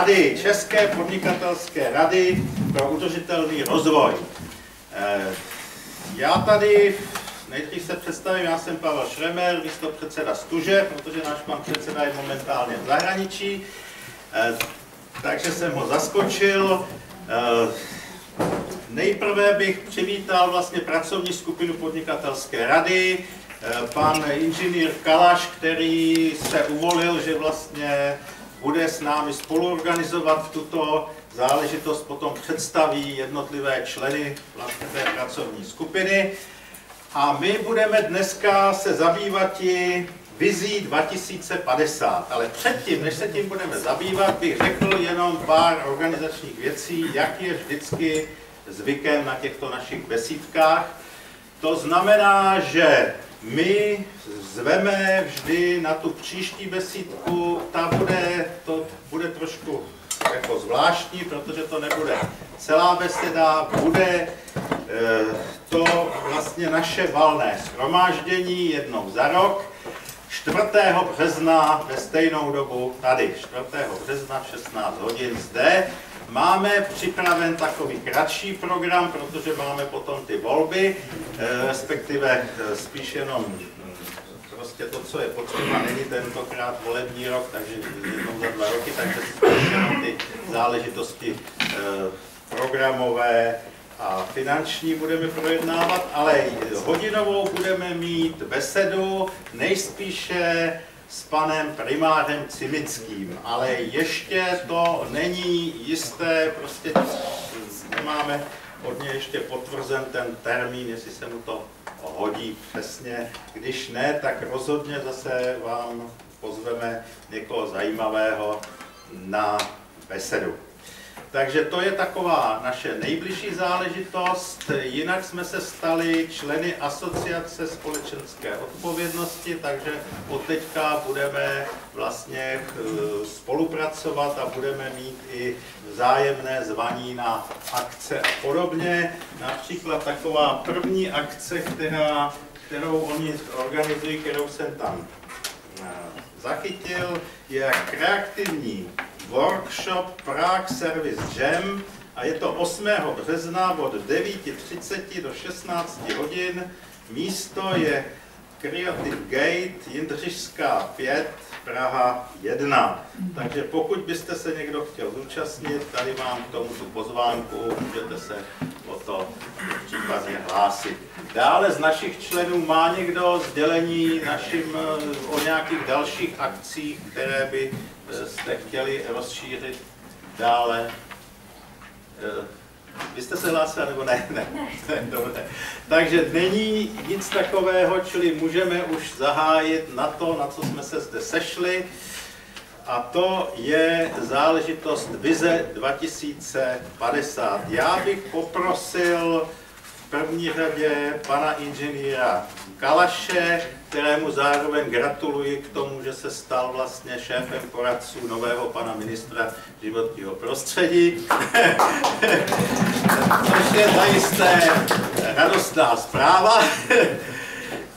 rady, České podnikatelské rady pro udržitelný rozvoj. Eh, já tady nejdřív se představím, já jsem Pavel Šremer, místo předseda Stuže, protože náš pan předseda je momentálně v zahraničí, eh, takže jsem ho zaskočil. Eh, nejprve bych přivítal vlastně pracovní skupinu podnikatelské rady, pan inženýr Kalaš, který se uvolil, že vlastně bude s námi spoluorganizovat tuto záležitost, potom představí jednotlivé členy vlastně té pracovní skupiny. A my budeme dneska se zabývat vizí 2050. Ale předtím, než se tím budeme zabývat, bych řekl jenom pár organizačních věcí, jak je vždycky zvykem na těchto našich besídkách. To znamená, že my zveme vždy na tu příští besídku, ta bude, to bude trošku jako zvláštní, protože to nebude celá beseda, bude e, to vlastně naše valné schromáždění jednou za rok, 4. března ve stejnou dobu tady, 4. března v 16 hodin zde. Máme připraven takový kratší program, protože máme potom ty volby, eh, respektive eh, spíš jenom prostě to, co je potřeba, není tentokrát volební rok, takže jednou za dva roky, takže ty záležitosti eh, programové a finanční budeme projednávat, ale hodinovou budeme mít besedu nejspíše s panem primářem Cimickým, ale ještě to není jisté, prostě nemáme od něj ještě potvrzen ten termín, jestli se mu to hodí přesně. Když ne, tak rozhodně zase vám pozveme někoho zajímavého na besedu. Takže to je taková naše nejbližší záležitost. Jinak jsme se stali členy asociace společenské odpovědnosti, takže od teďka budeme vlastně eh, spolupracovat a budeme mít i vzájemné zvaní na akce a podobně. Například taková první akce, která, kterou oni organizují, kterou jsem tam eh, zachytil, je kreativní workshop Prague Service Jam a je to 8. března od 9.30 do 16 hodin. Místo je Creative Gate, Jindřišská 5, Praha 1. Takže pokud byste se někdo chtěl zúčastnit, tady mám k tomu tu pozvánku, můžete se o to případně hlásit. Dále z našich členů má někdo sdělení našim o nějakých dalších akcích, které by eh, jste chtěli rozšířit dále? Eh, vy jste se hlásili, nebo ne? Ne, ne. Dobře. Takže není nic takového, čili můžeme už zahájit na to, na co jsme se zde sešli. A to je záležitost Vize 2050. Já bych poprosil první řadě pana inženýra Kalaše, kterému zároveň gratuluji k tomu, že se stal vlastně šéfem poradců nového pana ministra životního prostředí, což je zajisté radostná zpráva.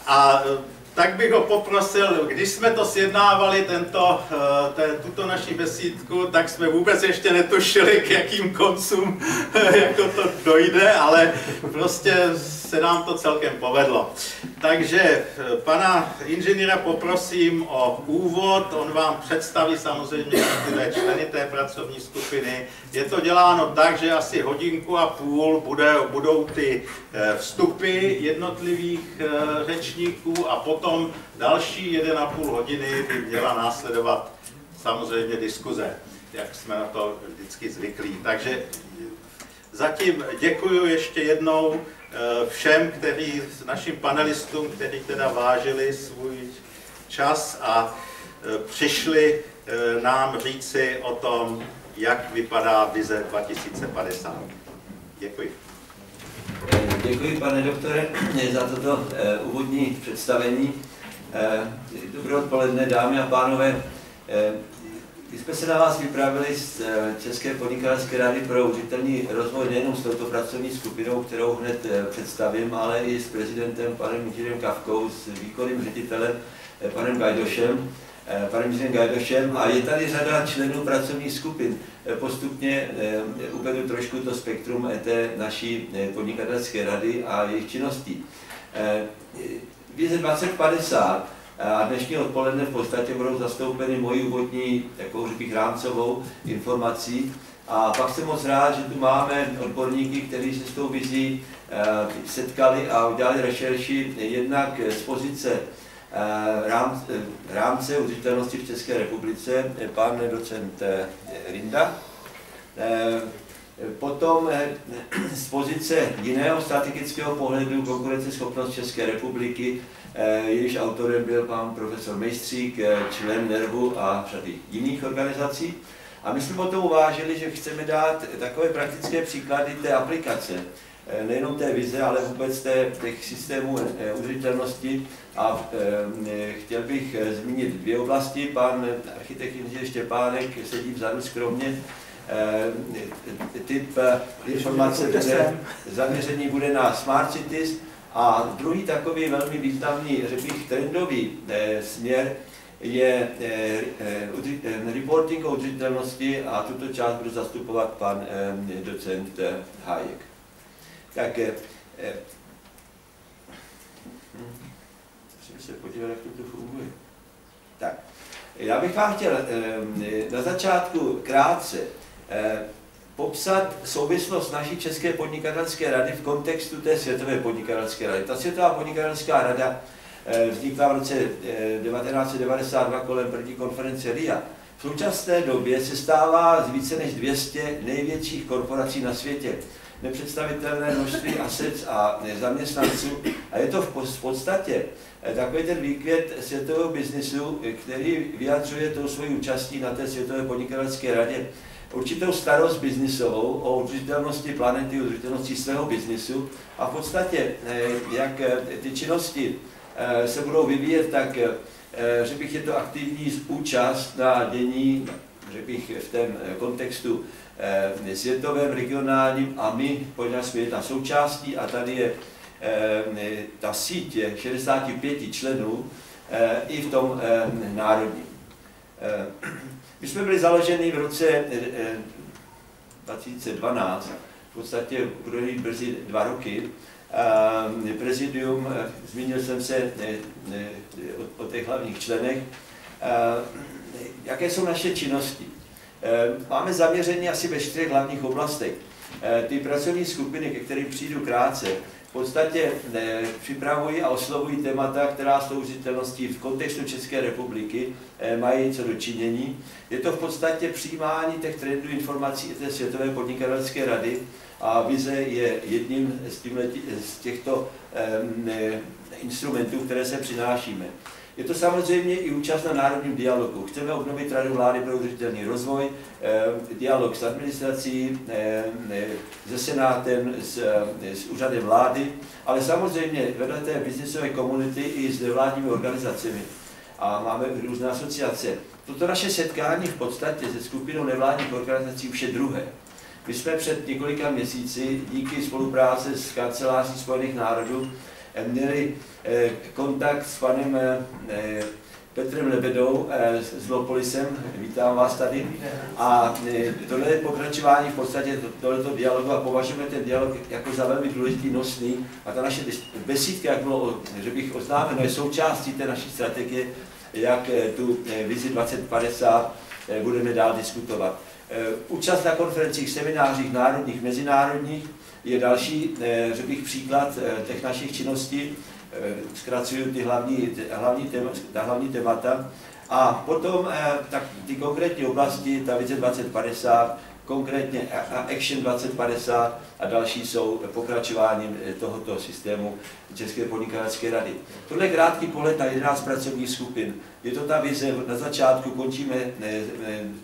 A tak bych ho poprosil, když jsme to sjednávali, tento, ten, tuto naši besídku, tak jsme vůbec ještě netušili, k jakým koncům jako to dojde, ale prostě se nám to celkem povedlo. Takže eh, pana inženýra poprosím o úvod, on vám představí samozřejmě jednotlivé členy té pracovní skupiny. Je to děláno tak, že asi hodinku a půl bude, budou ty eh, vstupy jednotlivých řečníků a potom další 1,5 hodiny by měla následovat samozřejmě diskuze, jak jsme na to vždycky zvyklí. Takže zatím děkuji ještě jednou eh, všem, kteří, našim panelistům, kteří teda vážili svůj čas a eh, přišli eh, nám říci o tom, jak vypadá vize 2050. Děkuji. Děkuji, pane doktore, za toto eh, úvodní představení. Eh, dobré odpoledne, dámy a pánové. Eh, my jsme se na vás vypravili z České podnikatelské rady pro užitelný rozvoj nejenom s touto pracovní skupinou, kterou hned představím, ale i s prezidentem panem inženýrem Kavkou, s výkonným ředitelem panem Gajdošem. panem inženýrem Gajdošem a je tady řada členů pracovních skupin. Postupně uvedu trošku to spektrum té naší podnikatelské rady a jejich činností. Vize 2050 a dnešní odpoledne v podstatě budou zastoupeny moji úvodní, takovou bych rámcovou informací. A pak jsem moc rád, že tu máme odborníky, kteří se s tou vizí eh, setkali a udělali rešerši jednak z pozice eh, rámce udržitelnosti v České republice, pan docent Rinda. Eh, potom z pozice jiného strategického pohledu konkurenceschopnost České republiky Eh, jejíž autorem byl pan profesor Mejstřík, eh, člen NERVu a řady jiných organizací. A my jsme potom uvážili, že chceme dát takové praktické příklady té aplikace, eh, nejenom té vize, ale vůbec té, těch systémů udržitelnosti. A chtěl bych zmínit dvě oblasti. Pan architekt inženýr Štěpánek sedí vzadu skromně, typ informace bude, zaměření bude na Smart Cities, a druhý takový velmi významný, řekl bych, trendový eh, směr je eh, eh, reporting o udržitelnosti a tuto část bude zastupovat pan docent Hájek. Tak musím se podívat, jak to tu funguje. Tak, já bych vám chtěl na začátku krátce popsat souvislost naší České podnikatelské rady v kontextu té Světové podnikatelské rady. Ta Světová podnikatelská rada eh, vznikla v roce 1992 eh, kolem první konference RIA. V současné době se stává z více než 200 největších korporací na světě. Nepředstavitelné množství asec a zaměstnanců. A je to v podstatě eh, takový ten výkvět světového biznisu, který vyjadřuje tou svojí účastí na té Světové podnikatelské radě určitou starost biznisovou o udržitelnosti planety, udržitelnosti svého biznisu a v podstatě, eh, jak eh, ty činnosti eh, se budou vyvíjet, tak že bych je to aktivní účast na dění, že bych v tom kontextu světovém, regionálním a my, poněvadž jsme jedna součástí a tady je ta síť je 65 členů i v tom národním. My jsme byli založeni v roce 2012, eh, eh, v podstatě budeme mít brzy dva roky. Prezidium, eh, zmínil jsem se o těch hlavních členech. Jaké jsou naše činnosti? Máme zaměření asi ve čtyřech hlavních oblastech. Ty pracovní skupiny, ke kterým přijdu krátce, v podstatě připravují a oslovují témata, která s udržitelností v kontextu České republiky eh, mají co dočinění. Je to v podstatě přijímání těch trendů informací té Světové podnikatelské rady a vize je jedním z, těchto eh, instrumentů, které se přinášíme. Je to samozřejmě i účast na národním dialogu. Chceme obnovit Radu vlády pro udržitelný rozvoj, eh, dialog s administrací, eh, se senátem, s, eh, s úřadem vlády, ale samozřejmě vedle té biznisové komunity i s nevládními organizacemi. A máme různé asociace. Toto naše setkání v podstatě se skupinou nevládních organizací už je druhé. My jsme před několika měsíci díky spolupráci s kanceláří Spojených národů měli eh, kontakt s panem eh, Petrem Lebedou s eh, Lopolisem, vítám vás tady. A tohle je pokračování v podstatě tohoto dialogu a považujeme ten dialog jako za velmi důležitý, nosný. A ta naše besídka, jak bylo, že bych oznámeno, je součástí té naší strategie, jak tu vizi 2050 budeme dál diskutovat. Účast na konferencích, seminářích národních, mezinárodních, je další, eh, řekl bych, příklad eh, těch našich činností, eh, zkracuju ty hlavní, hlavní, téma, ta hlavní témata. A potom tak ty konkrétní oblasti, ta vize 2050, konkrétně Action 2050 a další jsou pokračováním tohoto systému České podnikatelské rady. Tohle je krátký pohled na 11 pracovních skupin. Je to ta vize, na začátku končíme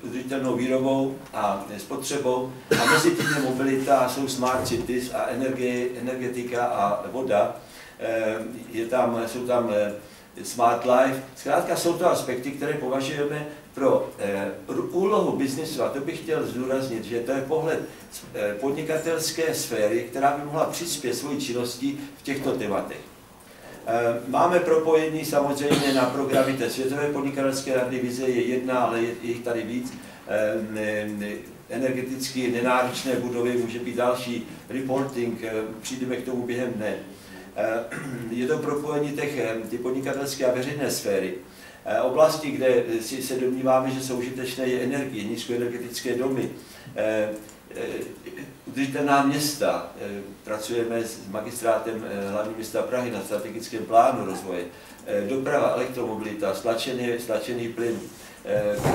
udržitelnou výrobou a spotřebou a mezi tím mobilita, jsou smart cities a energie, energetika a voda. Je tam, jsou tam smart life. Zkrátka jsou to aspekty, které považujeme pro eh, úlohu biznisu, a to bych chtěl zdůraznit, že to je pohled eh, podnikatelské sféry, která by mohla přispět svoji činností v těchto tématech. Máme propojení samozřejmě na programy té Světové podnikatelské rady, vize je jedna, ale je jich tady víc. Energeticky nenáročné budovy, může být další reporting, přijdeme k tomu během dne. Je to propojení těch ty podnikatelské a veřejné sféry. Oblasti, kde si se domníváme, že jsou užitečné, je energie, nízkoenergetické domy, udržitelná města. Pracujeme s magistrátem hlavní města Prahy na strategickém plánu rozvoje. Doprava, elektromobilita, stlačený, stlačený plyn,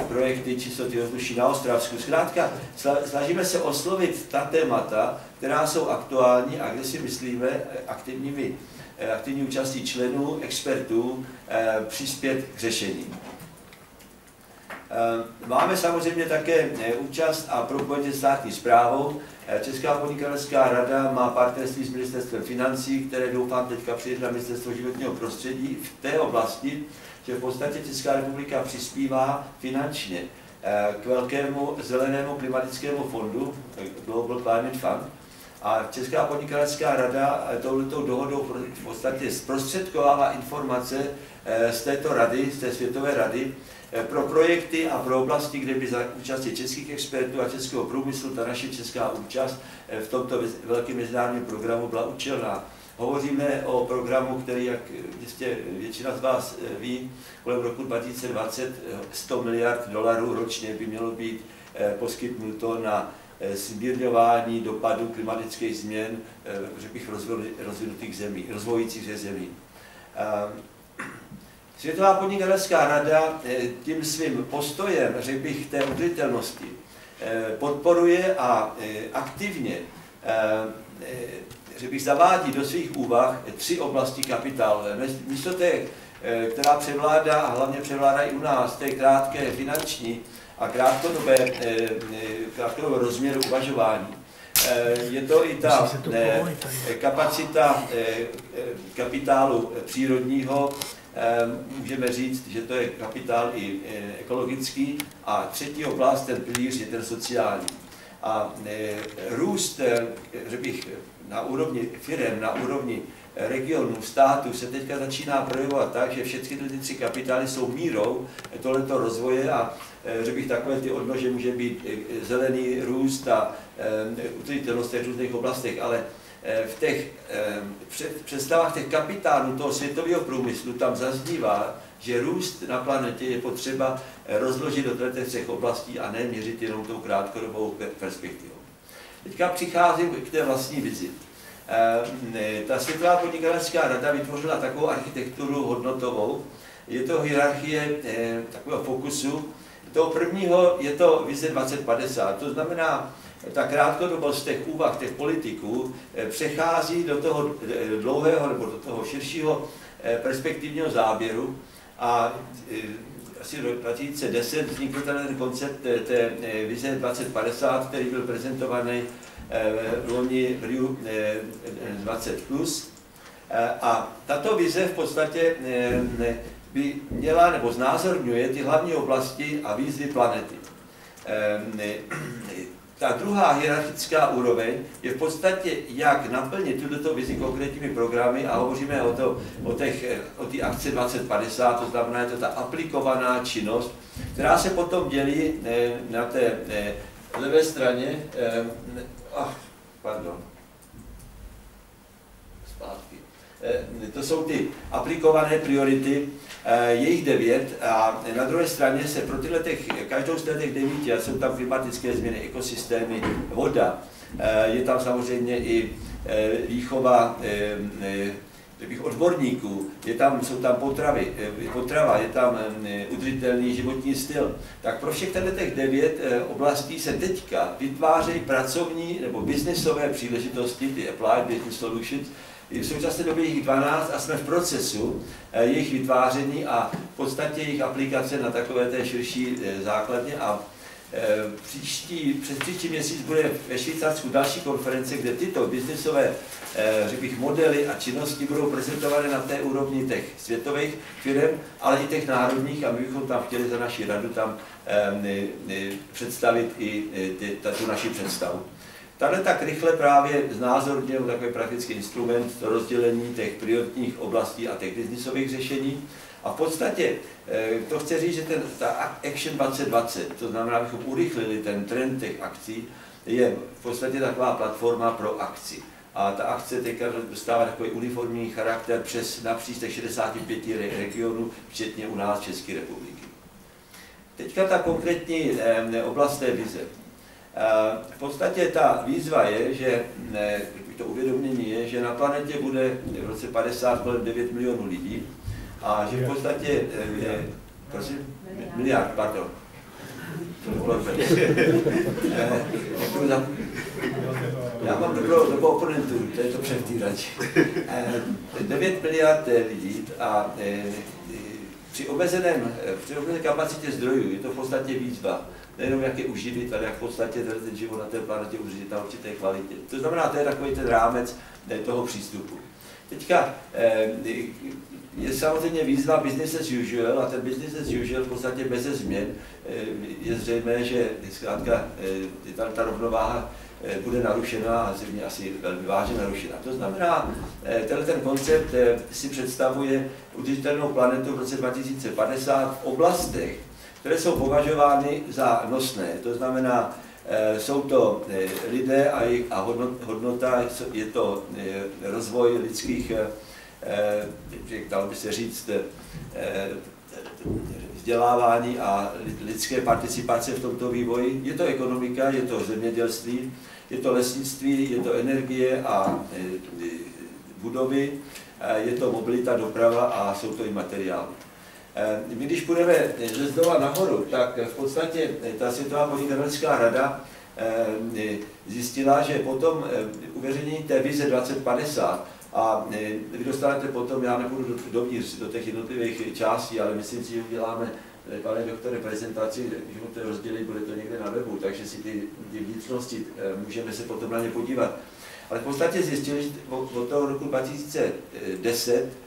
projekty čistoty ovzduší na Ostravsku. Zkrátka, snažíme se oslovit ta témata, která jsou aktuální a kde si myslíme aktivními aktivní účastí členů, expertů, přispět k řešení. Máme samozřejmě také účast a propojení s státní zprávou. Česká podnikatelská rada má partnerství s ministerstvem financí, které doufám teďka přijde na ministerstvo životního prostředí v té oblasti, že v podstatě Česká republika přispívá finančně k velkému zelenému klimatickému fondu, Global Climate Fund, a Česká podnikatelská rada touto dohodou v podstatě zprostředkovává informace z této rady, z té světové rady, pro projekty a pro oblasti, kde by za účastí českých expertů a českého průmyslu ta naše česká účast v tomto velkém mezinárodním programu byla účelná. Hovoříme o programu, který, jak jistě většina z vás ví, kolem roku 2020 100 miliard dolarů ročně by mělo být poskytnuto na smírňování dopadů klimatických změn, řekl bych, rozvinutých zemí, rozvojících zemí. Světová podnikatelská rada tím svým postojem, řekl bych, té udržitelnosti podporuje a aktivně že bych zavádí do svých úvah tři oblasti kapitálu. Místo té, která převládá a hlavně převládá i u nás, té krátké finanční a krátkodobé, krátkodobé rozměru uvažování. Je to i ta kapacita kapitálu přírodního, můžeme říct, že to je kapitál i ekologický. A třetí oblast, ten pilíř, je ten sociální. A růst, řekl bych, na úrovni firm, na úrovni regionů, států se teďka začíná projevovat tak, že všechny ty tři kapitály jsou mírou tohoto rozvoje a řekl bych takové ty odnože může být zelený růst a udržitelnost v různých oblastech, ale v těch představách těch kapitálů toho světového průmyslu tam zaznívá, že růst na planetě je potřeba rozložit do těch třech oblastí a ne měřit jenom tou krátkodobou perspektivou. Teďka přicházím k té vlastní vizi. Ta Světová podnikatelská rada vytvořila takovou architekturu hodnotovou. Je to hierarchie takového fokusu. Toho prvního je to vize 2050, to znamená, ta krátkodobost těch úvah, těch politiků přechází do toho dlouhého nebo do toho širšího perspektivního záběru a asi v 2010 vznikl ten koncept té vize 2050, který byl prezentovaný v loni v Riu 20+. Plus. A tato vize v podstatě by měla nebo znázorňuje ty hlavní oblasti a výzvy planety. Ta druhá hierarchická úroveň je v podstatě, jak naplnit tuto vizi konkrétními programy a hovoříme o, to, o, těch, o té akci 2050, to znamená, je to ta aplikovaná činnost, která se potom dělí na té levé straně, ach, pardon, zpátky. To jsou ty aplikované priority, je jich devět a na druhé straně se pro tyhle těch, každou z těch devíti, a jsou tam klimatické změny, ekosystémy, voda, je tam samozřejmě i výchova bych odborníků, je tam, jsou tam potravy, potrava, je tam udržitelný životní styl. Tak pro všech těch devět oblastí se teďka vytvářejí pracovní nebo biznesové příležitosti, ty Applied Business Solutions, v současné době jich 12 a jsme v procesu jejich vytváření a v podstatě jejich aplikace na takové té širší základně a příští, přes příští měsíc bude ve Švýcarsku další konference, kde tyto biznesové řekl bych, modely a činnosti budou prezentovány na té úrovni těch světových firm, ale i těch národních a my bychom tam chtěli za naši radu tam představit i tu naši představu. Tady tak rychle právě znázornil takový praktický instrument, rozdělení těch prioritních oblastí a těch biznisových řešení. A v podstatě eh, to chce říct, že ten, ta Action 2020, to znamená, abychom urychlili ten trend těch akcí, je v podstatě taková platforma pro akci. A ta akce teďka dostává takový uniformní charakter přes napříč těch 65 regionů, včetně u nás České republiky. Teďka ta konkrétní eh, oblast té vize. Eh, v podstatě ta výzva je, že to uvědomění je, že na planetě bude v roce 50 kolem 9 milionů lidí a že v podstatě eh, je, prosím, miliard, pardon. Eh, já mám dobrou, dobrou oponentu, to je to převtírač. 9 miliard lidí a při omezeném, při omezené kapacitě zdrojů je to v podstatě výzva nejenom jak je uživit, ale jak v podstatě ten život na té planetě uživit na určité kvalitě. To znamená, to je takový ten rámec eh, toho přístupu. Teďka eh, je samozřejmě výzva business as usual a ten business as usual v podstatě bez změn eh, je zřejmé, že zkrátka ta, ta rovnováha bude narušena a zřejmě asi velmi vážně narušena. To znamená, tenhle ten koncept si představuje udržitelnou planetu v roce 2050 v oblastech, které jsou považovány za nosné. To znamená, eh, jsou to eh, lidé a jejich hodnota, je to eh, rozvoj lidských, dalo by se říct, vzdělávání a lidské participace v tomto vývoji. Je to ekonomika, je to zemědělství, je to lesnictví, je to energie a budovy, je to mobilita, doprava a jsou to i materiály. Eh, my když půjdeme ze zdola nahoru, tak v podstatě ta Světová podnikatelská rada eh, zjistila, že potom eh, uveřejnění té vize 2050 a vy dostanete potom, já nepůjdu dovnitř do těch jednotlivých částí, ale myslím si, že uděláme, pane doktore, prezentaci, když mu to rozdělí, bude to někde na webu, takže si ty, ty vnitřnosti můžeme se potom na ně podívat. Ale v podstatě zjistili, že od toho roku 2010 Eh,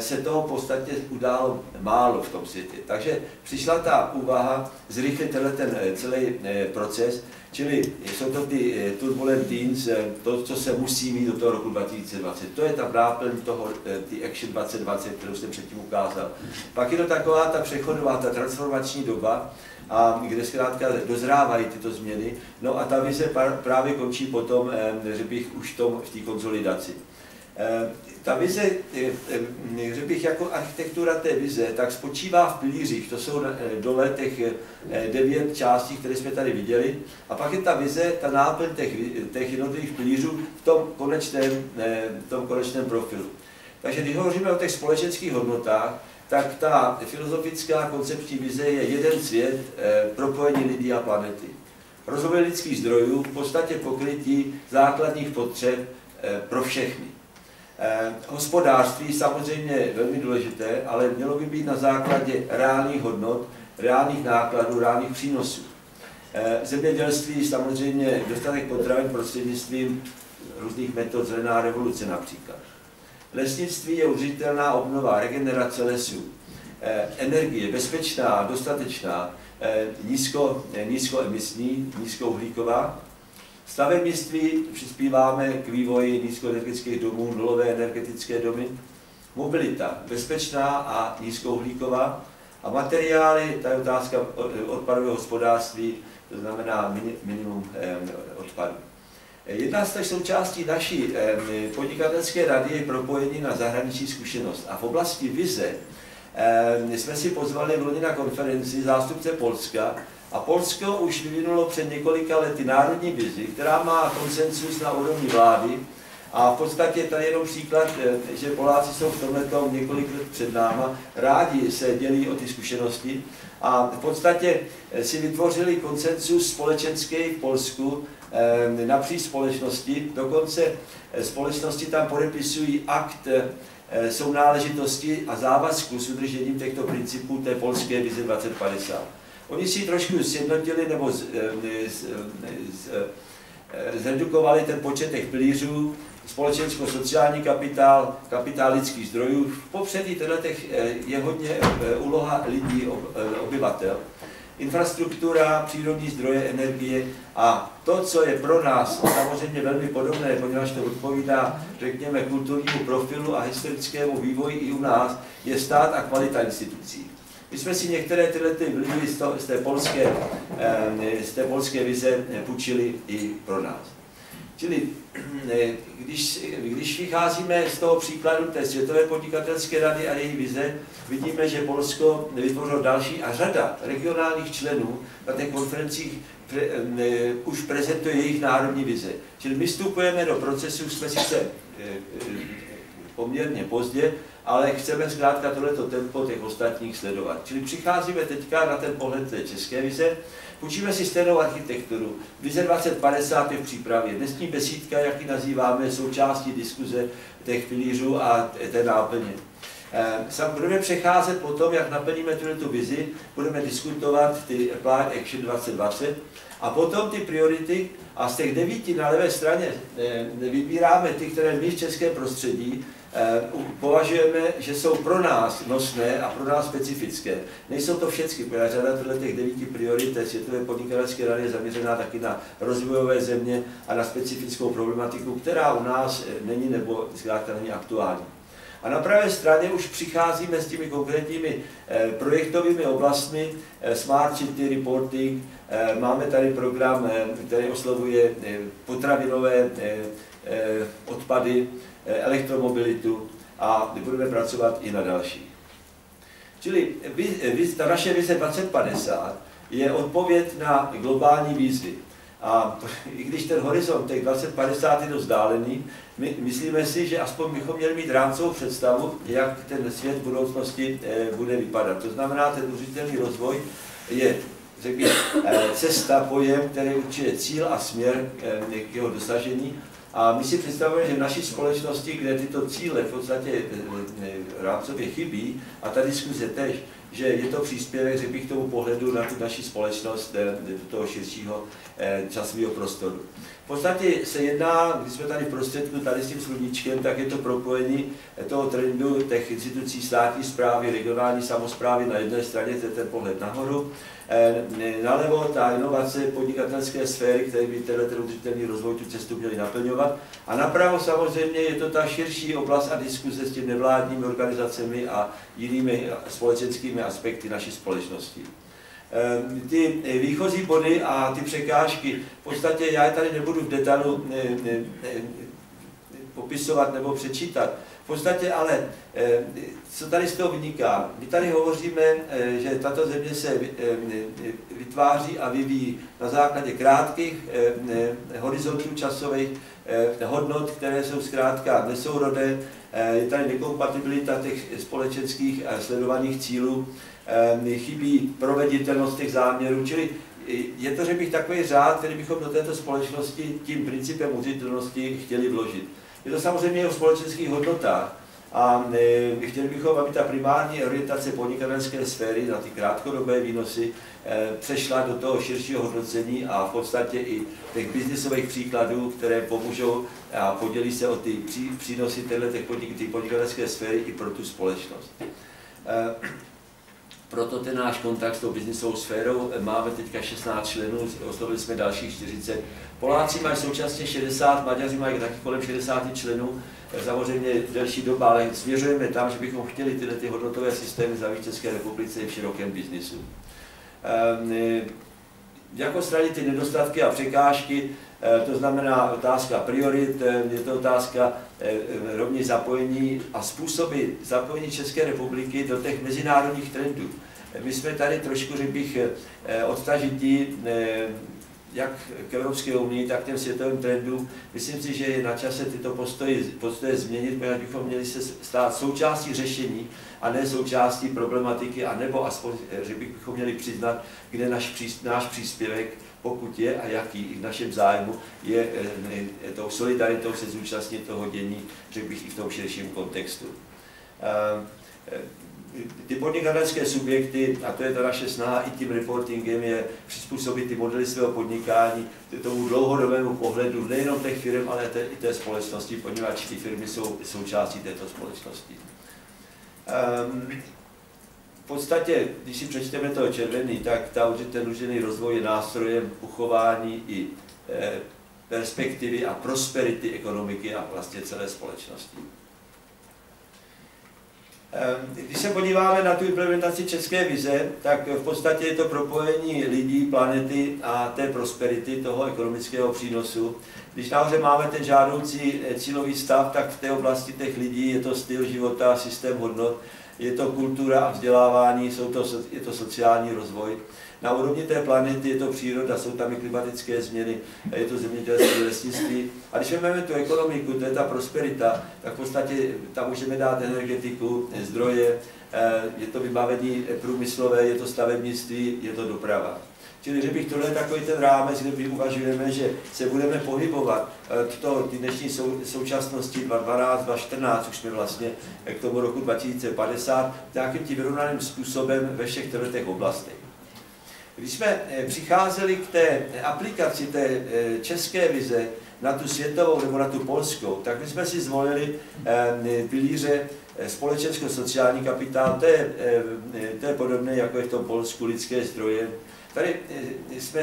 se toho v podstatě událo málo v tom světě. Takže přišla ta úvaha zrychlit ten eh, celý eh, proces, čili jsou to ty turbulent teens, to, co se musí mít do toho roku 2020. To je ta náplň toho, ty Action 2020, kterou jsem předtím ukázal. Pak je to taková ta přechodová, ta transformační doba, a kde zkrátka dozrávají tyto změny. No a ta vize právě končí potom, že bych už tom v té konsolidaci. Eh, ta vize, eh, eh, řekl bych, jako architektura té vize, tak spočívá v pilířích, to jsou dole těch devět částí, které jsme tady viděli, a pak je ta vize, ta náplň těch, těch jednotlivých pilířů v tom konečném, v tom konečném profilu. Takže když hovoříme o těch společenských hodnotách, tak ta filozofická koncepční vize je jeden svět, propojení lidí a planety. Rozvoj lidských zdrojů, v podstatě pokrytí základních potřeb pro všechny. Eh, hospodářství samozřejmě velmi důležité, ale mělo by být na základě reálných hodnot, reálných nákladů, reálných přínosů. Eh, zemědělství samozřejmě dostatek potravin prostřednictvím různých metod zelená revoluce například. Lesnictví je udržitelná obnova, regenerace lesů. Eh, energie bezpečná, dostatečná, nízko, nízkoemisní, nízkouhlíková stavebnictví přispíváme k vývoji nízkoenergetických domů, nulové energetické domy. Mobilita bezpečná a nízkouhlíková. A materiály, ta je otázka odpadového hospodářství, to znamená minimum odpadu. Jedna z těch součástí naší podnikatelské rady je propojení na zahraniční zkušenost. A v oblasti vize jsme si pozvali v loni na konferenci zástupce Polska, a Polsko už vyvinulo před několika lety národní vizi, která má konsensus na úrovni vlády. A v podstatě tady jenom příklad, eh, že Poláci jsou v tomhle několik let před náma, rádi se dělí o ty zkušenosti a v podstatě eh, si vytvořili konsensus společenský v Polsku eh, napříč společnosti. Dokonce společnosti tam podepisují akt sounáležitosti a závazku s udržením těchto principů té polské vize 2050. Oni si trošku sjednotili nebo z, z, z, z, zredukovali ten počet těch pilířů, společensko-sociální kapitál, kapitál lidských zdrojů. V popředí těch je hodně úloha lidí, obyvatel. infrastruktura, přírodní zdroje energie a to, co je pro nás samozřejmě velmi podobné, poněvadž to odpovídá, řekněme, kulturnímu profilu a historickému vývoji i u nás, je stát a kvalita institucí. My jsme si některé tyhle ty vlivy z, z, té polské, z té polské vize půjčili i pro nás. Čili když, když vycházíme z toho příkladu té Světové podnikatelské rady a její vize, vidíme, že Polsko vytvořilo další a řada regionálních členů na těch konferencích pre, ne, už prezentuje jejich národní vize. Čili my vstupujeme do procesu, jsme sice poměrně pozdě, ale chceme zkrátka tohleto tempo těch ostatních sledovat. Čili přicházíme teďka na ten pohled té české vize, Půjčíme si stejnou architekturu. Vize 2050 je v přípravě. Dnesní besídka, jak ji nazýváme, součástí diskuze těch pilířů a té náplně. Eh, sam budeme přecházet po tom, jak naplníme tuto vizi, budeme diskutovat ty Plan Action 2020 a potom ty priority a z těch devíti na levé straně eh, vybíráme ty, které my v českém prostředí považujeme, že jsou pro nás nosné a pro nás specifické. Nejsou to všechny, protože řada těch devíti priorit Světové podnikatelské rady je zaměřená taky na rozvojové země a na specifickou problematiku, která u nás eh, není nebo zkrátka není aktuální. A na pravé straně už přicházíme s těmi konkrétními eh, projektovými oblastmi, Smart City Reporting, máme tady program, který oslovuje potravinové odpady, Eh, elektromobilitu a budeme pracovat i na další. Čili ta naše vize 2050 je odpověď na globální výzvy. A i když ten horizont těch 2050 je dost dálený, my myslíme si, že aspoň bychom měli mít rámcovou představu, jak ten svět v budoucnosti eh, bude vypadat. To znamená, ten udržitelný rozvoj je řekl eh, cesta, pojem, který určuje cíl a směr k jeho dosažení a my si představujeme, že v naší společnosti, kde tyto cíle v podstatě eh, eh, rámcově chybí, a ta diskuze tež, že je to příspěvek, řekl bych, tomu pohledu na tu naši společnost eh, do toho širšího časového prostoru. Podstatě se jedná, když jsme tady v prostředku, tady s tím sluníčkem, tak je to propojení toho trendu těch institucí státní zprávy, regionální samozprávy na jedné straně, to je ten pohled nahoru, Eh, nalevo ta inovace podnikatelské sféry, které by tenhle udržitelný rozvoj tu cestu měli naplňovat. A napravo samozřejmě je to ta širší oblast a diskuze s těmi nevládními organizacemi a jinými společenskými aspekty naší společnosti ty výchozí body a ty překážky, v podstatě já je tady nebudu v detailu popisovat nebo přečítat, podstatě ale, eh, co tady z toho vyniká? My tady hovoříme, eh, že tato země se eh, vytváří a vyvíjí na základě krátkých horizontů časových hodnot, které jsou zkrátka nesourodé. Je tady nekompatibilita těch společenských sledovaných cílů, chybí proveditelnost těch záměrů, čili je to, že bych takový řád, který bychom do této společnosti tím principem udržitelnosti chtěli vložit. Je to samozřejmě o společenských hodnotách. A e, chtěli bychom, aby ta primární orientace podnikatelské sféry na ty krátkodobé výnosy e, přešla do toho širšího hodnocení a v podstatě i těch biznisových příkladů, které pomůžou a podělí se o ty pří, přínosy téhle podnik, podnikatelské sféry i pro tu společnost. Proto ten náš kontakt s tou biznisovou sférou máme teďka 16 členů, oslovili jsme dalších 40. Poláci mají současně 60, Maďaři mají taky kolem 60 členů, samozřejmě delší doba, ale směřujeme tam, že bychom chtěli tyhle ty hodnotové systémy zavít České republice v širokém biznisu. Jako stranit ty nedostatky a překážky, eh, to znamená otázka priorit, eh, je to otázka eh, rovněž zapojení a způsoby zapojení České republiky do těch mezinárodních trendů. My jsme tady trošku, řekl bych, odtažití jak k Evropské unii, tak k těm světovým trendům. Myslím si, že je na čase tyto postoje, postoje změnit, protože bychom měli se stát součástí řešení a ne součástí problematiky, a nebo aspoň, že bychom měli přiznat, kde náš, náš příspěvek, pokud je a jaký v našem zájmu, je, je eh, tou solidaritou se zúčastnit toho dění, řekl bych i v tom širším kontextu. Ty podnikatelské subjekty, a to je ta naše snaha i tím reportingem, je přizpůsobit ty modely svého podnikání tomu dlouhodobému pohledu nejenom těch firm, ale i té společnosti, poněvadž ty firmy jsou součástí této společnosti. Um, podstatě, když si přečteme toho červený, tak ta udržitelný rozvoj je nástrojem uchování i perspektivy a prosperity ekonomiky a vlastně celé společnosti. Ehm, když se podíváme na tu implementaci české vize, tak v podstatě je to propojení lidí, planety a té prosperity, toho ekonomického přínosu. Když nahoře máme ten žádoucí eh, cílový stav, tak v té oblasti těch lidí je to styl života, systém hodnot, je to kultura a vzdělávání, jsou to, je to sociální rozvoj. Na úrovni té planety je to příroda, jsou tam i klimatické změny, je to zemědělství, lesnictví. A když vezmeme tu ekonomiku, to je ta prosperita, tak v podstatě tam můžeme dát energetiku, zdroje, eh, je to vybavení průmyslové, je to stavebnictví, je to doprava. Čili že bych tohle je takový ten rámec, kde my uvažujeme, že se budeme pohybovat v eh, to, ty dnešní sou, současnosti 2012, 2014, už jsme vlastně k tomu roku 2050, nějakým tím vyrovnaným způsobem ve všech těchto oblastech. Když jsme eh, přicházeli k té aplikaci té eh, české vize na tu světovou nebo na tu polskou, tak my jsme si zvolili eh, pilíře společensko-sociální kapitál, to je, to je podobné jako je v tom Polsku lidské zdroje. Tady jsme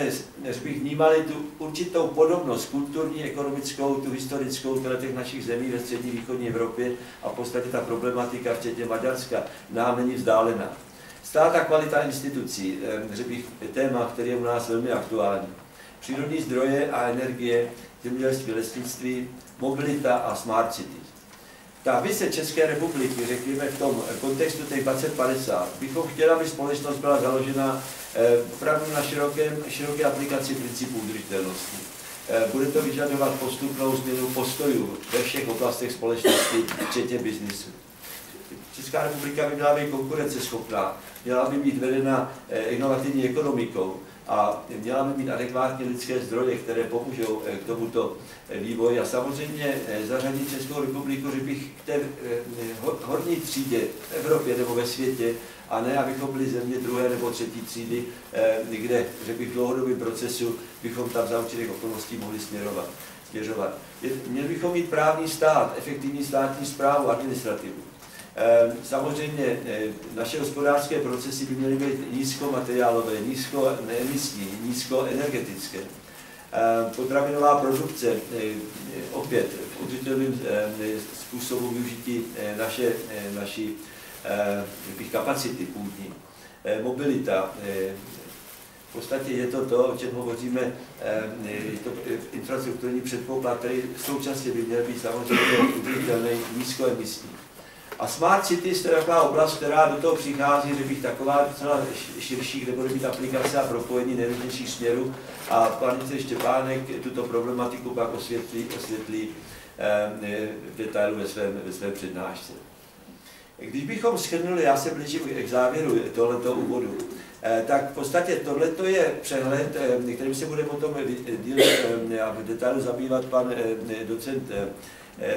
bych, vnímali tu určitou podobnost kulturní, ekonomickou, tu historickou těch našich zemí ve střední východní Evropě a v podstatě ta problematika, včetně Maďarska, nám není vzdálená. Stát a kvalita institucí, řekl bych, téma, který je u nás velmi aktuální. Přírodní zdroje a energie, zemědělství, lesnictví, mobilita a smart cities. Ta vize České republiky, řekněme v tom kontextu těch 2050, bychom chtěli, aby společnost byla založena opravdu na širokém, široké aplikaci principů udržitelnosti. Bude to vyžadovat postupnou změnu postojů ve všech oblastech společnosti, včetně biznisu. Česká republika by měla být konkurenceschopná, měla by být vedena eh, inovativní ekonomikou a měla by mít adekvátní lidské zdroje, které pomůžou eh, k tomuto eh, vývoji. A samozřejmě zařadit Českou republiku, že bych k té horní třídě v Evropě nebo ve světě, a ne, abychom byli země druhé nebo třetí třídy, kde, že bych v dlouhodobém procesu bychom tam za určitých okolností mohli směrovat. směřovat. Měli bychom mít právní stát, efektivní státní zprávu, administrativu. Ehm, samozřejmě eh, naše hospodářské procesy by měly být nízkomateriálové, nízkoemisní, nízkoenergetické. Ehm, potravinová produkce, eh, opět v udržitelném eh, způsobu využití naše, naší kapacity půdní. Mobilita, v podstatě je to to, o čem hovoříme, je to infrastrukturní předpoklad, který současně by měl být samozřejmě udržitelný, nízkoemisní. A Smart City je taková oblast, která do toho přichází, že bych taková docela širší, kde bude mít aplikace a propojení nejrůznějších směrů. A pan Štěpánek tuto problematiku pak osvětlí, osvětlí eh, v detailu ve svém, ve svém přednášce. Když bychom schrnuli, já se blížím k závěru tohoto úvodu, eh, tak v podstatě tohle je přehled, eh, kterým se bude potom díl v detailu zabývat pan docent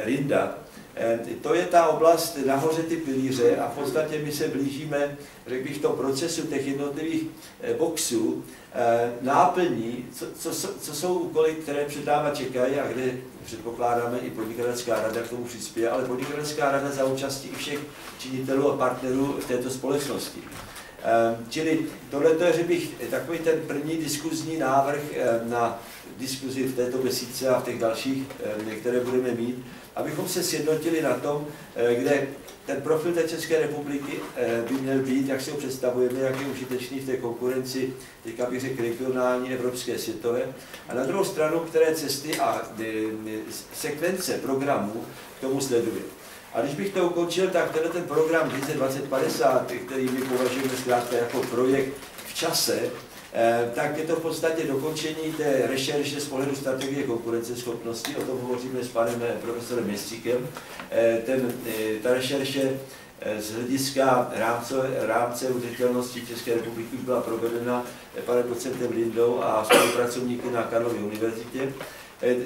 Rinda. Eh, to je ta oblast nahoře ty pilíře a v podstatě my se blížíme, řekl bych, v tom procesu těch jednotlivých eh, boxů eh, náplní, co, co, co jsou úkoly, které před náma čekají a kde předpokládáme i podnikatelská rada k tomu přispěje, ale podnikatelská rada za účastí i všech činitelů a partnerů v této společnosti. Čili tohle je, že bych, takový ten první diskuzní návrh na diskuzi v této měsíce a v těch dalších, které budeme mít, abychom se sjednotili na tom, eh, kde ten profil té České republiky eh, by měl být, jak si ho představujeme, jak je užitečný v té konkurenci, teďka bych řekl regionální, evropské, světové. A na druhou stranu, které cesty a eh, sekvence programů k tomu sleduje. A když bych to ukončil, tak tenhle ten program Vize 2050, který my považujeme zkrátka jako projekt v čase, tak je to v podstatě dokončení té rešerše z pohledu strategie konkurenceschopnosti, o tom hovoříme s panem eh, profesorem Městříkem. Eh, ten, ta rešerše z hlediska rámce, rámce udržitelnosti České republiky byla provedena panem docentem Lindou a spolupracovníky na Karlově univerzitě.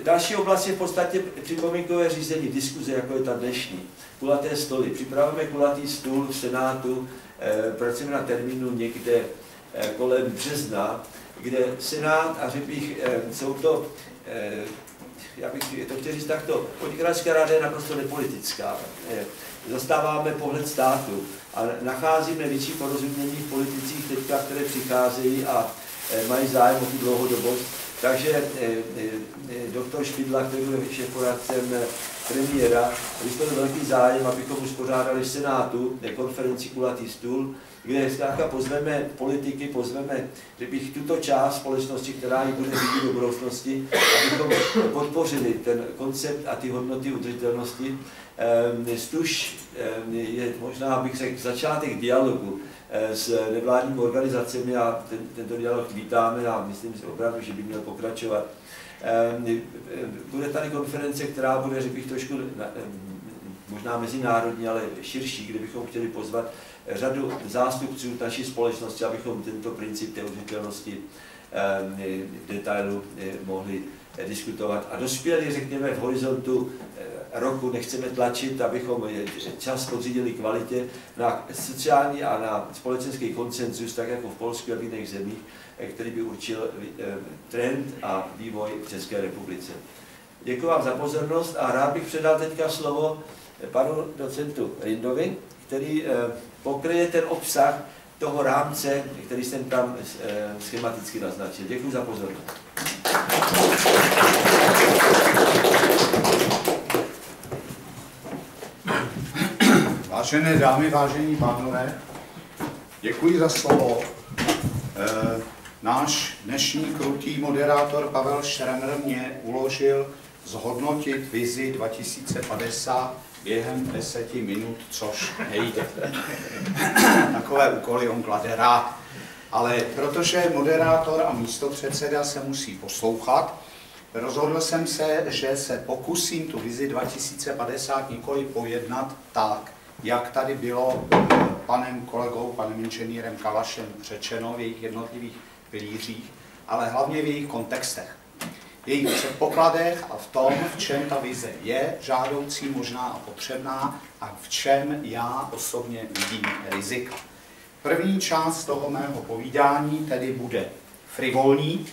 Další oblast je v podstatě připomínkové řízení, diskuze, jako je ta dnešní. Kulaté stoly. Připravujeme kulatý stůl v Senátu, pracujeme na termínu někde Eh, kolem března, kde Senát a řekl bych, eh, jsou to eh, já bych to chtěl říct takto, podnikatelská rada je naprosto nepolitická. Zastáváme pohled státu a nacházíme větší porozumění v politicích teďka, které přicházejí a mají zájem o tu dlouhodobost. Takže doktor Špidla, který je šéforadcem premiéra, vyslovil velký zájem, abychom uspořádali v Senátu konferenci Kulatý stůl, kde zkrátka pozveme politiky, pozveme, že bych tuto část společnosti, která ji bude vidět do budoucnosti, abychom podpořili ten koncept a ty hodnoty udržitelnosti. Ehm, Stuž ehm, je možná, bych řekl, začátek dialogu eh, s nevládními organizacemi a ten, tento dialog vítáme a myslím si opravdu, že by měl pokračovat. Ehm, bude tady konference, která bude, řekl bych, trošku možná mezinárodní, ale širší, kde bychom chtěli pozvat řadu zástupců naší společnosti, abychom tento princip té udržitelnosti v detailu eh, mohli eh, diskutovat a dospěli, řekněme, v horizontu eh, roku, nechceme tlačit, abychom čas podřídili kvalitě na sociální a na společenský koncenzus, tak jako v Polsku a v jiných zemích, který by určil trend a vývoj v České republice. Děkuji vám za pozornost a rád bych předal teďka slovo panu docentu Rindovi, který pokryje ten obsah toho rámce, který jsem tam eh, schematicky naznačil. Děkuji za pozornost. Vážené dámy, vážení pánové, děkuji za slovo. E, náš dnešní krutý moderátor Pavel Šremer mě uložil zhodnotit vizi 2050 během deseti minut, což nejde. Takové úkoly on klade rád. Ale protože moderátor a místopředseda se musí poslouchat, rozhodl jsem se, že se pokusím tu vizi 2050 nikoli pojednat tak, jak tady bylo panem kolegou, panem inženýrem Kalašem řečeno v jejich jednotlivých pilířích, ale hlavně v jejich kontextech jejich předpokladech a v tom, v čem ta vize je žádoucí, možná a potřebná a v čem já osobně vidím rizika. První část toho mého povídání tedy bude frivolní,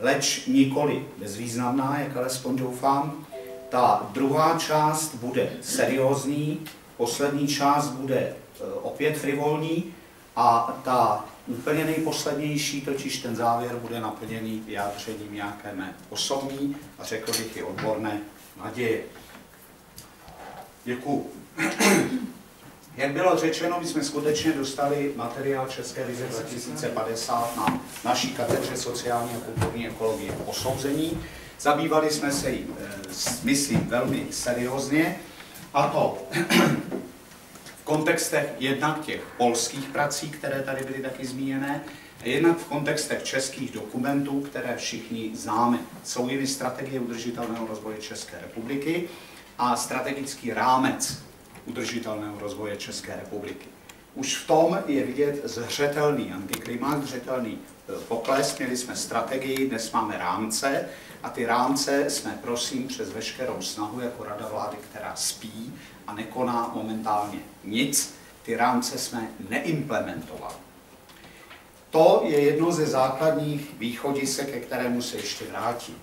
leč nikoli bezvýznamná, jak alespoň doufám. Ta druhá část bude seriózní, poslední část bude e, opět frivolní a ta Úplně nejposlednější, totiž ten závěr bude naplněný vyjádřením nějaké mé osobní a řekl bych i odborné naděje. Děkuju. Jak bylo řečeno, my jsme skutečně dostali materiál České vize 2050 na naší katedře sociální a kulturní ekologie posouzení. Zabývali jsme se jim, eh, myslím, velmi seriózně, a to kontextech jednak těch polských prací, které tady byly taky zmíněné, jednak v kontextech českých dokumentů, které všichni známe. Jsou jimi strategie udržitelného rozvoje České republiky a strategický rámec udržitelného rozvoje České republiky. Už v tom je vidět zřetelný antiklimat, zřetelný e, pokles. Měli jsme strategii, dnes máme rámce a ty rámce jsme, prosím, přes veškerou snahu jako Rada vlády, která spí, a nekoná momentálně nic, ty rámce jsme neimplementovali. To je jedno ze základních východisek, ke kterému se ještě vrátím.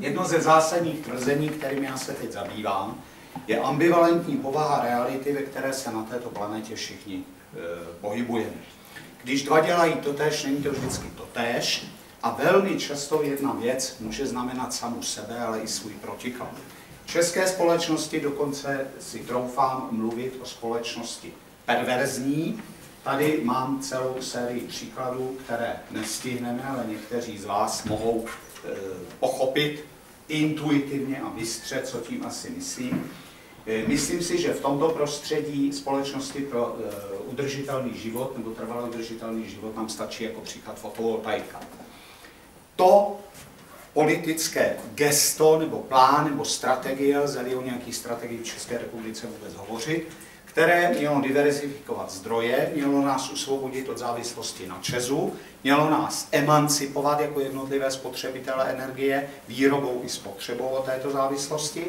Jedno ze zásadních tvrzení, kterým já se teď zabývám, je ambivalentní povaha reality, ve které se na této planetě všichni e, pohybujeme. Když dva dělají totéž, není to vždycky totéž a velmi často jedna věc může znamenat samu sebe, ale i svůj protiklad české společnosti dokonce si troufám mluvit o společnosti perverzní. Tady mám celou sérii příkladů, které nestihneme, ale někteří z vás mohou e, pochopit intuitivně a bystře, co tím asi myslím. E, myslím si, že v tomto prostředí společnosti pro e, udržitelný život nebo trvalý udržitelný život nám stačí jako příklad fotovoltaika. To politické gesto nebo plán nebo strategie, lze o nějakých strategii v České republice vůbec hovořit, které mělo diverzifikovat zdroje, mělo nás usvobodit od závislosti na Česu, mělo nás emancipovat jako jednotlivé spotřebitele energie výrobou i spotřebou od této závislosti,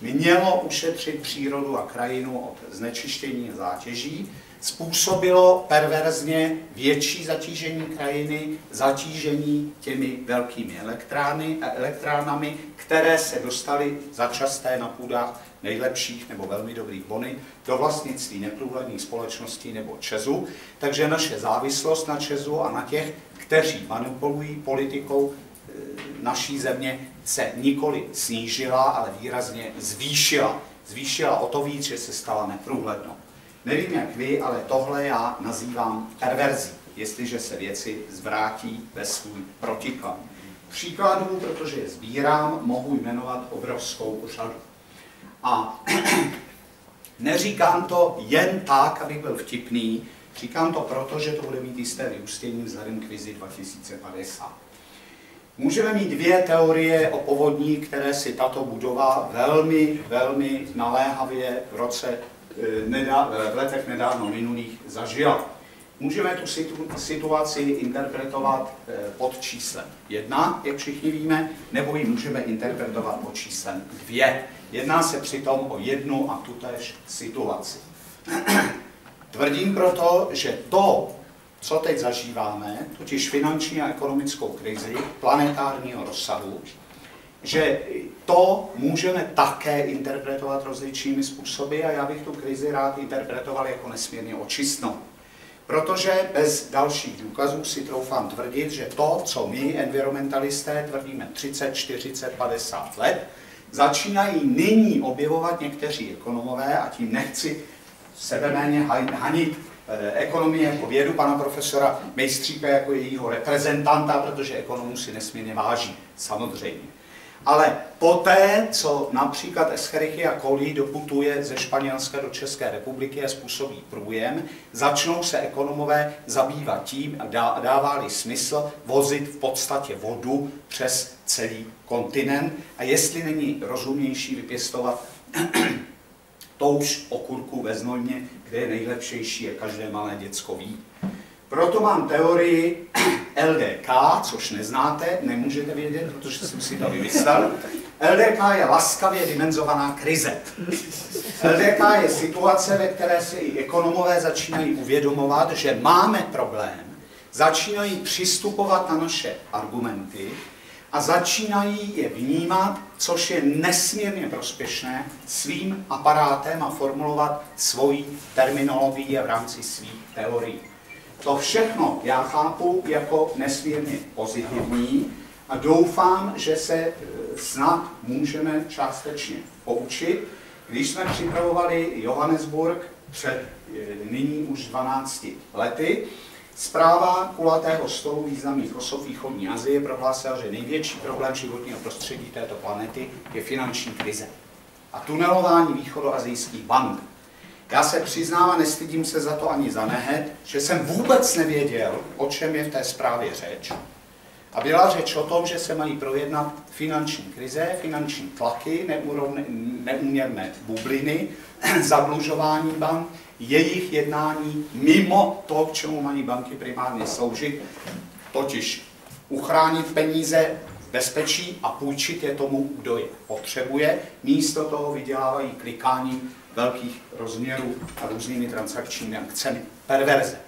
mělo ušetřit přírodu a krajinu od znečištění a zátěží, způsobilo perverzně větší zatížení krajiny, zatížení těmi velkými elektrárny, elektrárnami, které se dostaly začasté na půdách nejlepších nebo velmi dobrých bony do vlastnictví neprůhledných společností nebo Česu. Takže naše závislost na Česu a na těch, kteří manipulují politikou e, naší země, se nikoli snížila, ale výrazně zvýšila. Zvýšila o to víc, že se stala neprůhlednou. Nevím jak vy, ale tohle já nazývám perverzí, jestliže se věci zvrátí ve svůj protiklad. Příkladů, protože je sbírám, mohu jmenovat obrovskou řadu. A neříkám to jen tak, abych byl vtipný, říkám to proto, že to bude mít jisté vyústění vzhledem k vizi 2050. Můžeme mít dvě teorie o povodní, které si tato budova velmi, velmi naléhavě v roce Eh, v letech nedávno minulých zažila. Můžeme tu situaci interpretovat eh, pod číslem 1, jak všichni víme, nebo ji můžeme interpretovat pod číslem 2. Jedná se přitom o jednu a tutéž situaci. Tvrdím proto, že to, co teď zažíváme, totiž finanční a ekonomickou krizi planetárního rozsahu, že to můžeme také interpretovat rozličnými způsoby a já bych tu krizi rád interpretoval jako nesmírně očistnou. Protože bez dalších důkazů si troufám tvrdit, že to, co my, environmentalisté, tvrdíme 30, 40, 50 let, začínají nyní objevovat někteří ekonomové, a tím nechci sebeméně hanit eh, ekonomie jako vědu pana profesora Mejstříka jako jejího reprezentanta, protože ekonomů si nesmírně váží, samozřejmě. Ale poté, co například Escherichia coli doputuje ze Španělska do České republiky a způsobí průjem, začnou se ekonomové zabývat tím, dává-li smysl vozit v podstatě vodu přes celý kontinent a jestli není rozumnější vypěstovat touž okurku ve znojmě, kde je nejlepšejší, jak každé malé děcko ví. Proto mám teorii LDK, což neznáte, nemůžete vědět, protože jsem si to vymyslel. LDK je laskavě dimenzovaná krize. LDK je situace, ve které si i ekonomové začínají uvědomovat, že máme problém, začínají přistupovat na naše argumenty a začínají je vnímat, což je nesmírně prospěšné, svým aparátem a formulovat svoji terminologii v rámci svých teorií. To všechno já chápu jako nesmírně pozitivní a doufám, že se e, snad můžeme částečně poučit. Když jsme připravovali Johannesburg před e, nyní už 12 lety, Zpráva kulatého stolu významných osob východní Azie prohlásila, že největší problém životního prostředí této planety je finanční krize a tunelování východoazijských bank já se přiznám a nestydím se za to ani za nehet, že jsem vůbec nevěděl, o čem je v té zprávě řeč. A byla řeč o tom, že se mají projednat finanční krize, finanční tlaky, neúměrné bubliny, zadlužování bank, jejich jednání mimo to, k čemu mají banky primárně sloužit, totiž uchránit peníze bezpečí a půjčit je tomu, kdo je potřebuje. Místo toho vydělávají klikáním velkých rozměrů a různými transakčními akcemi. Perverze.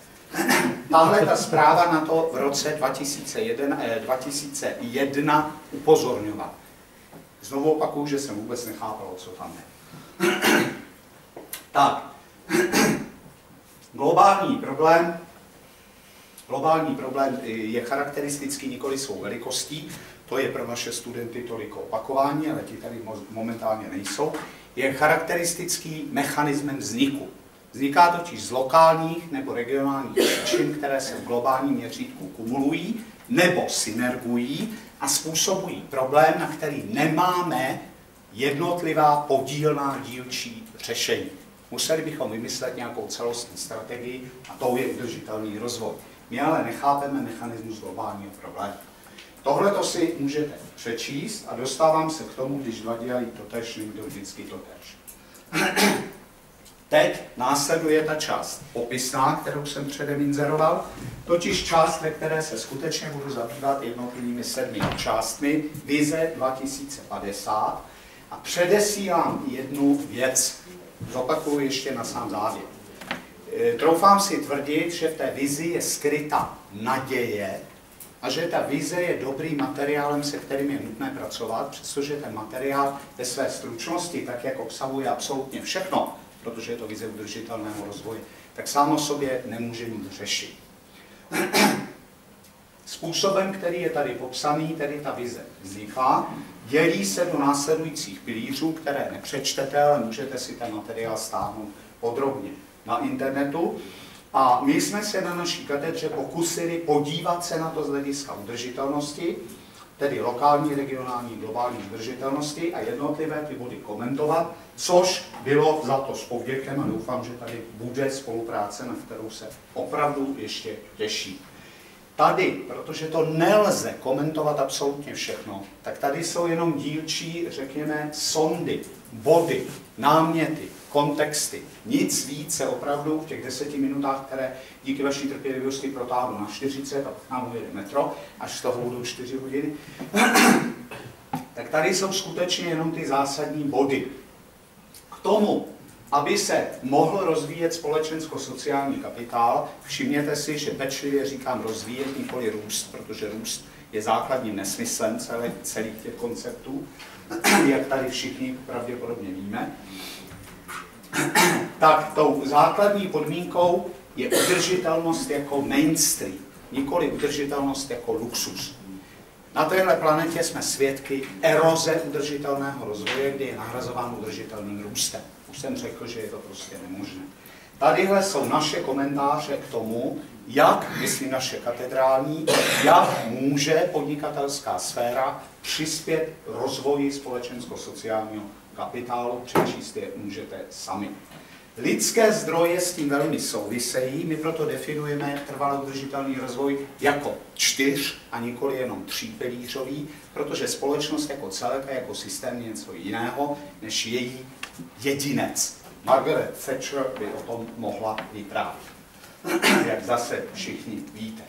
Tahle ta zpráva na to v roce 2001, eh, 2001 upozorňovala. Znovu opakuju, že jsem vůbec nechápal, co tam je. tak, globální problém Globální problém je charakteristický nikoli svou velikostí, to je pro naše studenty toliko opakování, ale ti tady momentálně nejsou, je charakteristický mechanismem vzniku. Vzniká totiž z lokálních nebo regionálních příčin, které se v globálním měřítku kumulují nebo synergují a způsobují problém, na který nemáme jednotlivá podílná dílčí řešení. Museli bychom vymyslet nějakou celostní strategii a tou je udržitelný rozvoj. My ale nechápeme mechanismus globálního problému. Tohle to si můžete přečíst a dostávám se k tomu, když dva dělají totež, není to vždycky totež. Teď následuje ta část popisná, kterou jsem předem inzeroval, totiž část, ve které se skutečně budu zabývat jednotlivými sedmi částmi Vize 2050 a předesílám jednu věc. Zopakuju ještě na sám závěr. Eh, troufám si tvrdit, že v té vizi je skryta naděje a že ta vize je dobrým materiálem, se kterým je nutné pracovat, přestože ten materiál ve své stručnosti, tak jak obsahuje absolutně všechno, protože je to vize udržitelného rozvoje, tak sám o sobě nemůže nic řešit. Způsobem, který je tady popsaný, tedy ta vize vzniká, dělí se do následujících pilířů, které nepřečtete, ale můžete si ten materiál stáhnout podrobně na internetu. A my jsme se na naší katedře pokusili podívat se na to z hlediska udržitelnosti, tedy lokální, regionální, globální udržitelnosti a jednotlivé ty body komentovat, což bylo za to s povděkem a doufám, že tady bude spolupráce, na kterou se opravdu ještě těší. Tady, protože to nelze komentovat absolutně všechno, tak tady jsou jenom dílčí, řekněme, sondy, body, náměty, kontexty. Nic více opravdu v těch deseti minutách, které díky vaší trpělivosti protáhnu na 40 a nám ujede metro, až z toho budou 4 hodiny, tak tady jsou skutečně jenom ty zásadní body. K tomu, aby se mohl rozvíjet společensko-sociální kapitál, všimněte si, že pečlivě říkám rozvíjet, nikoli růst, protože růst je základním nesmyslem celých, celých těch konceptů, jak tady všichni pravděpodobně víme, tak tou základní podmínkou je udržitelnost jako mainstream, nikoli udržitelnost jako luxus. Na téhle planetě jsme svědky eroze udržitelného rozvoje, kdy je nahrazován udržitelným růstem. Už jsem řekl, že je to prostě nemožné. Tadyhle jsou naše komentáře k tomu, jak, myslím naše katedrální, jak může podnikatelská sféra přispět rozvoji společensko-sociálního kapitálu, přečíst je můžete sami. Lidské zdroje s tím velmi souvisejí, my proto definujeme trvalý udržitelný rozvoj jako čtyř a nikoli jenom třípilířový, protože společnost jako celek a jako systém je něco jiného než její jedinec. Margaret Thatcher by o tom mohla vyprávět, jak zase všichni víte.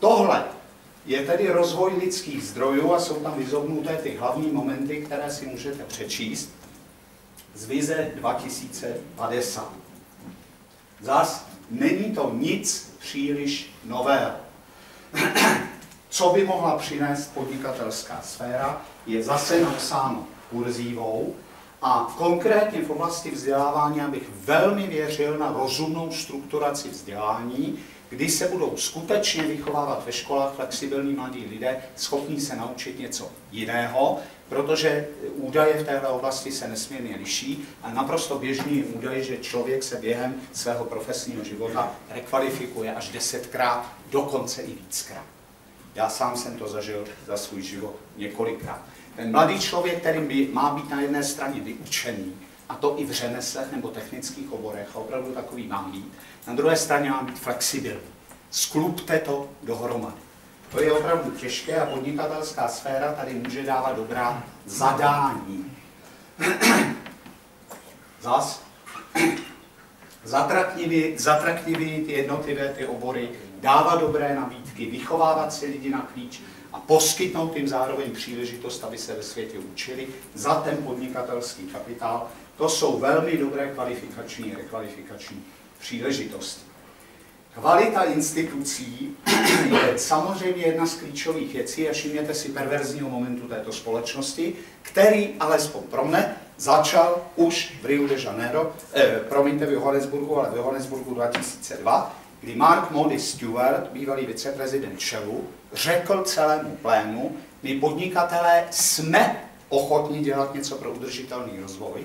Tohle je tedy rozvoj lidských zdrojů a jsou tam vyzobnuté ty hlavní momenty, které si můžete přečíst z vize 2050. Zas není to nic příliš nového. Co by mohla přinést podnikatelská sféra, je zase napsáno kurzívou a konkrétně v oblasti vzdělávání bych velmi věřil na rozumnou strukturaci vzdělání, kdy se budou skutečně vychovávat ve školách flexibilní mladí lidé, schopní se naučit něco jiného, protože údaje v této oblasti se nesmírně liší a naprosto běžný je údaj, že člověk se během svého profesního života rekvalifikuje až desetkrát, dokonce i víckrát. Já sám jsem to zažil za svůj život několikrát. Ten mladý člověk, který má být na jedné straně vyučený, a to i v řemeslech nebo technických oborech, a opravdu takový má být, na druhé straně má být flexibilní. Sklupte to dohromady. To je opravdu těžké a podnikatelská sféra tady může dávat dobrá zadání. Zas zatraktivit ty jednotlivé ty obory, dávat dobré nabídky, vychovávat si lidi na klíč a poskytnout jim zároveň příležitost, aby se ve světě učili za ten podnikatelský kapitál. To jsou velmi dobré kvalifikační, rekvalifikační příležitosti. Kvalita institucí je samozřejmě jedna z klíčových věcí a všimněte si perverzního momentu této společnosti, který alespoň pro mne začal už v Rio de Janeiro, eh, promiňte v Johannesburgu, ale v Johannesburgu 2002, kdy Mark Modi Stewart, bývalý viceprezident Shellu, řekl celému plénu, my podnikatelé jsme ochotní dělat něco pro udržitelný rozvoj,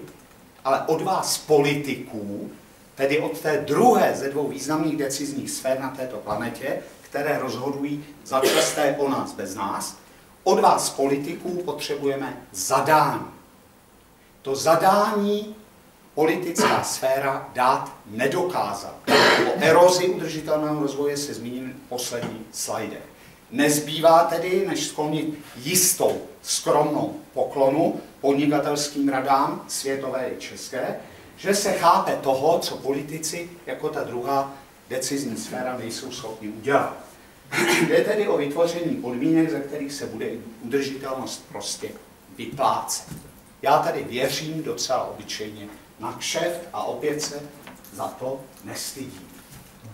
ale od vás politiků tedy od té druhé ze dvou významných decizních sfér na této planetě, které rozhodují za časté o nás bez nás, od vás politiků potřebujeme zadání. To zadání politická sféra dát nedokázala. O erozi udržitelného rozvoje se zmíním poslední slajde. Nezbývá tedy, než sklonit jistou skromnou poklonu podnikatelským radám světové i české, že se chápe toho, co politici jako ta druhá decizní sféra nejsou schopni udělat. Jde tedy o vytvoření podmínek, ze kterých se bude udržitelnost prostě vyplácet. Já tady věřím docela obyčejně na kšeft a opět se za to nestydím.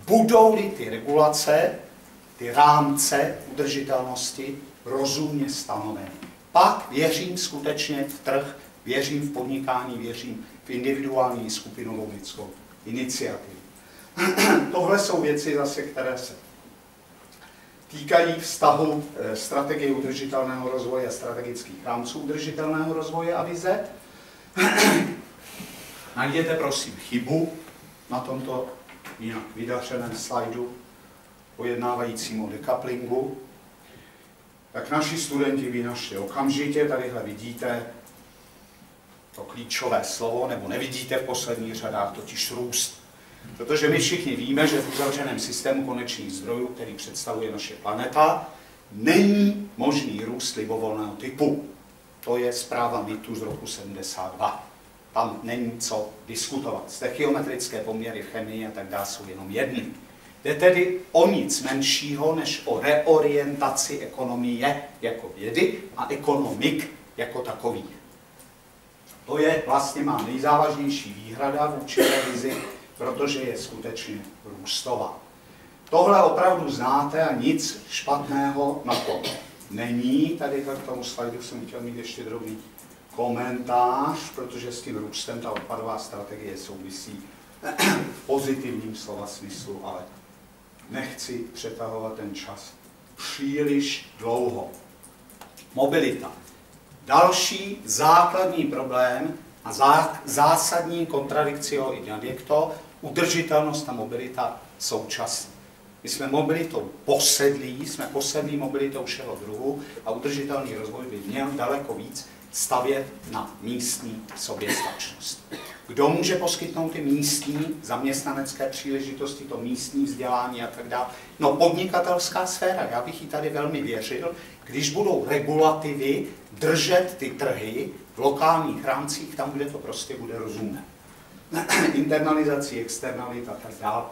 Budou-li ty regulace, ty rámce udržitelnosti rozumně stanoveny. Pak věřím skutečně v trh, věřím v podnikání, věřím v individuální skupinovou lidskou iniciativu. Tohle jsou věci zase, které se týkají vztahu eh, strategie udržitelného rozvoje a strategických rámců udržitelného rozvoje a vize. Najděte prosím chybu na tomto jinak vydařeném slajdu pojednávajícím o decouplingu. Tak naši studenti by našli okamžitě, tadyhle vidíte to klíčové slovo, nebo nevidíte v posledních řadách, totiž růst. Protože my všichni víme, že v uzavřeném systému konečných zdrojů, který představuje naše planeta, není možný růst libovolného typu. To je zpráva MITu z roku 72. Tam není co diskutovat. Stechiometrické poměry v chemii a tak dále jsou jenom jedny. Jde tedy o nic menšího, než o reorientaci ekonomie jako vědy a ekonomik jako takových. To je vlastně má nejzávažnější výhrada vůči revizi protože je skutečně růstová. Tohle opravdu znáte a nic špatného na tom není. Tady k tomu slajdu jsem chtěl mít ještě drobný komentář, protože s tím růstem ta odpadová strategie souvisí v pozitivním slova smyslu, ale nechci přetahovat ten čas příliš dlouho. Mobilita. Další základní problém a zásadní kontradikcio in adjecto udržitelnost a mobilita současně. My jsme mobilitou posedlí, jsme posedlí mobilitou všeho druhu a udržitelný rozvoj by měl daleko víc stavět na místní soběstačnost. Kdo může poskytnout ty místní zaměstnanecké příležitosti, to místní vzdělání a tak dále? No podnikatelská sféra, já bych ji tady velmi věřil, když budou regulativy držet ty trhy v lokálních rámcích, tam, kde to prostě bude rozumné. internalizaci, externalita a tak dále.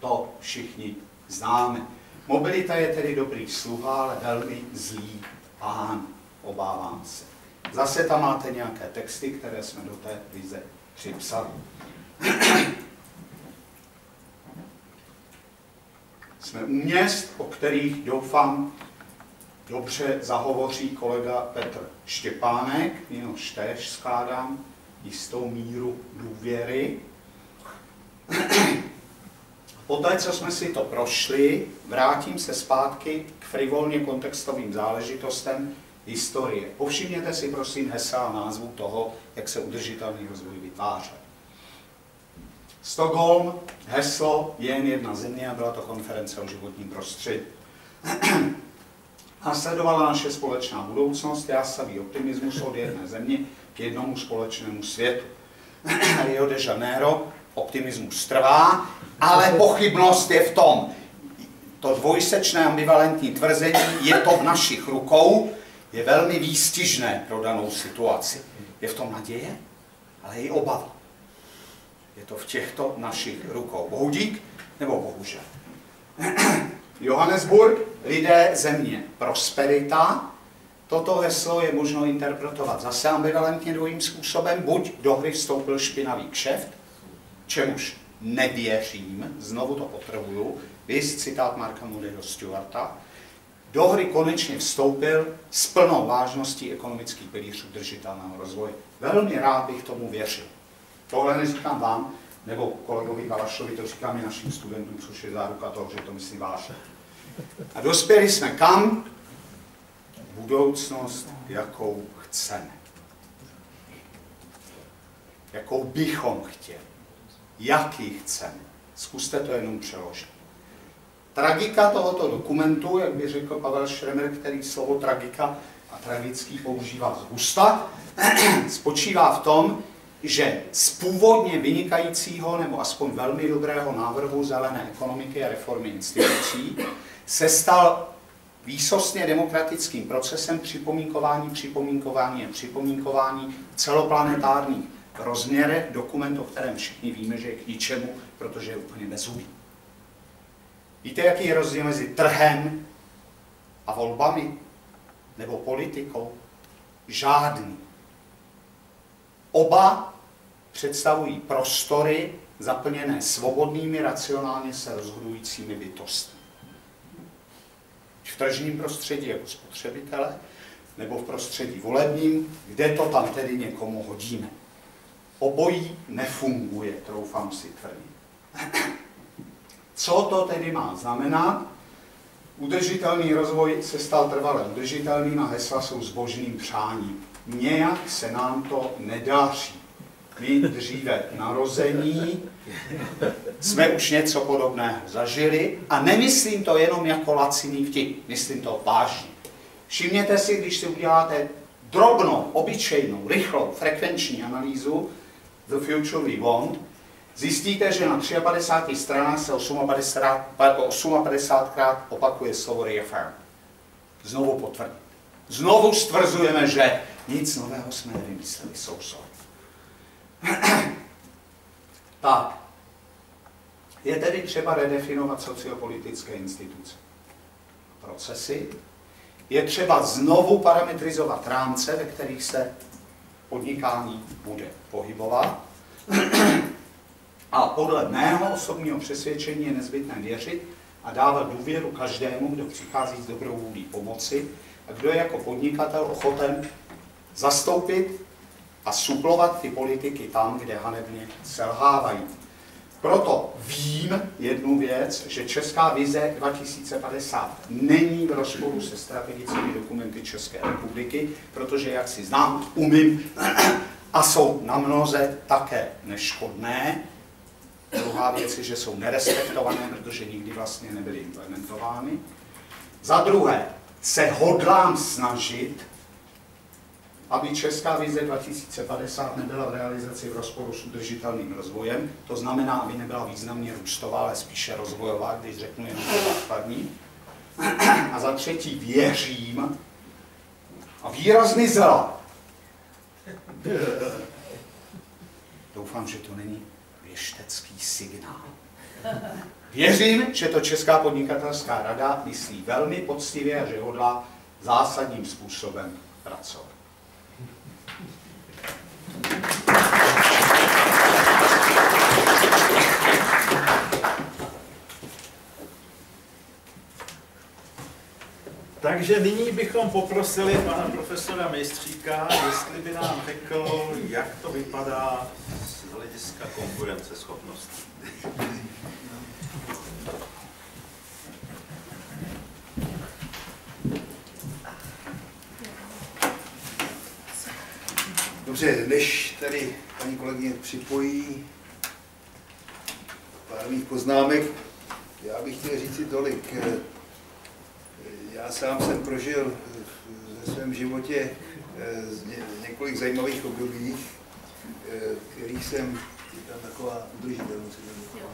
To všichni známe. Mobilita je tedy dobrý sluha, ale velmi zlý pán, obávám se. Zase tam máte nějaké texty, které jsme do té vize připsali. jsme u měst, o kterých doufám dobře zahovoří kolega Petr Štěpánek, jehož též skládám jistou míru důvěry. Poté, co jsme si to prošli, vrátím se zpátky k frivolně kontextovým záležitostem historie. Povšimněte si prosím hesla a názvu toho, jak se udržitelný rozvoj vytváří. Stockholm, heslo je jen jedna země a byla to konference o životním prostředí. Následovala naše společná budoucnost, jásavý optimismus od jedné země k jednomu společnému světu. Rio de Janeiro, optimismus trvá, ale pochybnost je v tom, to dvojsečné ambivalentní tvrzení je to v našich rukou, je velmi výstižné pro danou situaci. Je v tom naděje, ale i obava. Je to v těchto našich rukou. Bohudík nebo bohužel. Johannesburg, lidé, země, prosperita. Toto heslo je možno interpretovat zase ambivalentně dvojím způsobem. Buď do hry vstoupil špinavý kšeft, čemuž nevěřím, znovu to potrhuju, vys citát Marka Moodyho Stewarta, do hry konečně vstoupil s plnou vážností ekonomických pilířů držitelného rozvoje. Velmi rád bych tomu věřil. Tohle neříkám vám, nebo kolegovi Balašovi, to říkám i našim studentům, což je záruka toho, že to myslí vážně. A dospěli jsme kam? Budoucnost, jakou chceme. Jakou bychom chtěli. Jaký chceme. Zkuste to jenom přeložit. Tragika tohoto dokumentu, jak by řekl Pavel Schremer, který slovo tragika a tragický používá z husta, spočívá v tom, že z původně vynikajícího nebo aspoň velmi dobrého návrhu zelené ekonomiky a reformy institucí se stal výsostně demokratickým procesem připomínkování, připomínkování a připomínkování celoplanetárních rozměrech, dokument, o kterém všichni víme, že je k ničemu, protože je úplně bezubý. Víte, jaký je rozdíl mezi trhem a volbami? Nebo politikou? Žádný. Oba představují prostory zaplněné svobodnými, racionálně se rozhodujícími bytostmi. V tržním prostředí jako spotřebitele, nebo v prostředí volebním, kde to tam tedy někomu hodíme. Obojí nefunguje, troufám si tvrdit. Co to tedy má znamenat? Udržitelný rozvoj se stal trvale udržitelným a hesla jsou zbožným přáním. Nějak se nám to nedaří. My dříve narození jsme už něco podobného zažili a nemyslím to jenom jako laciný vtip, myslím to vážně. Všimněte si, když si uděláte drobnou, obyčejnou, rychlou frekvenční analýzu The Future We Want, zjistíte, že na 53 stranách se 58, krát opakuje slovo reaffirm. Znovu potvrdit. Znovu stvrzujeme, že nic nového jsme nevymysleli, jsou so. tak, je tedy třeba redefinovat sociopolitické instituce. Procesy, je třeba znovu parametrizovat rámce, ve kterých se podnikání bude pohybovat. A podle mého osobního přesvědčení je nezbytné věřit a dávat důvěru každému, kdo přichází s dobrou vůlí pomoci a kdo je jako podnikatel ochoten zastoupit a suplovat ty politiky tam, kde hanebně selhávají. Proto vím jednu věc, že Česká vize 2050 není v rozporu se strategickými dokumenty České republiky, protože, jak si znám, umím a jsou na mnoze také neškodné. Druhá věc je, že jsou nerespektované, protože nikdy vlastně nebyly implementovány. Za druhé, se hodlám snažit aby Česká vize 2050 nebyla v realizaci v rozporu s udržitelným rozvojem, to znamená, aby nebyla významně růstová, ale spíše rozvojová, když řeknu jenom základní. A za třetí věřím a výrazný zela. Doufám, že to není věštecký signál. Věřím, že to Česká podnikatelská rada myslí velmi poctivě a že hodlá zásadním způsobem pracovat. Takže nyní bychom poprosili pana profesora Mejstříka, jestli by nám řekl, jak to vypadá hlediska konkurenceschopnosti. Dobře, než tady paní kolegyně připojí pár mých poznámek, já bych chtěl říct tolik. Já sám jsem prožil ve svém životě eh, několik zajímavých období, jsem, je tam taková udržitelnost, je tam taková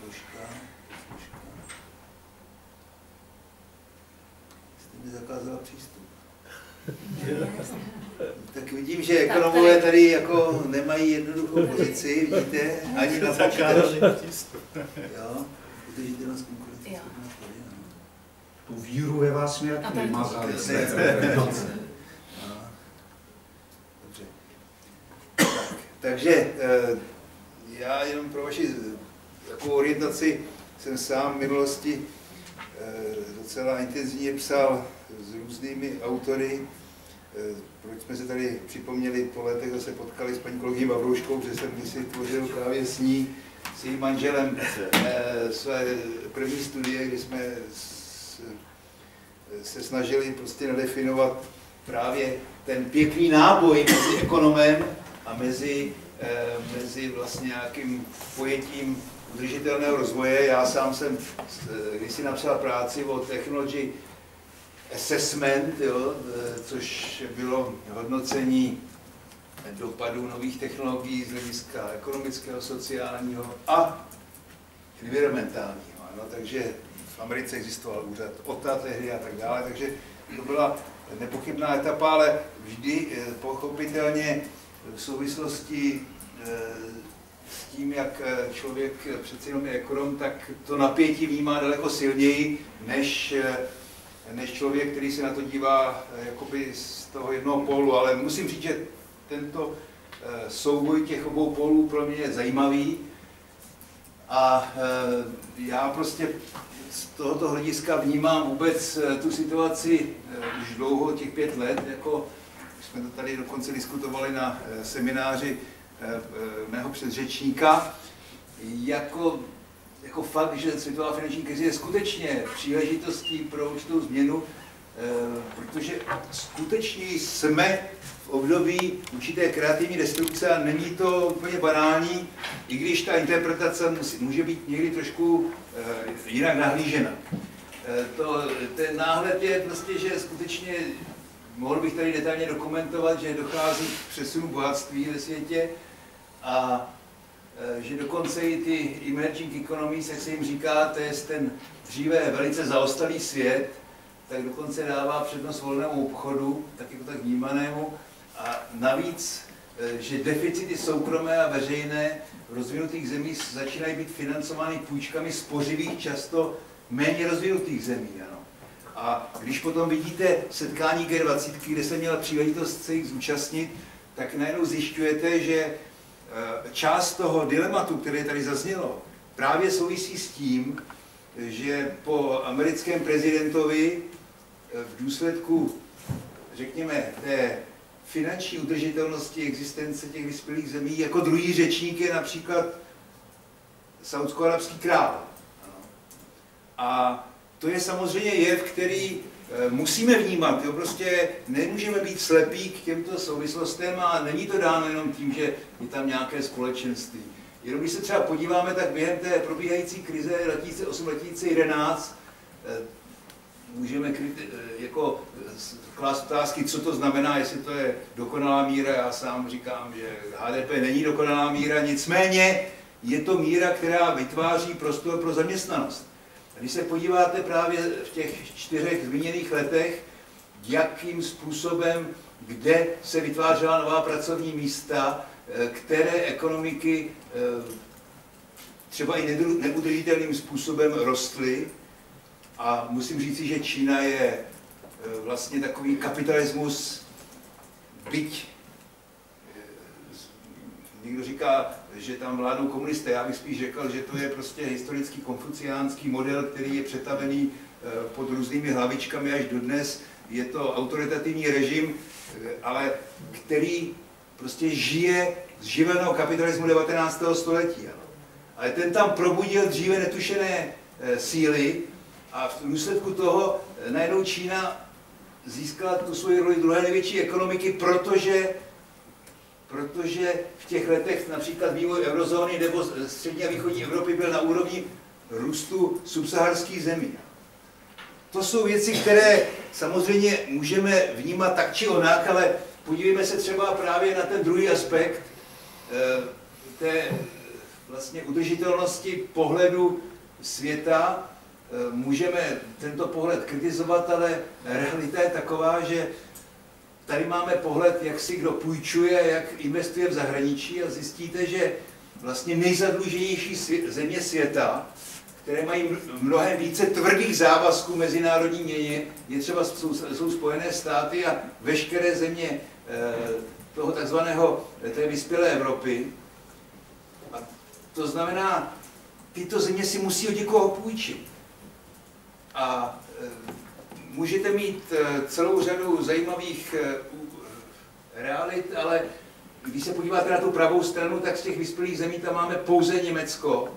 složka, složka. Jste mi zakázala přístup. Tak vidím, že ekonomové tady jako nemají jednoduchou pozici, vidíte, ani na počítač. Jo, udržitelnost konkurence. Tu víru ve vás nějak vymazali. Dobře. Tak, takže eh, já jenom pro vaši takovou orientaci jsem sám v minulosti eh, docela intenzivně psal s různými autory. Eh, proč jsme se tady připomněli po letech, zase potkali s paní kolegyní Vavrouškou, protože jsem si tvořil právě s ní, s jejím manželem své první studie, kdy jsme se snažili prostě nadefinovat právě ten pěkný náboj mezi ekonomem a mezi, eh, mezi vlastně nějakým pojetím udržitelného rozvoje. Já sám jsem, když si napsal práci o technology assessment, jo, e, což bylo hodnocení dopadů nových technologií z hlediska ekonomického, sociálního a environmentálního. No, takže v Americe existoval úřad OTA tehdy a tak dále, takže to byla nepochybná etapa, ale vždy pochopitelně v souvislosti e, s tím, jak člověk přeci jenom je ekonom, tak to napětí vnímá daleko silněji, než než člověk, který se na to dívá eh, jakoby z toho jednoho pólu, ale musím říct, že tento eh, souboj těch obou pólů pro mě je zajímavý. A já prostě z tohoto hlediska vnímám vůbec tu situaci už dlouho, těch pět let, jako jsme to tady dokonce diskutovali na semináři mého předřečníka, jako jako fakt, že světová finanční krize je skutečně příležitostí pro určitou změnu, eh, protože skutečně jsme v období určité kreativní destrukce a není to úplně banální, i když ta interpretace může být někdy trošku eh, jinak nahlížena. Eh, to, ten náhled je prostě, že skutečně, mohl bych tady detailně dokumentovat, že dochází k přesunu bohatství ve světě a Eh, že dokonce i ty emerging economies, jak se jim říká, to je ten dříve velice zaostalý svět, tak dokonce dává přednost volnému obchodu, tak jako tak vnímanému. A navíc, eh, že deficity soukromé a veřejné v rozvinutých zemích začínají být financovány půjčkami spořivých, často méně rozvinutých zemí. A když potom vidíte setkání G20, kde jsem měl příležitost se jich zúčastnit, tak najednou zjišťujete, že Eh, část toho dilematu, které tady zaznělo, právě souvisí s tím, že po americkém prezidentovi eh, v důsledku, řekněme, té finanční udržitelnosti existence těch vyspělých zemí, jako druhý řečník je například saudsko-arabský král. A to je samozřejmě jev, který Eh, musíme vnímat, jo, prostě nemůžeme být slepí k těmto souvislostem a není to dáno jenom tím, že je tam nějaké společenství. Jenom když se třeba podíváme, tak během té probíhající krize 2008-2011 eh, můžeme eh, jako klást otázky, co to znamená, jestli to je dokonalá míra. Já sám říkám, že HDP není dokonalá míra, nicméně je to míra, která vytváří prostor pro zaměstnanost. Když se podíváte právě v těch čtyřech zmíněných letech, jakým způsobem, kde se vytvářela nová pracovní místa, eh, které ekonomiky eh, třeba i neudržitelným způsobem rostly. A musím říci, že Čína je eh, vlastně takový kapitalismus, byť někdo říká, že tam vládnou komunisté. Já bych spíš řekl, že to je prostě historický konfuciánský model, který je přetavený eh, pod různými hlavičkami až dodnes. Je to autoritativní režim, eh, ale který prostě žije z živelného kapitalismu 19. století. Ale ten tam probudil dříve netušené eh, síly a v důsledku toho najednou Čína získala tu svoji roli druhé největší ekonomiky, protože protože v těch letech například vývoj eurozóny nebo střední a východní Evropy byl na úrovni růstu subsaharských zemí. To jsou věci, které samozřejmě můžeme vnímat tak či onak, ale podívejme se třeba právě na ten druhý aspekt eh, té vlastně udržitelnosti pohledu světa. Eh, můžeme tento pohled kritizovat, ale realita je taková, že tady máme pohled, jak si kdo půjčuje, jak investuje v zahraničí a zjistíte, že vlastně nejzadluženější země světa, které mají mnohem více tvrdých závazků mezinárodní měně, je třeba jsou, jsou Spojené státy a veškeré země eh, toho takzvaného té vyspělé Evropy. A to znamená, tyto země si musí od někoho půjčit. A eh, můžete mít eh, celou řadu zajímavých eh, realit, ale když se podíváte na tu pravou stranu, tak z těch vyspělých zemí tam máme pouze Německo,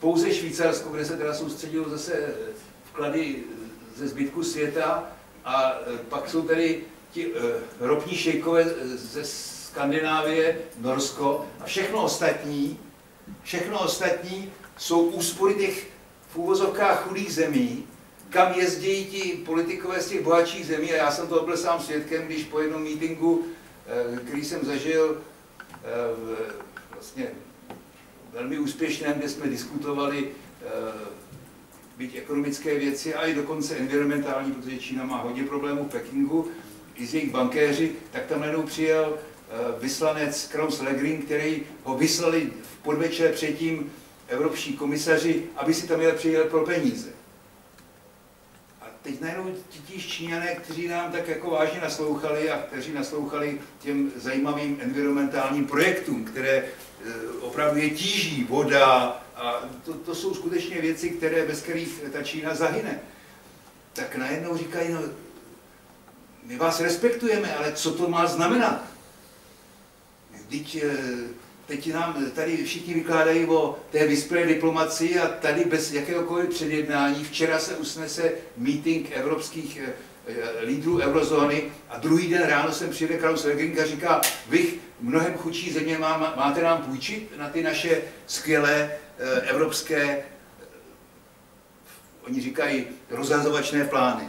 pouze Švýcarsko, kde se teda soustředilo zase eh, vklady ze zbytku světa. A pak jsou tady ti ropní šejkové ze Skandinávie, Norsko a všechno ostatní, všechno ostatní jsou úspory těch v úvozovkách chudých zemí, kam jezdí ti politikové z těch bohatších zemí a já jsem to byl sám svědkem, když po jednom meetingu, eh, který jsem zažil eh, vlastně velmi úspěšném, kde jsme diskutovali eh, byť ekonomické věci a i dokonce environmentální, protože Čína má hodně problémů v Pekingu, i z jejich bankéři, tak tam najednou přijel vyslanec Kraus Legring, který ho vyslali v podvečer předtím evropští komisaři, aby si tam jel přijel pro peníze teď najednou ti Číňané, kteří nám tak jako vážně naslouchali a kteří naslouchali těm zajímavým environmentálním projektům, které e, opravdu je tíží, voda, a to, to jsou skutečně věci, které, bez kterých ta Čína zahyne. Tak najednou říkají, no, my vás respektujeme, ale co to má znamenat? Vždyť e, teď nám tady všichni vykládají o té vyspělé diplomaci a tady bez jakéhokoliv předjednání. Včera se usnese meeting evropských eh, eh, lídrů eurozóny a druhý den ráno jsem přijde Klaus Regling a říká, vy mnohem chudší země má, máte nám půjčit na ty naše skvělé eh, evropské, oni říkají, rozhazovačné plány.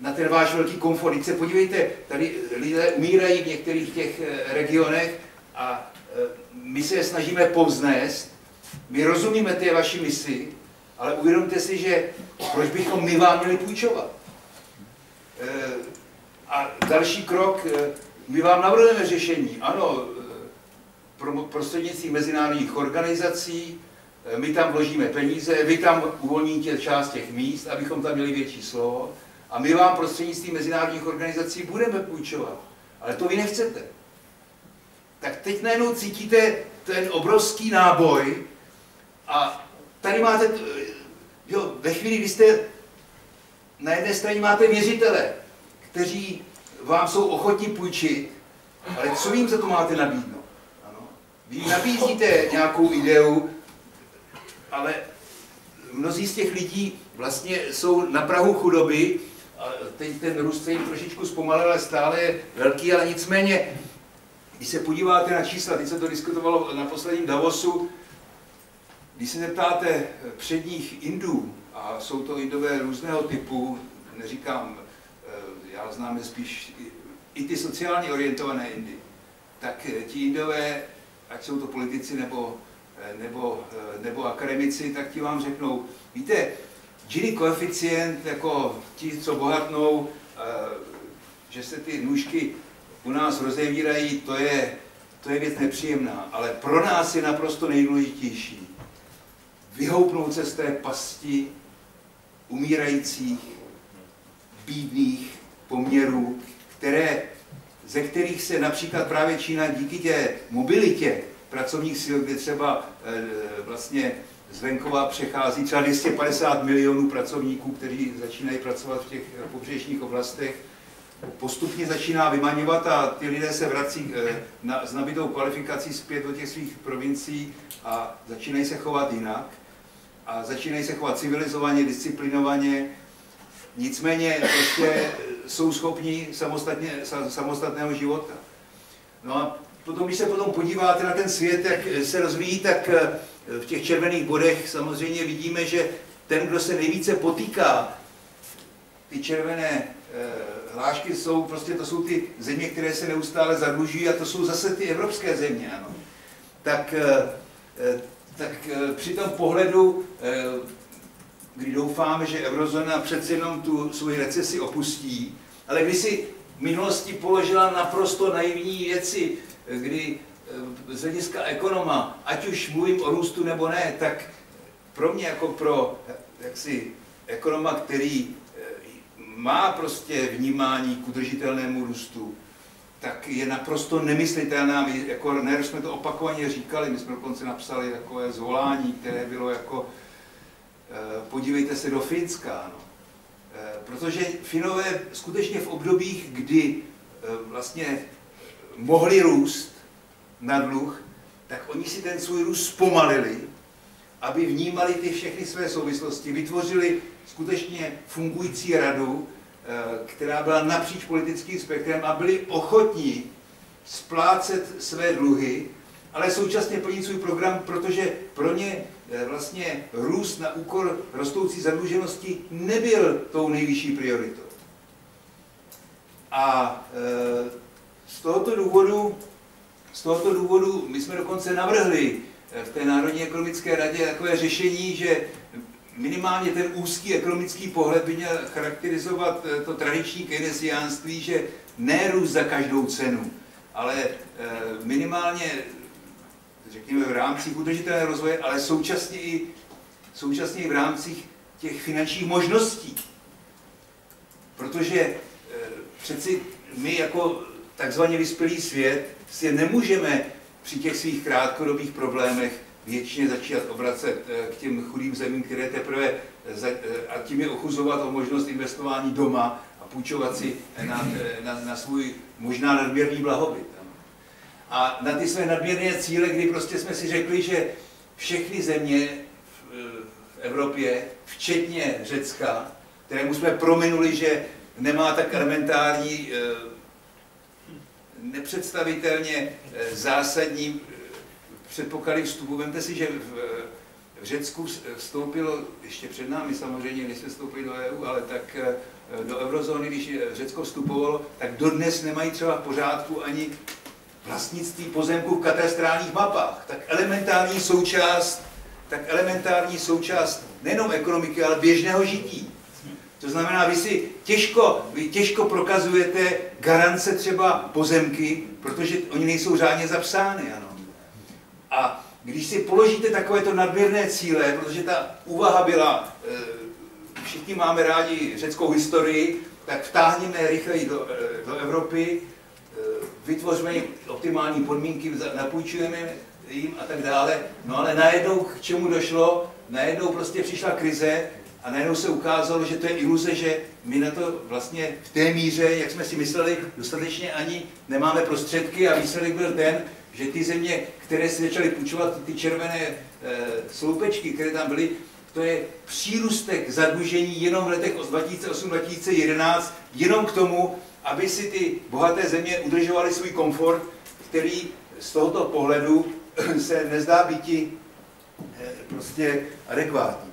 Na ten váš velký komfort. Teď se podívejte, tady lidé umírají v některých těch regionech a my se je snažíme povznést, my rozumíme té vaší misi, ale uvědomte si, že proč bychom my vám měli půjčovat. Eh, a další krok, eh, my vám navrhujeme řešení. Ano, prostřednictvím mezinárodních organizací, my tam vložíme peníze, vy tam uvolníte část těch míst, abychom tam měli větší slovo, a my vám prostřednictvím mezinárodních organizací budeme půjčovat. Ale to vy nechcete tak teď najednou cítíte ten obrovský náboj a tady máte, jo, ve chvíli, kdy jste na jedné straně máte věřitele, kteří vám jsou ochotní půjčit, ale co jim za to máte nabídnout? Ano. Vy nabízíte nějakou ideu, ale mnozí z těch lidí vlastně jsou na Prahu chudoby, a teď ten růst se jim trošičku zpomalil, ale stále je velký, ale nicméně když se podíváte na čísla, teď se to diskutovalo na posledním Davosu, když se zeptáte předních Indů, a jsou to Indové různého typu, neříkám, eh, já znám spíš i ty sociálně orientované Indy, tak eh, ti Indové, ať jsou to politici nebo, eh, nebo, nebo akademici, tak ti vám řeknou, víte, Gini koeficient, jako ti, co bohatnou, že se ty nůžky u nás rozevírají, to je, to je věc nepříjemná, ale pro nás je naprosto nejdůležitější vyhoupnout se z té pasti umírajících, bídných poměrů, které, ze kterých se například právě Čína díky té mobilitě pracovních sil, kde třeba e, vlastně z venkova přechází třeba 250 milionů pracovníků, kteří začínají pracovat v těch pobřežních oblastech, postupně začíná vymaňovat a ty lidé se vrací eh, na, s nabitou kvalifikací zpět do těch svých provincií a začínají se chovat jinak a začínají se chovat civilizovaně, disciplinovaně, nicméně prostě jsou schopni samostatně, samostatného života. No a potom, když se potom podíváte na ten svět, jak se rozvíjí, tak eh, v těch červených bodech samozřejmě vidíme, že ten, kdo se nejvíce potýká, ty červené Eh, hlášky jsou prostě, to jsou ty země, které se neustále zadlužují a to jsou zase ty evropské země, ano. Tak, eh, eh, tak při tom pohledu, kdy doufáme, že eurozóna přece jenom tu svoji recesi opustí, ale když si v minulosti položila naprosto naivní věci, kdy z hlediska ekonoma, ať už mluvím o růstu nebo ne, tak pro mě jako pro jaksi ekonoma, který má prostě vnímání k udržitelnému růstu, tak je naprosto nemyslitelná. My jako NER jsme to opakovaně říkali, my jsme dokonce napsali takové zvolání, které bylo jako eh, podívejte se do Finska. No. Protože Finové skutečně v obdobích, kdy eh, vlastně mohli růst na dluh, tak oni si ten svůj růst zpomalili, aby vnímali ty všechny své souvislosti, vytvořili skutečně fungující radu, eh, která byla napříč politickým spektrem a byli ochotní splácet své dluhy, ale současně plnit svůj program, protože pro ně eh, vlastně růst na úkor rostoucí zadluženosti nebyl tou nejvyšší prioritou. A e, z tohoto důvodu, z tohoto důvodu my jsme dokonce navrhli v té Národní ekonomické radě takové řešení, že minimálně ten úzký ekonomický pohled by měl charakterizovat eh, to tradiční keynesiánství, že ne růst za každou cenu, ale eh, minimálně, řekněme, v rámci udržitelného rozvoje, ale současně i, současně i v rámci těch finančních možností. protože eh, přeci my jako takzvaně vyspělý svět si nemůžeme při těch svých krátkodobých problémech většině začít obracet k těm chudým zemím, které teprve a tím je ochuzovat o možnost investování doma a půjčovat si na, na, na svůj možná nadměrný blahobyt. A na ty své nadměrné cíle, kdy prostě jsme si řekli, že všechny země v Evropě, včetně Řecka, kterému jsme prominuli, že nemá tak elementární, eh, nepředstavitelně eh, zásadní eh, předpoklady vstupu. Vemte si, že v, v Řecku vstoupilo, ještě před námi samozřejmě, než jsme vstoupili do EU, ale tak do eurozóny, když Řecko vstupovalo, tak dodnes nemají třeba v pořádku ani vlastnictví pozemků v katastrálních mapách. Tak elementární součást, tak elementární součást nejenom ekonomiky, ale běžného žití. To znamená, vy si těžko, vy těžko prokazujete garance třeba pozemky, protože oni nejsou řádně zapsány. Ano. A když si položíte takovéto nadměrné cíle, protože ta úvaha byla, eh, všichni máme rádi řeckou historii, tak vtáhneme rychleji do, eh, do Evropy, eh, vytvořme jim optimální podmínky, napůjčujeme jim a tak dále. No ale najednou k čemu došlo? Najednou prostě přišla krize a najednou se ukázalo, že to je iluze, že my na to vlastně v té míře, jak jsme si mysleli, dostatečně ani nemáme prostředky a výsledek byl ten, že ty země, které si začaly půjčovat ty červené e, sloupečky, které tam byly, to je přírůstek zadlužení jenom v letech 2008-2011, jenom k tomu, aby si ty bohaté země udržovaly svůj komfort, který z tohoto pohledu se nezdá být e, prostě adekvátní.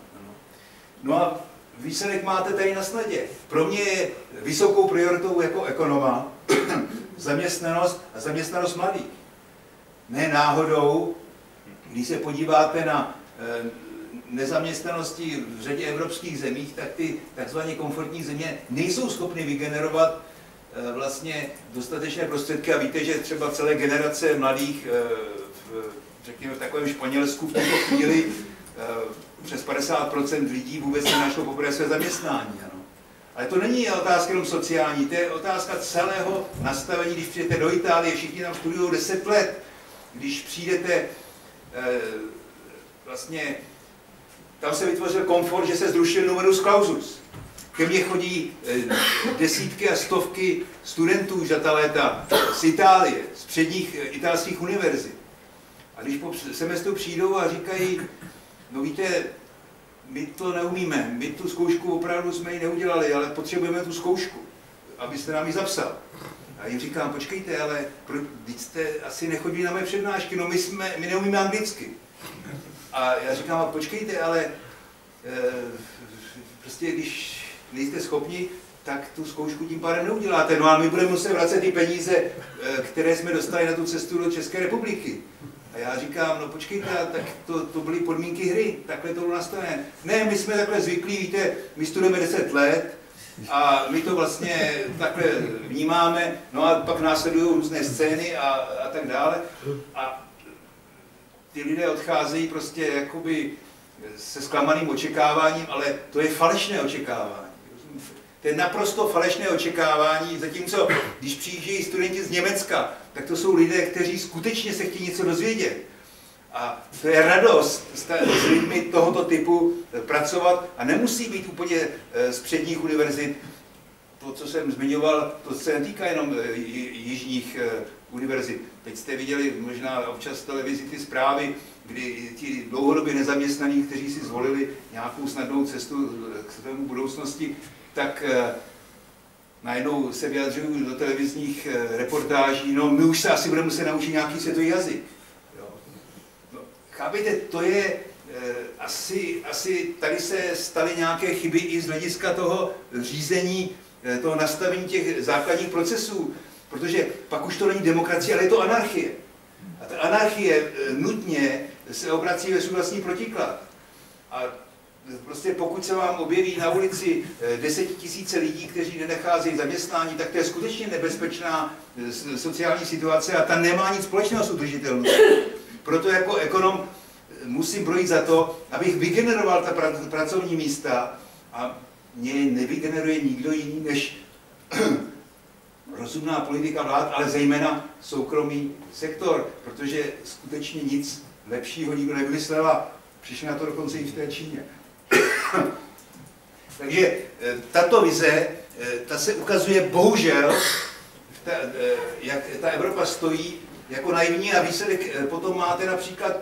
No a výsledek máte tady na snadě. Pro mě je vysokou prioritou jako ekonoma zaměstnanost a zaměstnanost mladých. Ne náhodou, když se podíváte na eh, nezaměstnanosti v řadě evropských zemích, tak ty takzvaně komfortní země nejsou schopny vygenerovat eh, vlastně dostatečné prostředky a víte, že třeba celé generace mladých eh, v, řekněme, v takovém Španělsku v této chvíli přes 50% lidí vůbec nenašlo poprvé své zaměstnání. Ano. Ale to není otázka jenom sociální, to je otázka celého nastavení, když přijdete do Itálie, všichni tam studují 10 let, když přijdete e, vlastně, tam se vytvořil komfort, že se zrušil numerus clausus. Ke mně chodí e, desítky a stovky studentů za ta léta z Itálie, z předních e, italských univerzit. A když po semestru přijdou a říkají, no víte, my to neumíme, my tu zkoušku opravdu jsme ji neudělali, ale potřebujeme tu zkoušku, abyste nám ji zapsal. A jim říkám, počkejte, ale pro, jste asi nechodí na mé přednášky, no my, jsme, my neumíme anglicky. A já říkám, a počkejte, ale e, prostě když nejste schopni, tak tu zkoušku tím pádem neuděláte. No a my budeme muset vracet ty peníze, e, které jsme dostali na tu cestu do České republiky. A já říkám, no počkejte, tak to, to byly podmínky hry, takhle to bylo nastavené. Ne, my jsme takhle zvyklí, víte, my studujeme 10 let a my to vlastně takhle vnímáme, no a pak následují různé scény a, a tak dále. A ty lidé odcházejí prostě jakoby se zklamaným očekáváním, ale to je falešné očekávání. To je naprosto falešné očekávání, zatímco když přijíždějí studenti z Německa, tak to jsou lidé, kteří skutečně se chtějí něco dozvědět. A to je radost s lidmi tohoto typu eh, pracovat a nemusí být úplně eh, z předních univerzit. To, co jsem zmiňoval, to se netýká jenom eh, jižních univerzit. Teď jste viděli možná občas televizi ty zprávy, kdy ti dlouhodobě nezaměstnaní, kteří si zvolili nějakou snadnou cestu k svému budoucnosti, tak najednou se vyjadřují do televizních reportáží, no my už se asi budeme muset naučit nějaký světový jazyk. Jo. Chápejte, to je e, asi, asi tady se staly nějaké chyby i z hlediska toho řízení, e, toho nastavení těch základních procesů, protože pak už to není demokracie, ale je to anarchie. A ta anarchie e, nutně se obrací ve svůj vlastní protiklad. A prostě pokud se vám objeví na ulici eh, desetitisíce lidí, kteří nenecházejí zaměstnání, tak to je skutečně nebezpečná eh, sociální situace a ta nemá nic společného s udržitelností. Proto jako ekonom eh, musím projít za to, abych vygeneroval ta pracovní místa a mě nevygeneruje nikdo jiný než rozumná politika vlád, ale zejména soukromý sektor, protože skutečně nic lepšího nikdo nevymyslel a přišli na to dokonce i v té Číně. Takže eh, tato vize, eh, ta se ukazuje bohužel, ta, jak ta Evropa stojí jako naivní a výsledek potom máte například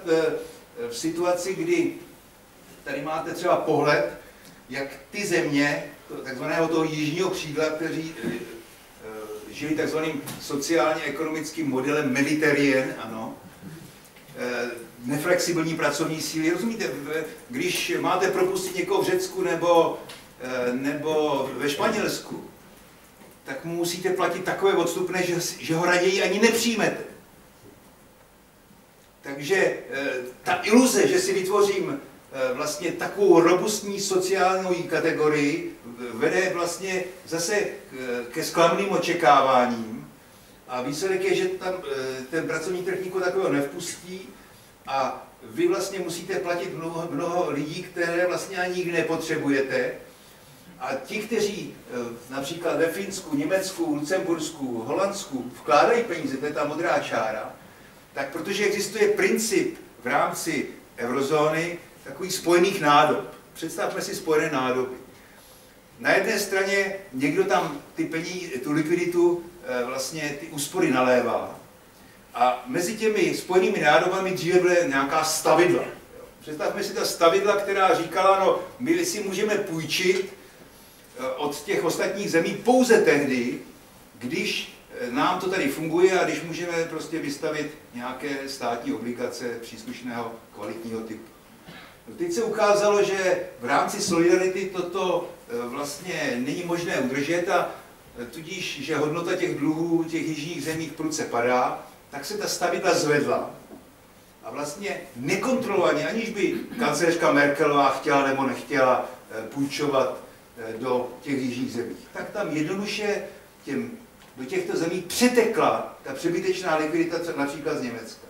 v situaci, kdy tady máte třeba pohled, jak ty země, takzvaného toho jižního křídla, kteří žili takzvaným sociálně-ekonomickým modelem Mediterrien, ano, neflexibilní pracovní síly. Rozumíte, když máte propustit někoho v Řecku nebo Eh, nebo ve Španělsku, tak mu musíte platit takové odstupné, že, že ho raději ani nepřijmete. Takže eh, ta iluze, že si vytvořím eh, vlastně takovou robustní sociální kategorii, vede vlastně zase ke sklamným očekáváním. A výsledek je, že tam ten pracovní trh nikoho takového nevpustí a vy vlastně musíte platit mnoho, mnoho lidí, které vlastně ani nikdy nepotřebujete, a ti, kteří eh, například ve Finsku, Německu, Lucembursku, Holandsku vkládají peníze, to je ta modrá čára, tak protože existuje princip v rámci eurozóny takových spojených nádob. Představme si spojené nádoby. Na jedné straně někdo tam ty peníze, tu likviditu, eh, vlastně ty úspory nalévá. A mezi těmi spojenými nádobami dříve byly nějaká stavidla. Představme si ta stavidla, která říkala, no my si můžeme půjčit, Eh, od těch ostatních zemí pouze tehdy, když nám to tady funguje a když můžeme prostě vystavit nějaké státní obligace příslušného kvalitního typu. No teď se ukázalo, že v rámci solidarity toto eh, vlastně není možné udržet a tudíž, že hodnota těch dluhů těch jižních zemí prudce padá, tak se ta stavidla zvedla. A vlastně nekontrolovaně, aniž by kancelářka Merkelová chtěla nebo nechtěla půjčovat Eh, do těch jižních zemí. Tak tam jednoduše těm, do těchto zemí přetekla ta přebytečná likvidita například z Německa.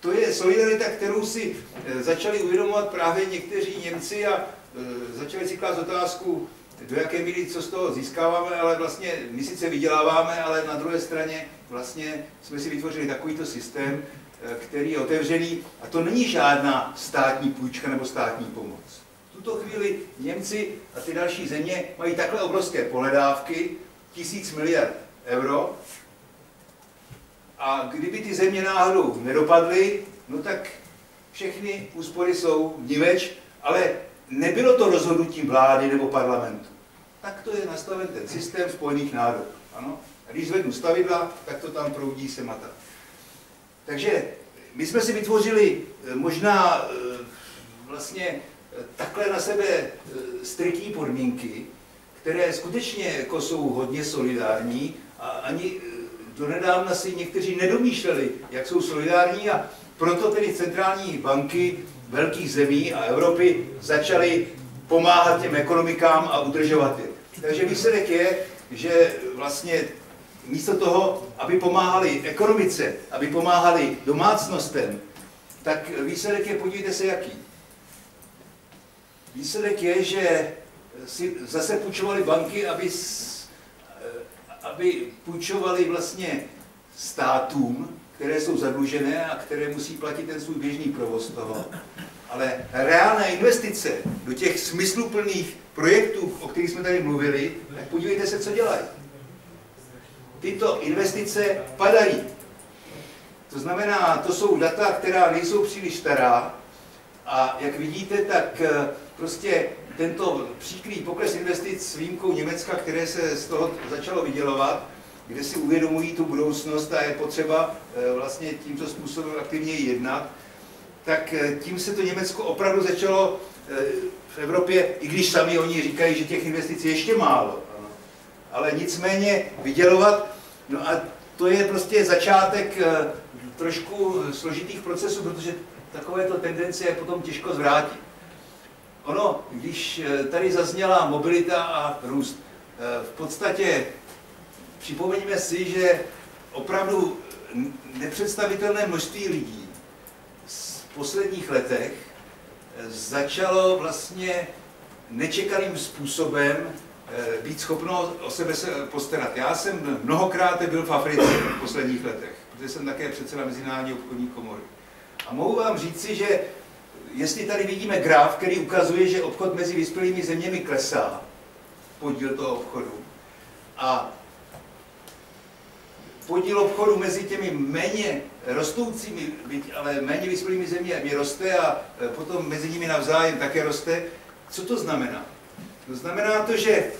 To je solidarita, kterou si eh, začali uvědomovat právě někteří Němci a eh, začali si klást otázku, do jaké míry co z toho získáváme, ale vlastně my sice vyděláváme, ale na druhé straně vlastně jsme si vytvořili takovýto systém, který je otevřený a to není žádná státní půjčka nebo státní pomoc tuto chvíli Němci a ty další země mají takhle obrovské pohledávky, tisíc miliard euro, a kdyby ty země náhodou nedopadly, no tak všechny úspory jsou vníveč, ale nebylo to rozhodnutí vlády nebo parlamentu. Tak to je nastaven ten systém Spojených národů. Ano? A když zvednu stavidla, tak to tam proudí se mata. Takže my jsme si vytvořili eh, možná eh, vlastně takhle na sebe eh, striktní podmínky, které skutečně jako jsou hodně solidární a ani eh, donedávna si někteří nedomýšleli, jak jsou solidární a proto tedy centrální banky velkých zemí a Evropy začaly pomáhat těm ekonomikám a udržovat je. Takže výsledek je, že vlastně místo toho, aby pomáhali ekonomice, aby pomáhali domácnostem, tak výsledek je, podívejte se, jaký. Výsledek je, že si zase půjčovali banky, aby, aby půjčovali vlastně státům, které jsou zadlužené a které musí platit ten svůj běžný provoz toho. Ale reálné investice do těch smysluplných projektů, o kterých jsme tady mluvili, tak podívejte se, co dělají. Tyto investice padají. To znamená, to jsou data, která nejsou příliš stará a jak vidíte, tak prostě tento příklý pokles investic s výjimkou Německa, které se z toho začalo vydělovat, kde si uvědomují tu budoucnost a je potřeba eh, vlastně tímto způsobem aktivně jednat, tak eh, tím se to Německo opravdu začalo eh, v Evropě, i když sami oni říkají, že těch investic je ještě málo, ale nicméně vydělovat, no a to je prostě začátek trošku složitých procesů, protože takovéto tendence je potom těžko zvrátit. Ono, když eh, tady zazněla mobilita a růst, eh, v podstatě připomeňme si, že opravdu nepředstavitelné množství lidí v posledních letech eh, začalo vlastně nečekaným způsobem eh, být schopno o sebe se postarat. Já jsem mnohokrát byl v Africe v posledních letech, protože jsem také předseda Mezinárodní obchodní komory. A mohu vám říci, že jestli tady vidíme graf, který ukazuje, že obchod mezi vyspělými zeměmi klesá, podíl toho obchodu, a podíl obchodu mezi těmi méně rostoucími, ale méně vyspělými zeměmi roste a e, potom mezi nimi navzájem také roste. Co to znamená? To znamená to, že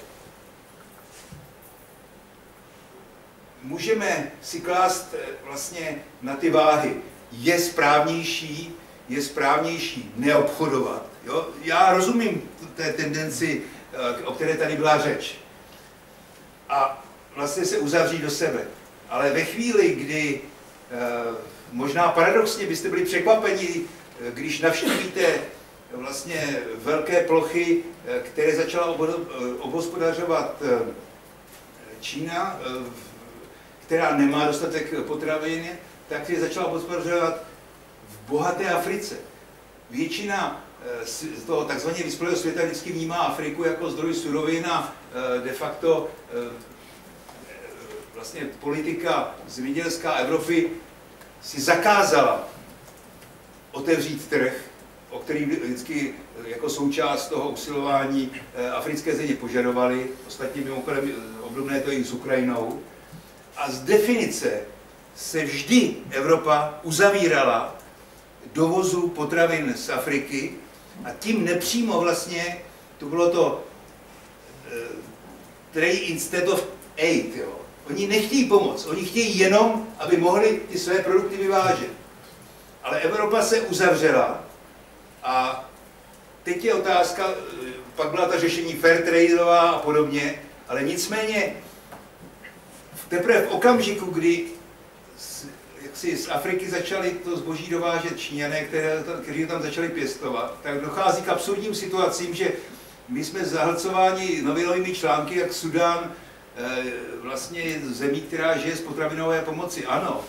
můžeme si klást e, vlastně na ty váhy. Je správnější, je správnější neobchodovat. Jo? Já rozumím té tendenci, e, o které tady byla řeč. A vlastně se uzavřít do sebe. Ale ve chvíli, kdy eh, možná paradoxně byste byli překvapeni, eh, když navštívíte vlastně velké plochy, eh, které začala obhospodařovat Čína, která nemá dostatek potravin, tak je začala obhospodařovat bohaté Africe. Většina z toho takzvaně vyspělého světa vždycky vnímá Afriku jako zdroj surovin a de facto vlastně politika zemědělská Evropy si zakázala otevřít trh, o který vždycky jako součást toho usilování eh, africké země požadovali, ostatně mimochodem eh, obdobné to i s Ukrajinou. A z definice se vždy Evropa uzavírala dovozu potravin z Afriky a tím nepřímo vlastně, to bylo to uh, trade instead of aid, jo. Oni nechtějí pomoc, oni chtějí jenom, aby mohli ty své produkty vyvážet. Ale Evropa se uzavřela a teď je otázka, pak byla ta řešení fair tradeová a podobně, ale nicméně teprve v okamžiku, kdy si z Afriky začali to zboží dovážet Číňané, které, kteří tam začali pěstovat, tak dochází k absurdním situacím, že my jsme zahlcováni novinovými články, jak Sudán Eh, vlastně zemí, která žije z potravinové pomoci. Ano,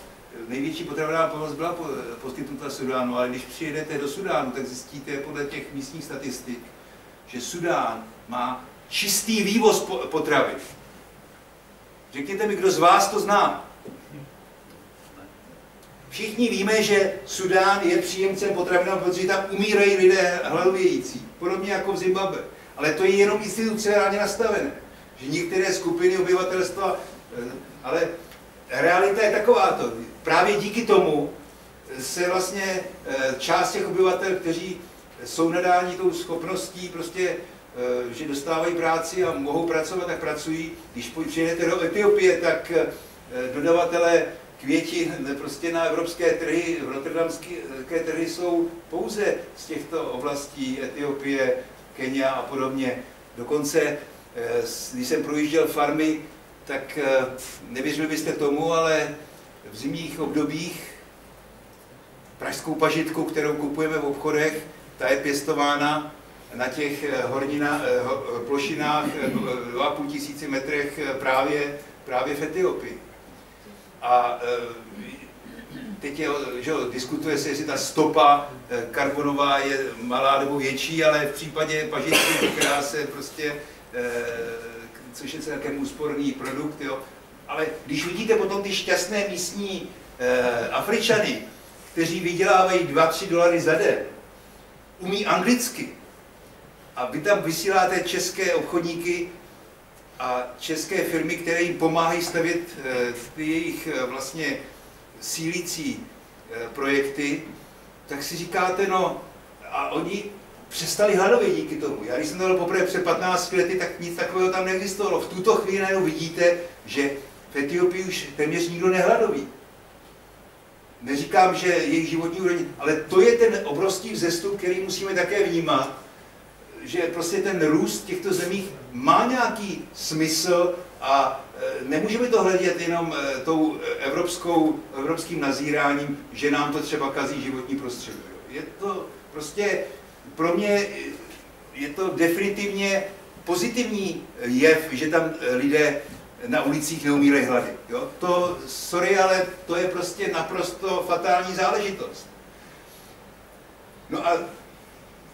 největší potravinová pomoc byla poskytnuta Sudánu, ale když přijedete do Sudánu, tak zjistíte podle těch místních statistik, že Sudán má čistý vývoz potravy. Řekněte mi, kdo z vás to zná. Všichni víme, že Sudán je příjemcem potravinové pomoci, tam umírají lidé hladovějící, podobně jako v Zimbabwe. Ale to je jenom institucionálně nastavené že některé skupiny obyvatelstva, eh, ale realita je taková to. Právě díky tomu se vlastně eh, část těch obyvatel, kteří jsou nadáni tou schopností prostě eh, že dostávají práci a mohou pracovat, tak pracují. Když přijedete do Etiopie, tak dodavatelé květin prostě na evropské trhy, v rotterdamské trhy jsou pouze z těchto oblastí Etiopie, Kenia a podobně. Dokonce Eh, když jsem projížděl farmy, tak eh, nevěřili byste tomu, ale v zimních obdobích pražskou pažitku, kterou kupujeme v obchodech, ta je pěstována na těch eh, hornina, plošinách 2,5 tisíci metrech právě, právě v Etiopii. A teď je, že diskutuje se, jestli ta stopa karbonová je malá nebo větší, ale v případě pažitky, která se prostě Eh, což je celkem úsporný produkt, jo. Ale když vidíte potom ty šťastné místní eh, Afričany, kteří vydělávají 2-3 dolary za den, umí anglicky, a vy tam vysíláte české obchodníky a české firmy, které jim pomáhají stavět eh, ty jejich vlastně sílící projekty, tak si říkáte, no a oni přestali hladovět díky tomu. Já když jsem to poprvé před 15 lety, tak nic takového tam neexistovalo. V tuto chvíli najednou vidíte, že v Etiopii už téměř nikdo nehladoví. Neříkám, že jejich životní úroveň, ale to je ten obrovský vzestup, který musíme také vnímat, že prostě ten růst těchto zemích má nějaký smysl a e, nemůžeme to hledět jenom e, tou evropskou, evropským nazíráním, že nám to třeba kazí životní prostředí. Je to prostě pro mě je to definitivně pozitivní jev, že tam lidé na ulicích neumírají hlady. Jo? To, sorry, ale to je prostě naprosto fatální záležitost. No a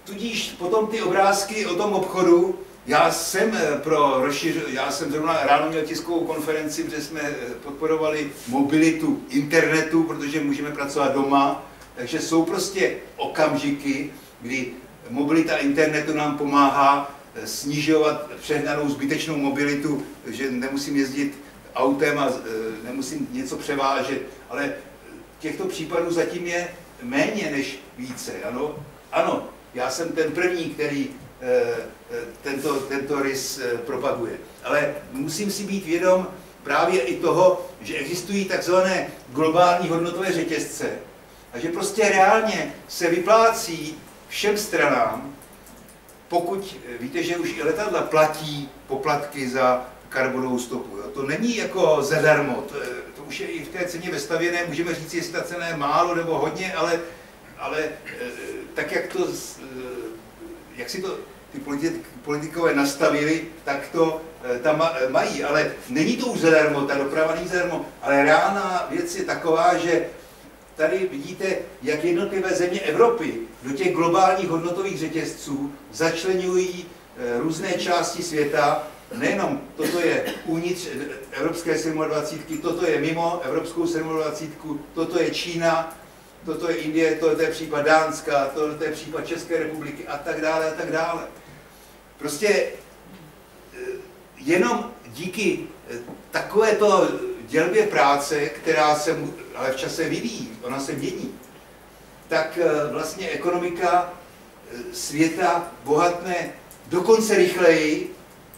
tudíž potom ty obrázky o tom obchodu, já jsem eh, pro rozšiř... já jsem zrovna ráno měl tiskovou konferenci, kde jsme eh, podporovali mobilitu internetu, protože můžeme pracovat doma, takže jsou prostě okamžiky, kdy mobilita internetu nám pomáhá eh, snižovat přehnanou zbytečnou mobilitu, že nemusím jezdit autem a nemusím něco převážet, ale těchto případů zatím je méně než více. Ano, ano já jsem ten první, který tento, tento rys eh, propaguje. Ale musím si být vědom právě i toho, že existují takzvané globální hodnotové řetězce a že prostě reálně se vyplácí všem stranám, pokud eh, víte, že už i letadla platí poplatky za karbonovou stopu. Jo. To není jako zadarmo, to, to už je i v té ceně vestavěné, můžeme říct, jestli ta cena je málo nebo hodně, ale, ale eh, tak, jak, to, jak si to ty politikové nastavili, tak to eh, tam eh, mají. Ale není to už zadarmo, ta doprava není zadarmo, ale reálná věc je taková, že tady vidíte, jak jednotlivé země Evropy do těch globálních hodnotových řetězců začlenují eh, různé části světa, nejenom toto je uvnitř Evropské 27, toto je mimo Evropskou 27, toto je Čína, toto je Indie, toto je případ Dánska, toto je případ České republiky a tak dále a tak dále. Prostě eh, jenom díky eh, takovéto dělbě práce, která se ale v čase vyvíjí, ona se mění, tak eh, vlastně ekonomika světa bohatne dokonce rychleji,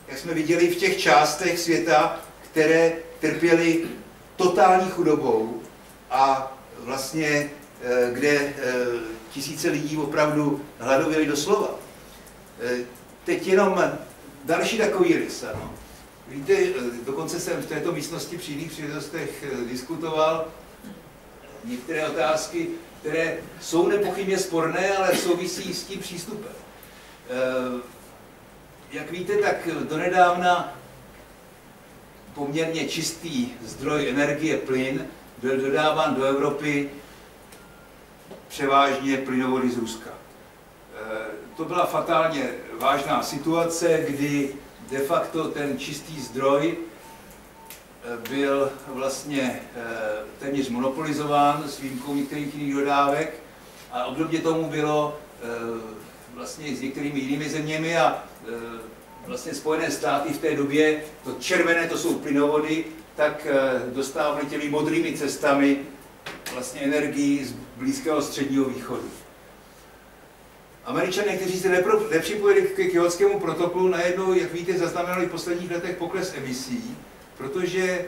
jak jsme viděli v těch částech světa, které trpěly totální chudobou a vlastně kde tisíce lidí opravdu hladověli doslova. Teď jenom další takový rys. Ano. Víte, dokonce jsem v této místnosti při jiných příležitostech eh, diskutoval některé otázky, které jsou nepochybně sporné, ale souvisí s tím přístupem. Eh, jak víte, tak donedávna poměrně čistý zdroj energie plyn byl dodáván do Evropy převážně plynovody z Ruska. Eh, to byla fatálně vážná situace, kdy de facto ten čistý zdroj eh, byl vlastně eh, téměř monopolizován s výjimkou některých jiných dodávek a obdobně tomu bylo vlastně s některými jinými zeměmi a vlastně Spojené státy v té době, to červené, to jsou plynovody, tak dostávali těmi modrými cestami vlastně energii z Blízkého středního východu. Američané, kteří se nepřipojili k kyotskému protokolu, najednou, jak víte, zaznamenali v posledních letech pokles emisí, protože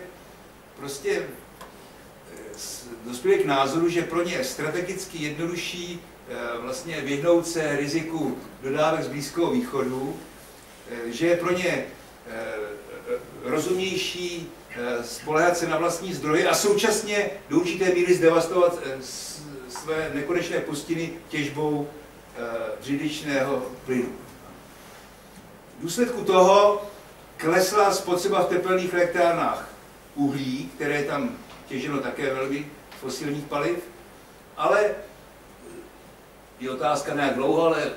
prostě eh, dospěli k názoru, že pro ně je strategicky jednodušší eh, vlastně vyhnout se riziku dodávek z Blízkého východu, eh, že je pro ně rozumnější spolehat se na vlastní zdroje a současně do určité míry zdevastovat své nekonečné pustiny těžbou břidličného eh, plynu. V důsledku toho klesla spotřeba v tepelných elektrárnách uhlí, které je tam těženo také velmi fosilních paliv, ale je otázka nějak dlouho, ale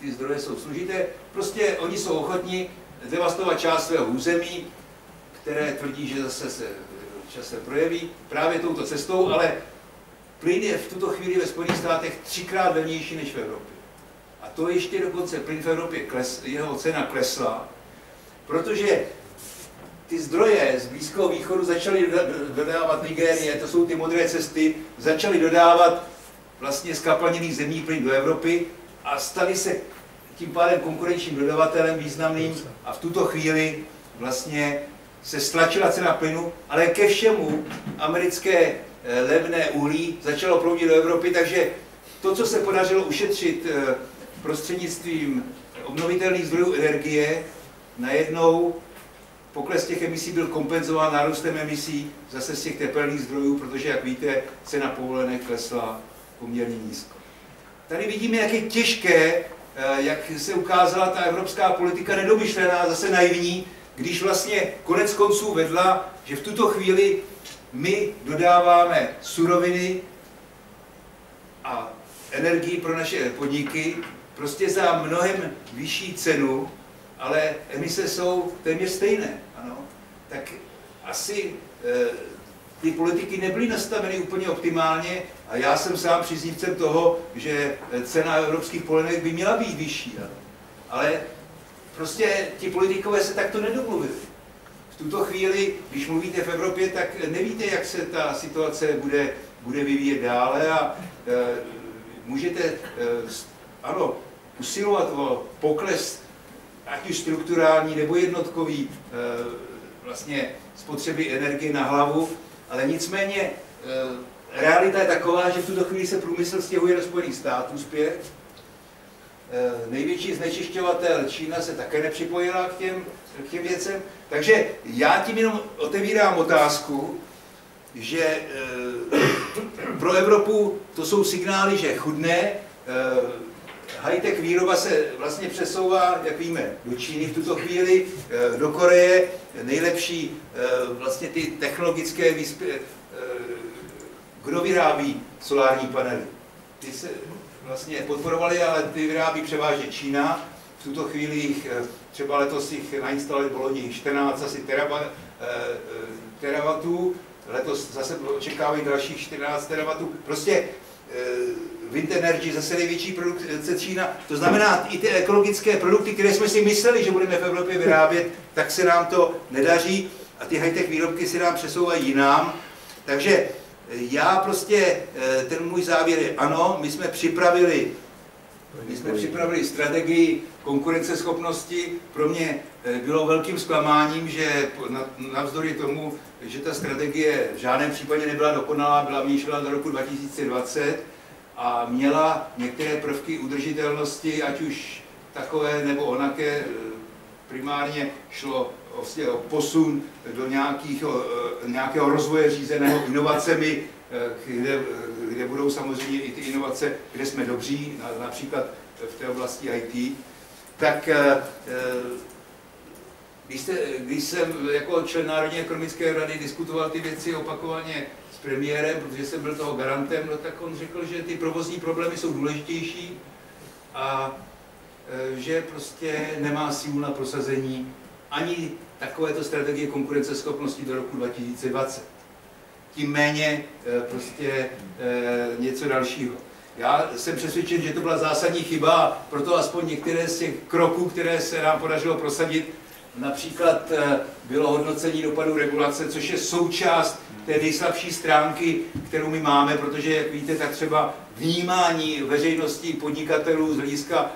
ty zdroje jsou složité. Prostě oni jsou ochotní devastovat část svého území, které tvrdí, že zase se čase projeví právě touto cestou, ale Plyn je v tuto chvíli ve Spojených státech třikrát levnější než v Evropě. A to ještě dokonce plyn v Evropě, kles, jeho cena klesla, protože ty zdroje z Blízkého východu začaly dodávat Nigérie, to jsou ty modré cesty, začaly dodávat vlastně z kapalněných zemí plyn do Evropy a stali se tím pádem konkurenčním dodavatelem významným a v tuto chvíli vlastně se stlačila cena plynu, ale ke všemu americké levné uhlí začalo proudit do Evropy, takže to, co se podařilo ušetřit eh, prostřednictvím obnovitelných zdrojů energie, najednou pokles těch emisí byl kompenzován nárůstem emisí zase z těch tepelných zdrojů, protože, jak víte, cena povolenek klesla poměrně nízko. Tady vidíme, jak je těžké, eh, jak se ukázala ta evropská politika nedomyšlená, zase naivní, když vlastně konec konců vedla, že v tuto chvíli my dodáváme suroviny a energii pro naše podniky prostě za mnohem vyšší cenu, ale emise jsou téměř stejné. Ano. Tak asi e, ty politiky nebyly nastaveny úplně optimálně a já jsem sám příznivcem toho, že cena evropských polenek by měla být vyšší. Ano. Ale prostě ti politikové se takto nedomluvili. Tuto chvíli, když mluvíte v Evropě, tak nevíte, jak se ta situace bude, bude vyvíjet dále a e, můžete, e, ano, usilovat o pokles ať už strukturální nebo jednotkový e, vlastně spotřeby energie na hlavu, ale nicméně e, realita je taková, že v tuto chvíli se průmysl stěhuje do Spojených států zpět. E, největší znečišťovatel Čína se také nepřipojila k těm, k těm věcem. Takže já tím jenom otevírám otázku, že e, pro Evropu to jsou signály, že chudne, high-tech výroba se vlastně přesouvá, jak víme, do Číny v tuto chvíli, do Koreje, nejlepší vlastně ty technologické výspě, kdo vyrábí solární panely? Ty se vlastně podporovali, ale ty vyrábí převážně Čína. V tuto chvíli jich, eh, třeba letos jich nainstalovali Boloni 14 asi teraba, eh, eh, teravatů, letos zase očekávají dalších 14 teravatů. Prostě Wind Energy zase největší produkce Čína. To znamená, i ty ekologické produkty, které jsme si mysleli, že budeme v Evropě vyrábět, tak se nám to nedaří a ty high-tech výrobky se nám přesouvají jinam. Takže já prostě, ten můj závěr je ano, my jsme připravili my jsme připravili strategii konkurenceschopnosti. Pro mě eh, bylo velkým zklamáním, že navzdory tomu, že ta strategie v žádném případě nebyla dokonalá, byla myšlena do roku 2020 a měla některé prvky udržitelnosti, ať už takové nebo onaké, eh, primárně šlo vlastně posun do nějakých, nějakého rozvoje řízeného inovacemi, eh, kde, kde budou samozřejmě i ty inovace, kde jsme dobří, například v té oblasti IT, tak eh, když, jste, když jsem jako člen Národní ekonomické rady diskutoval ty věci opakovaně s premiérem, protože jsem byl toho garantem, no tak on řekl, že ty provozní problémy jsou důležitější a eh, že prostě nemá sílu na prosazení ani takovéto strategie konkurenceschopnosti do roku 2020. Tím méně eh, prostě eh, něco dalšího. Já jsem přesvědčen, že to byla zásadní chyba, proto aspoň některé z těch kroků, které se nám podařilo prosadit, například eh, bylo hodnocení dopadů regulace, což je součást té nejslabší stránky, kterou my máme, protože, jak víte, tak třeba vnímání veřejnosti podnikatelů z hlediska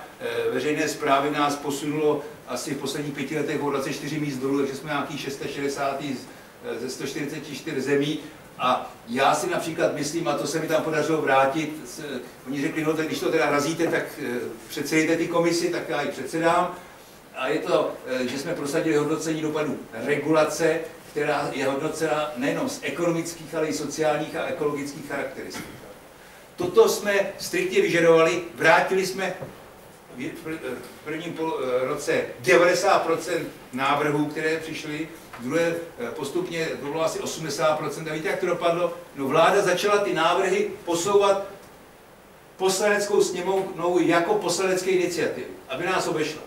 veřejné zprávy nás posunulo asi v posledních pěti letech o 24 míst dolů, takže jsme nějaký 660 ze 144 zemí. A já si například myslím, a to se mi tam podařilo vrátit, oni řekli, no tak když to teda razíte, tak eh, předsedejte ty komisi, tak já ji předsedám. A je to, eh, že jsme prosadili hodnocení dopadu regulace, která je hodnocena nejenom z ekonomických, ale i sociálních a ekologických charakteristik. Toto jsme striktně vyžadovali, vrátili jsme v prvním eh, roce 90% návrhů, které přišly, druhé eh, postupně to bylo asi 80%. A víte, jak to dopadlo? No vláda začala ty návrhy posouvat poslaneckou sněmovnou jako poslanecké iniciativy, aby nás obešla.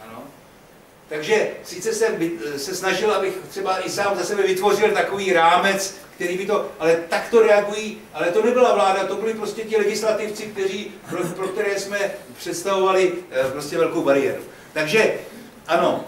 Ano. Takže sice jsem eh, se snažil, abych třeba i sám za sebe vytvořil takový rámec, který by to, ale tak to reagují, ale to nebyla vláda, to byli prostě ti legislativci, kteří, pro, pro které jsme představovali eh, prostě velkou bariéru. Takže ano,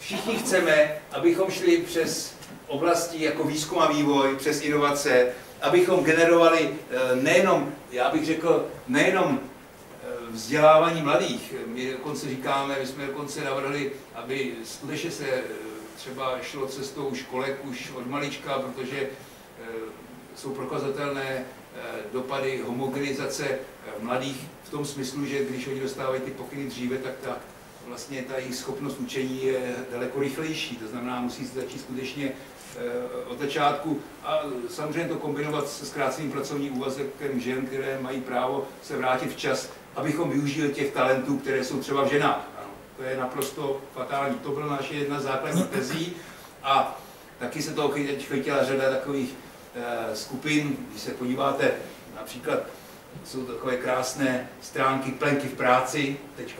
všichni chceme, abychom šli přes oblasti jako výzkum a vývoj, přes inovace, abychom generovali eh, nejenom, já bych řekl, nejenom eh, vzdělávání mladých. My dokonce říkáme, my jsme dokonce navrhli, aby skutečně se třeba šlo cestou školek už od malička, protože eh, jsou prokazatelné eh, dopady homogenizace eh, mladých v tom smyslu, že když oni dostávají ty pokyny dříve, tak ta, vlastně ta jejich schopnost učení je daleko rychlejší. To znamená, musí se začít skutečně od začátku a samozřejmě to kombinovat se zkráceným pracovním úvazkem žen, které mají právo se vrátit včas, abychom využili těch talentů, které jsou třeba v ženách. To je naprosto fatální. To byla naše jedna z základních tezí a taky se toho chytila řada takových eh, skupin. Když se podíváte například jsou takové krásné stránky plenky v práci,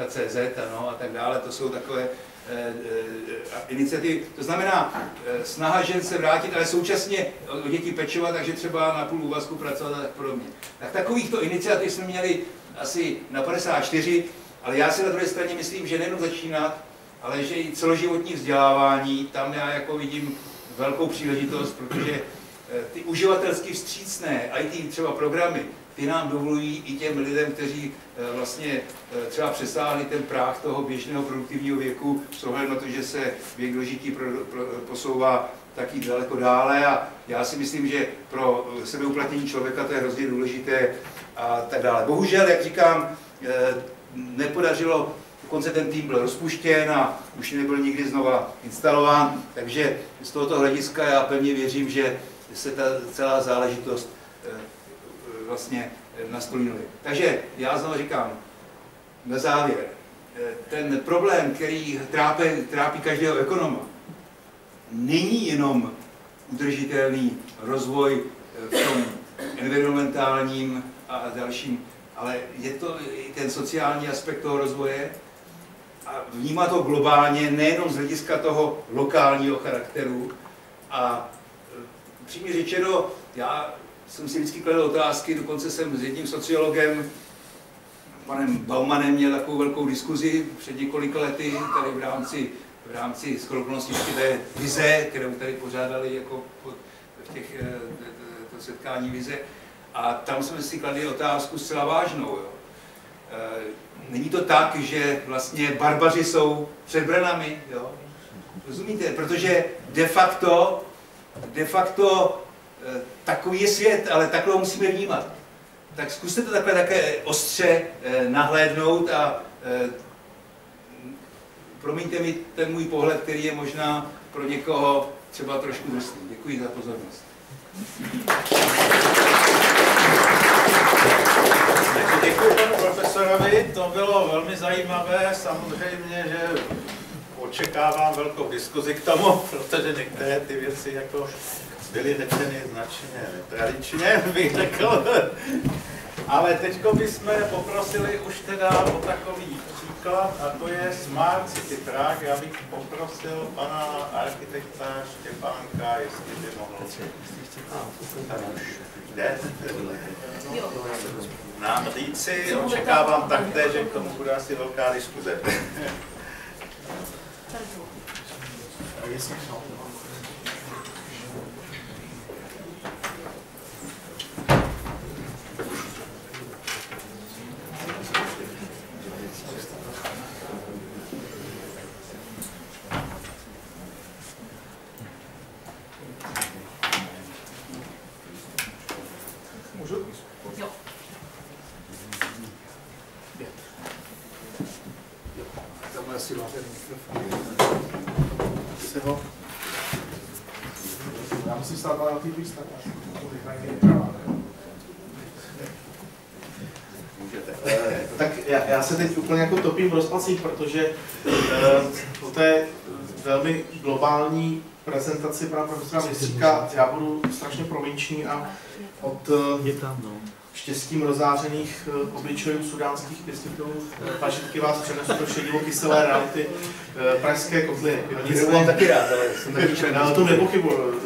.cz ano, a tak dále, to jsou takové eh, eh, iniciativy. To znamená eh, snaha žen se vrátit, ale současně o děti pečovat, takže třeba na půl úvazku pracovat a tak podobně. Tak takovýchto iniciativ jsme měli asi na 54, ale já si na druhé straně myslím, že nejenom začínat, ale že i celoživotní vzdělávání, tam já jako vidím velkou příležitost, protože ty uživatelsky vstřícné IT třeba programy, ty nám dovolují i těm lidem, kteří eh, vlastně eh, třeba přesáhli ten práh toho běžného produktivního věku, s ohledem na to, že se věk dožití posouvá taky daleko dále a já si myslím, že pro eh, sebeuplatnění člověka to je hrozně důležité a tak dále. Bohužel, jak říkám, nepodařilo, dokonce ten tým byl rozpuštěn a už nebyl nikdy znova instalován, takže z tohoto hlediska já pevně věřím, že se ta celá záležitost vlastně eh, nastolili. Takže já znovu říkám, na závěr, eh, ten problém, který trápí, trápí každého ekonoma, není jenom udržitelný rozvoj eh, v tom environmentálním a dalším, ale je to i ten sociální aspekt toho rozvoje a vnímá to globálně, nejenom z hlediska toho lokálního charakteru. A přímě řečeno, já jsem si vždycky kladl otázky, dokonce jsem s jedním sociologem, panem Baumanem, měl takovou velkou diskuzi před několika lety, tady v rámci, v rámci skoroplnosti té vize, kterou tady pořádali jako v těch eh, to setkání vize. A tam jsme si kladli otázku zcela vážnou. Jo. Eh, není to tak, že vlastně barbaři jsou před branami, jo? Rozumíte? Protože de facto, de facto takový je svět, ale takhle ho musíme vnímat. Tak zkuste to takhle také ostře eh, nahlédnout a eh, promiňte mi ten můj pohled, který je možná pro někoho třeba trošku drsný. Děkuji za pozornost. Děkuji panu profesorovi, to bylo velmi zajímavé. Samozřejmě, že očekávám velkou diskuzi k tomu, protože některé ty věci jako byly řečeny značně tradičně, bych řekl. Ale teď bychom poprosili už teda o takový příklad, a to je Smart City Prague. Já bych poprosil pana architekta Štěpánka, jestli by mohl tak už jde. Nám říci, očekávám takté, že k tomu bude asi velká diskuze. Jestli já se teď úplně jako topím v rozpacích, protože uh, po té velmi globální prezentaci pana profesora Mistříka já budu strašně provinční a od uh, štěstím rozářených uh, obličejů sudánských pěstitelů pažitky vás přenesu do šedivokyselé reality uh, pražské kotliny. To mám taky rád, ale jsem taky. Ale to nepochybuji.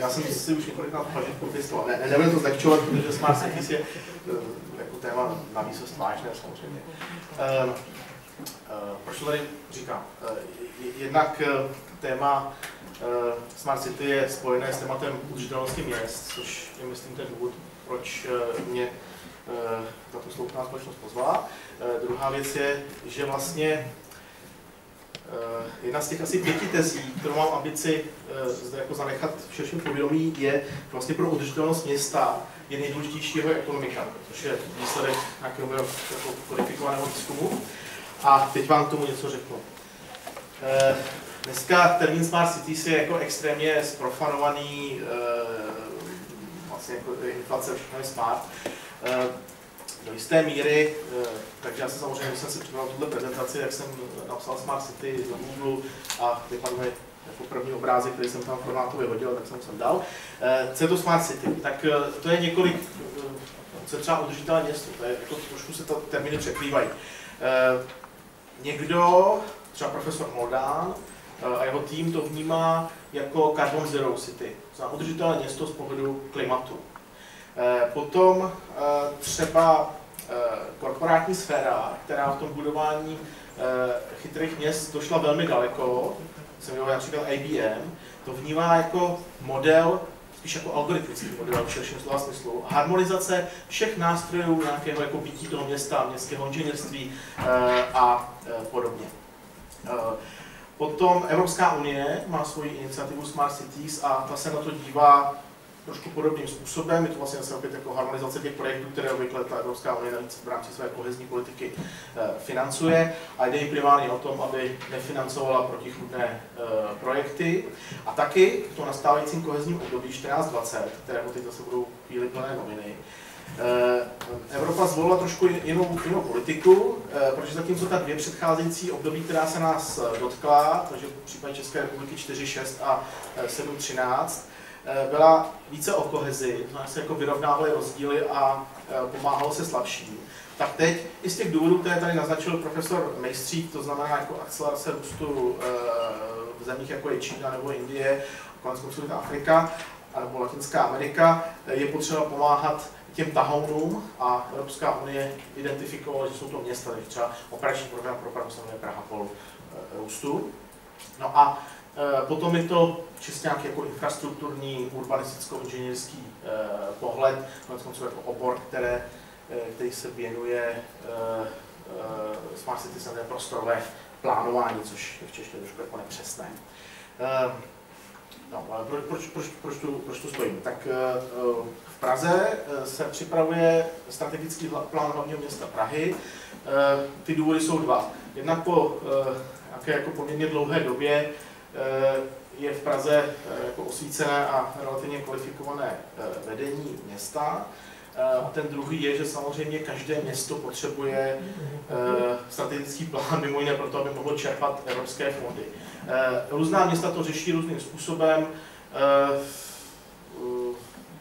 Já jsem si už několikrát pažitku pěstoval. Ne, nebudu to zlehčovat, protože Smart Cities je téma na výsost vážné samozřejmě. Uh, proč to tady říkám? Uh, jednak uh, téma Smart City je spojené s tématem udržitelnosti měst, což je myslím ten důvod, proč uh, mě uh, tato slouchná společnost pozvala. Uh, druhá věc je, že vlastně jedna z těch asi pěti tezí, kterou mám ambici zde jako zanechat v širším povědomí, je vlastně pro udržitelnost města je nejdůležitější jeho ekonomika, což je výsledek nějakého jako kodifikovaného výzkumu. A teď vám k tomu něco řeknu. Eh, dneska termín Smart Cities je jako extrémně zprofanovaný, eh, vlastně jako inflace, všechno je smart. Eh, do jisté míry, takže já jsem samozřejmě, když jsem si připravil tuhle prezentaci, jak jsem napsal Smart City do Google a máme jako první obrázek, který jsem tam formátu vyhodil, tak jsem sem dal. Co je to Smart City? Tak to je několik co je třeba udržitelné město, to je, jako trošku se to termíny překrývají. Eh, někdo, třeba profesor Moldán eh, a jeho tým to vnímá jako Carbon Zero City, za udržitelné město z pohledu klimatu. Eh, potom třeba korporátní sféra, která v tom budování chytrých měst došla velmi daleko, jsem mluvil například IBM, to vnímá jako model spíš jako algoritmický model v širším slova smyslu. Harmonizace všech nástrojů nějakého jako bytí toho města, městského inženýrství e, a e, podobně. E, potom Evropská unie má svoji iniciativu Smart Cities a ta se na to dívá trošku podobným způsobem. Je to vlastně zase opět jako harmonizace těch projektů, které obvykle ta Evropská unie v rámci své kohezní politiky eh, financuje. A jde primárně o tom, aby nefinancovala protichudné eh, projekty. A taky v tom nastávajícím kohezním období 14-20, kterého teď zase budou chvíli plné noviny, eh, Evropa zvolila trošku jinou, jinou politiku, protože zatímco ta dvě předcházející období, která se nás dotkla, takže v případě České republiky 4.6 a 7.13, byla více o kohezi, to se jako vyrovnávaly rozdíly a eh, pomáhalo se slabším. Tak teď i z těch důvodů, které tady naznačil profesor Mejstřík, to znamená jako akcelerace růstu eh, v zemích jako je Čína nebo Indie, konec Afrika, nebo Latinská Amerika, je potřeba pomáhat těm tahounům a Evropská unie identifikovala, že jsou to města, třeba operační program pro Praha pol růstu. No a Eh, potom je to čistě nějaký jako infrastrukturní, urbanisticko-inženýrský eh, pohled, konec konců jako obor, které, eh, který se věnuje Smart City se prostorové plánování, což je v češtině trošku jako nepřesné. No, ale proč, proč, proč, proč, tu, proč tu stojím? Tak v Praze se připravuje strategický plán hlavního města Prahy. Ty důvody jsou dva. Jednak po jako poměrně dlouhé době Eh, je v Praze eh, jako osvícené a relativně kvalifikované eh, vedení města. A ten druhý je, že samozřejmě každé město potřebuje strategický plán, mimo jiné proto, aby mohlo čerpat evropské fondy. Různá města to řeší různým způsobem.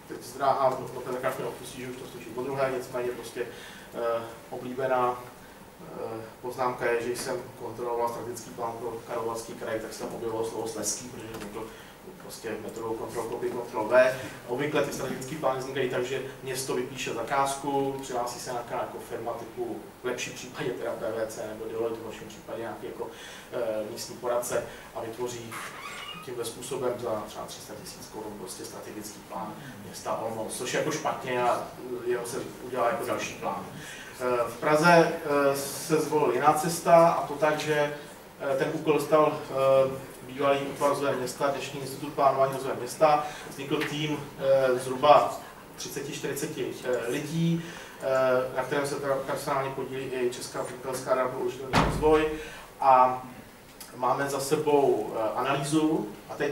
Teď zdráhám, no ten mě opustí, že už to slyší po druhé, nicméně prostě oblíbená Eh, poznámka je, že jsem kontroloval strategický plán pro Karlovarský kraj, tak jsem objevil slovo Sleský, protože to prostě metodou kontrol copy, kontrol V. Obvykle ty strategické plány vznikají tak, že město vypíše zakázku, přihlásí se nějaká jako firma typu v lepším případě teda PVC nebo Deloitte, v vašem případě nějaký jako e, místní poradce a vytvoří tímhle způsobem za třeba 300 tisíc korun prostě strategický plán města Olmos, což je jako špatně a jeho se udělá jako další plán. Eh, v Praze eh, se zvolila jiná cesta a to tak, že eh, ten úkol stal bývalý útvar rozvoje města, dnešní institut plánování rozvoje města. Vznikl tým zhruba 30-40 lidí, na kterém se personálně podílí i Česká Evropská rada pro rozvoj. A máme za sebou analýzu a teď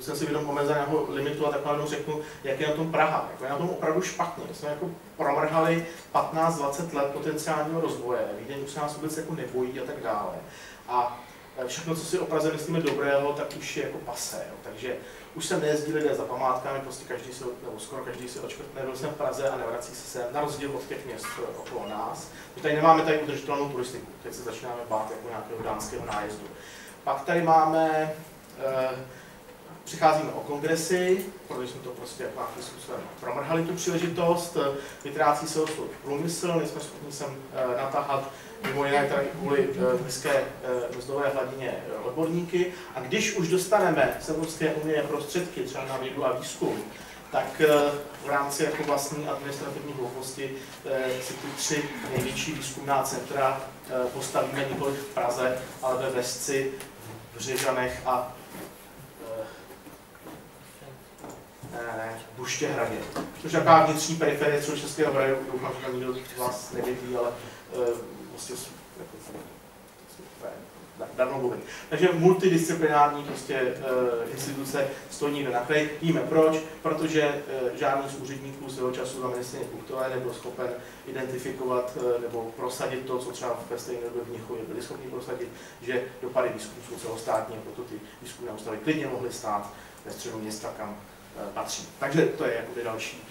jsem si vědom omezeného limitu a tak najednou řeknu, jak je na tom Praha. Jako je na tom opravdu špatně. My jsme jako promrhali 15-20 let potenciálního rozvoje. Vídeň už se nás vůbec jako nebojí a tak dále. A všechno, co si o Praze myslíme dobrého, tak už je jako pasé. Jo. Takže už se nejezdí lidé za památkami, prostě každý se, nebo skoro každý si odškrtne, byl jsem v Praze a nevrací se sem, na rozdíl od těch měst okolo nás. My tady nemáme tady udržitelnou turistiku, teď se začínáme bát jako nějakého dánského nájezdu. Pak tady máme eh, přicházíme o kongresy, protože jsme to prostě nějakým způsobem promrhali tu příležitost, vytrácí se osud průmysl, nejsme schopni sem eh, natáhat mimo jiné tady kvůli eh, nízké eh, mzdové hladině odborníky. A když už dostaneme z Evropské unie prostředky třeba na vědu a výzkum, tak v rámci jako vlastní administrativní hlouposti si ty tři největší výzkumná centra postavíme nikoli v Praze, ale ve Vesci, v Řežanech a Eh, Buštěhradě, což je taková vnitřní periferie Českého hradu, doufám, že tam nikdo z vás nevědí, ale jako, darmo mluvit. Takže multidisciplinární prostě, uh, instituce stojí někde na kraji. Víme proč, protože uh, žádný z úředníků svého času na ministrině Kuchtové nebyl schopen identifikovat uh, nebo prosadit to, co třeba ve stejné době v Mnichově byli schopni prosadit, že dopady výzkumu jsou celostátní proto ty výzkumné ústavy klidně mohly stát ve středu města, kam patří. Takže to je jakoby další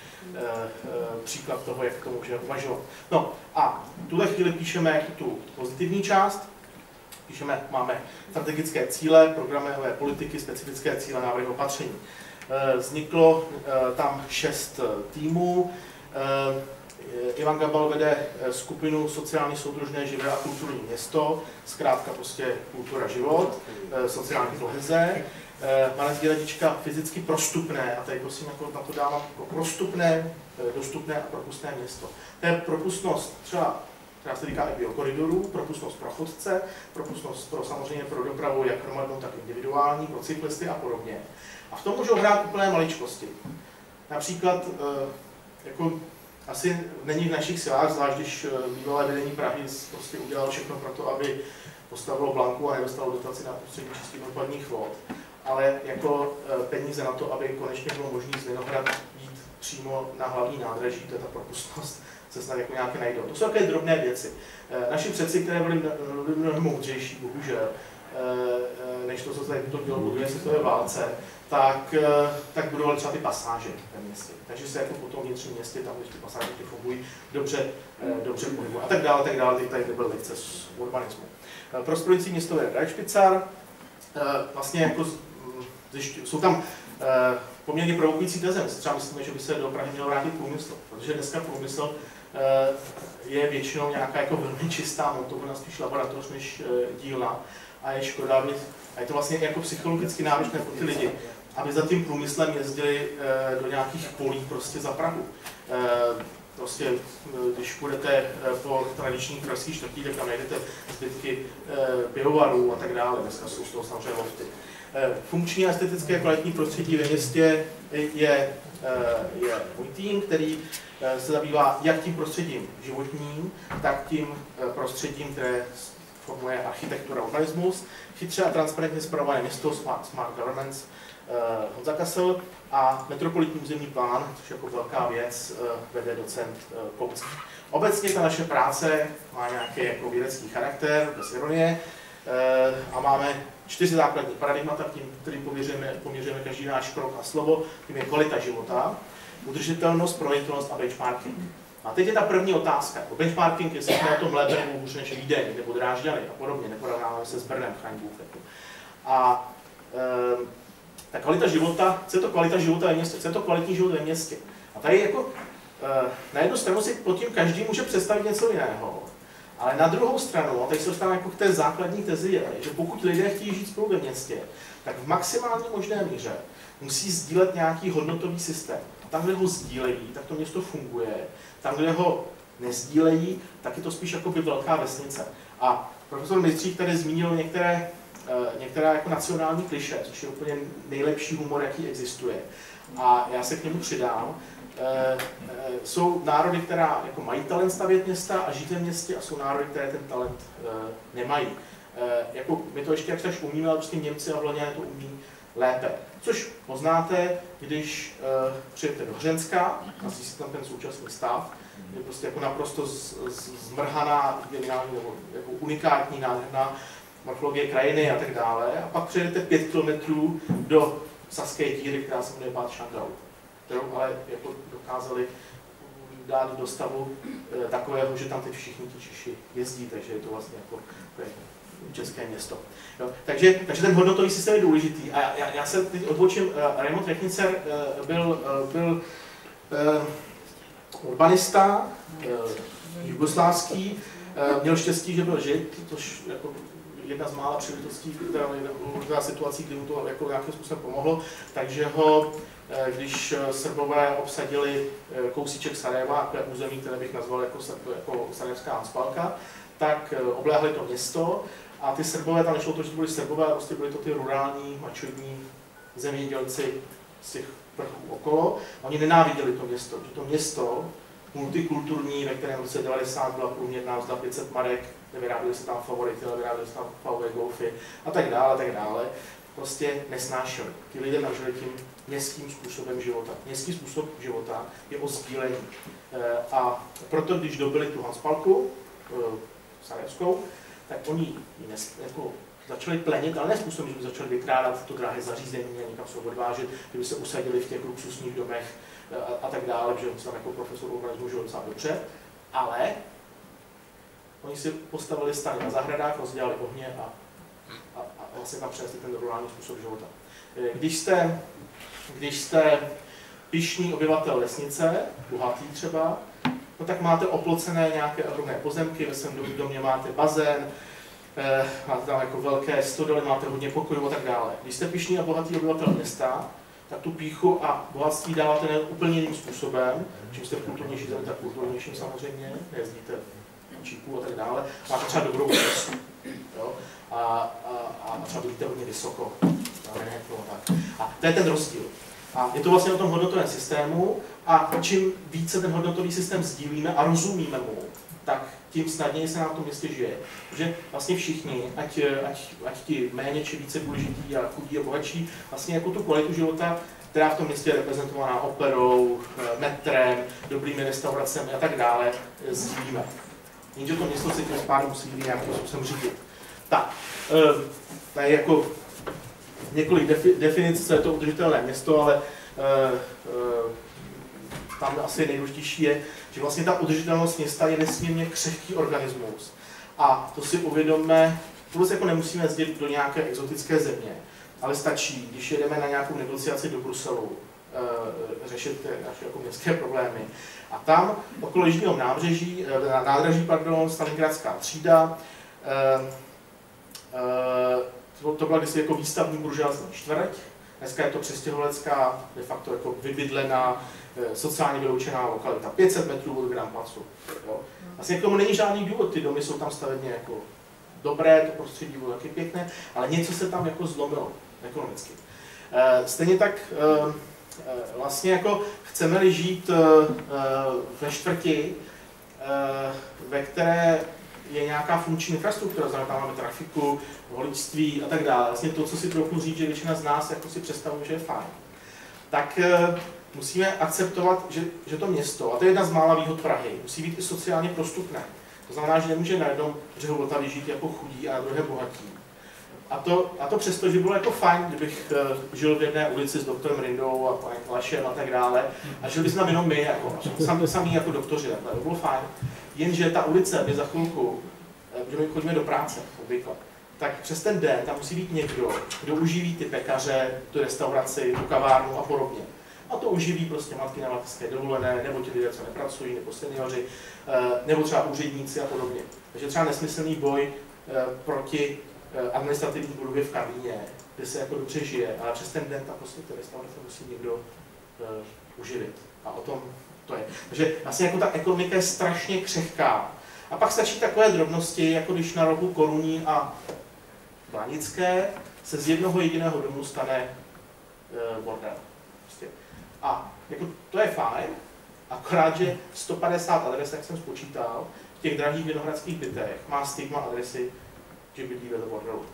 příklad toho, jak to může uvažovat. No a v tuhle chvíli píšeme tu pozitivní část, píšeme, máme strategické cíle, programové politiky, specifické cíle, návrhy opatření. Vzniklo tam šest týmů, Ivan Gabal vede skupinu sociálně soudružné živé a kulturní město, zkrátka prostě kultura život, sociální koheze. Malé děladička fyzicky prostupné, a tady prosím jako na to dávám jako prostupné, dostupné a propustné město. To je propustnost třeba která se týká i biokoridorů, propustnost pro chodce, propustnost pro samozřejmě pro dopravu jak hromadnou, tak individuální, pro cyklisty a podobně. A v tom můžou hrát úplné maličkosti. Například jako asi není v našich silách, zvlášť když bývalé vedení Prahy prostě udělalo všechno pro to, aby postavilo blanku a nedostalo dotaci na prostředí čistých odpadních vod, ale jako peníze na to, aby konečně bylo možné z Vinohrad jít přímo na hlavní nádraží, to je ta propustnost, se snad jako nějaké najdou. To jsou také drobné věci. Naši předci, které byly mnohem moudřejší, bohužel, než to, co tady to dělo po druhé světové válce, tak, tak budovali třeba ty pasáže ve městě. Takže se jako po tom městě, tam, když ty pasáže ty fungují, dobře, dobře pohybují. A tak dále, tak dále, teď tady nebyl lekce z urbanismu. Prosperující město je Reichspicar, vlastně jako, jsou tam poměrně provokující teze. Třeba myslíme, že by se do Prahy měl vrátit průmysl, protože dneska průmysl je většinou nějaká jako velmi čistá montovna, spíš laboratoř než dílna a je škoda, aby, a je to vlastně jako psychologicky náročné pro ty lidi, aby za tím průmyslem jezdili do nějakých polí prostě za Prahu. Prostě, když půjdete po tradičních pražských čtvrtích, tak tam najdete zbytky pivovarů a tak dále. Dneska jsou z toho samozřejmě lofty. Funkční a estetické kvalitní prostředí ve městě je, je můj tým, který se zabývá jak tím prostředím životním, tak tím prostředím, které formuje architektura urbanismus, chytře a transparentně zpravované město, smart, smart governance, Honza Kassel a metropolitní územní plán, což jako velká věc vede docent Koucký. Obecně ta naše práce má nějaký jako vědecký charakter, bez ironie, a máme čtyři základní paradigmata, tím, kterým poměřujeme, poměřujeme každý náš krok a slovo, tím je kvalita života, udržitelnost, proveditelnost a benchmarking. A teď je ta první otázka. Jako benchmarking, jestli jsme na tom lépe nebo hůř než Vídeň, nebo Drážďany a podobně, neporovnáváme se s Brnem, chraň. A e, ta kvalita života, co je to kvalita života ve městě, co je to kvalitní život ve městě. A tady jako e, na jednu stranu si pod tím každý může představit něco jiného, ale na druhou stranu, a teď se dostávám jako k té základní tezi, je, že pokud lidé chtějí žít spolu ve městě, tak v maximální možné míře musí sdílet nějaký hodnotový systém. A tam, kde ho sdílejí, tak to město funguje. Tam, kde ho nezdílejí, tak je to spíš jako by velká vesnice. A profesor Mistřík tady zmínil některé, některé jako nacionální kliše, což je úplně nejlepší humor, jaký existuje. A já se k němu přidám. E, e, jsou národy, která jako mají talent stavět města a žít ve městě a jsou národy, které ten talent e, nemají. Jako my to ještě jak tak umíme, ale prostě Němci a Vlaňané to umí lépe. Což poznáte, když e, přijete do Hřenska a zjistíte tam ten současný stav, je prostě jako naprosto z, z, zmrhaná, nebo jako unikátní, nádherná morfologie krajiny a tak dále. A pak přejdete pět kilometrů do Saské díry, která se jmenuje Bad Schandau kterou ale jako dokázali dát do stavu e, takového, že tam teď všichni ti Češi jezdí, takže je to vlastně jako, jako české město. Jo, takže, takže ten hodnotový systém je důležitý. A já, já se teď odbočím, uh, Raymond Rechnicer uh, byl, byl uh, urbanista, uh, jugoslávský, uh, měl štěstí, že byl žid, což jako jedna z mála příležitostí, která, která situací, kdy mu to jako nějakým způsobem pomohlo, takže ho když Srbové obsadili kousíček Sarajeva, takové území, které bych nazval jako, jako Sarajevská Anspalka, tak obléhli to město a ty Srbové, tam nešlo to, že to byli Srbové, ale prostě byli to ty rurální, mačodní zemědělci z těch vrchů okolo. Oni nenáviděli to město, že to město multikulturní, ve kterém roce 90 byla průměrná mzda 500 marek, nevyráběly se tam favority, ale vyráběly se tam VW Golfy a tak dále, a tak dále, prostě nesnášeli. Ti lidé tam žili tím městským způsobem života. Městský způsob života je o sdílení. A proto, když dobili tu Hanspalku, Sarajevskou, tak oni ji jako začali plenit, ale ne způsobem, že by začali vykrádat to drahé zařízení a někam se odvážet, že by se usadili v těch luxusních domech a, a tak dále, že on se tam jako profesor urbanismu žil docela dobře, ale oni si postavili stany na zahradách, rozdělali ohně a, a, a vlastně tam přinesli ten rurální způsob života. Když jste, když jste pišný obyvatel vesnice, bohatý třeba, no tak máte oplocené nějaké ohromné pozemky, ve svém domě máte bazén, eh, máte tam jako velké stodoly, máte hodně pokojů a tak dále. Když jste pišný a bohatý obyvatel města, tak tu píchu a bohatství dáváte ne úplně jiným způsobem, čím jste kulturnější zemi, tak kulturnějším samozřejmě, nejezdíte čípů a tak dále, máte třeba dobrou cestu. Jo? A, a, a třeba budete hodně vysoko. A to je ten rozdíl. A je to vlastně o tom hodnotovém systému a čím více ten hodnotový systém sdílíme a rozumíme mu, tak tím snadněji se nám v tom městě žije. Protože vlastně všichni, ať, ať, ať ti méně či více důležití a chudí a bohatší, vlastně jako tu kvalitu života, která v tom městě je reprezentovaná operou, metrem, dobrými restauracemi a tak dále, sdílíme. Jenže to město si tím spádem musí nějakým způsobem řídit. Tak, to je jako několik defi, definic, co je to udržitelné město, ale uh, uh, tam asi nejdůležitější je, že vlastně ta udržitelnost města je nesmírně křehký organismus. A to si uvědomme, vůbec jako nemusíme jezdit do nějaké exotické země, ale stačí, když jedeme na nějakou negociaci do Bruselu, uh, řešit naše jako městské problémy. A tam okolo jižního nábřeží, nádraží, pardon, Staligradská třída, uh, uh, to, to byla kdysi jako výstavní buržoazní čtvrť, dneska je to přestěhovalecká, de facto jako vybydlená, eh, sociálně vyloučená lokalita, 500 metrů od Grand Placu. Jo. Vlastně k tomu není žádný důvod, ty domy jsou tam stavebně jako dobré, to prostředí bylo taky pěkné, ale něco se tam jako zlomilo ekonomicky. Eh, stejně tak eh, vlastně jako chceme-li žít ve čtvrti, ve které je nějaká funkční infrastruktura, znamená, máme trafiku, voličství a tak dále. Vlastně to, co si trochu říct, že většina z nás jako si představuje, že je fajn. Tak e, musíme akceptovat, že, že to město, a to je jedna z mála výhod Prahy, musí být i sociálně prostupné. To znamená, že nemůže na jednom břehu Vltavy žít jako chudí a na druhé bohatí. A to, a to přesto, že bylo jako fajn, kdybych uh, žil v jedné ulici s doktorem Rindou a panem Lašem a tak dále, a žili bychom jenom my, jako, sami, sami jako doktoři, takhle, to bylo fajn. Jenže ta ulice, my za chvilku, že my chodíme do práce, obvykle, tak přes ten den tam musí být někdo, kdo uživí ty pekaře, tu restauraci, tu kavárnu a podobně. A to uživí prostě matky na mateřské dovolené, nebo ti lidé, co nepracují, nebo seniori, eh, nebo třeba úředníci a podobně. Takže třeba nesmyslný boj eh, proti eh, administrativní budově v Karlíně, kde se jako dobře žije, ale přes ten den tam prostě restaurace musí někdo uživit. A o tom to je. Takže vlastně jako ta ekonomika je strašně křehká. A pak stačí takové drobnosti, jako když na rohu Koruní a Blanické se z jednoho jediného domu stane e, bordel. Prostě. A jako, to je fajn, akorát, že 150 adres, jak jsem spočítal, v těch drahých vinohradských bytech má stigma adresy, že bydlí vedle bordelu.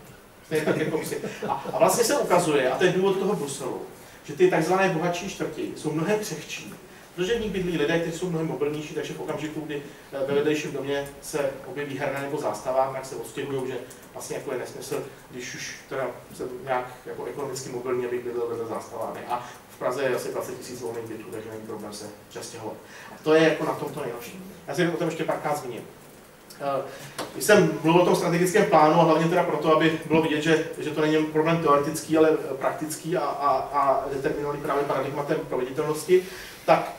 tak jako a, a vlastně se ukazuje, a to je důvod toho Bruselu, že ty takzvané bohatší čtvrti jsou mnohem křehčí Protože v nich bydlí lidé, kteří jsou mnohem mobilnější, takže v okamžiku, kdy eh, ve vedlejším domě se objeví herna nebo zástava, tak se odstěhují, že vlastně jako je nesmysl, když už teda se nějak jako ekonomicky mobilně bych bydlel vedle zástavárny. A v Praze je asi 20 000 volných bytů, takže není problém se přestěhovat. A to je jako na tom to nejlepší. Já si o tom ještě párkrát zmíním. Když eh, jsem mluvil o tom strategickém plánu, a hlavně teda proto, aby bylo vidět, že, že to není problém teoretický, ale praktický a, a, a determinovaný právě paradigmatem proveditelnosti, tak Eh,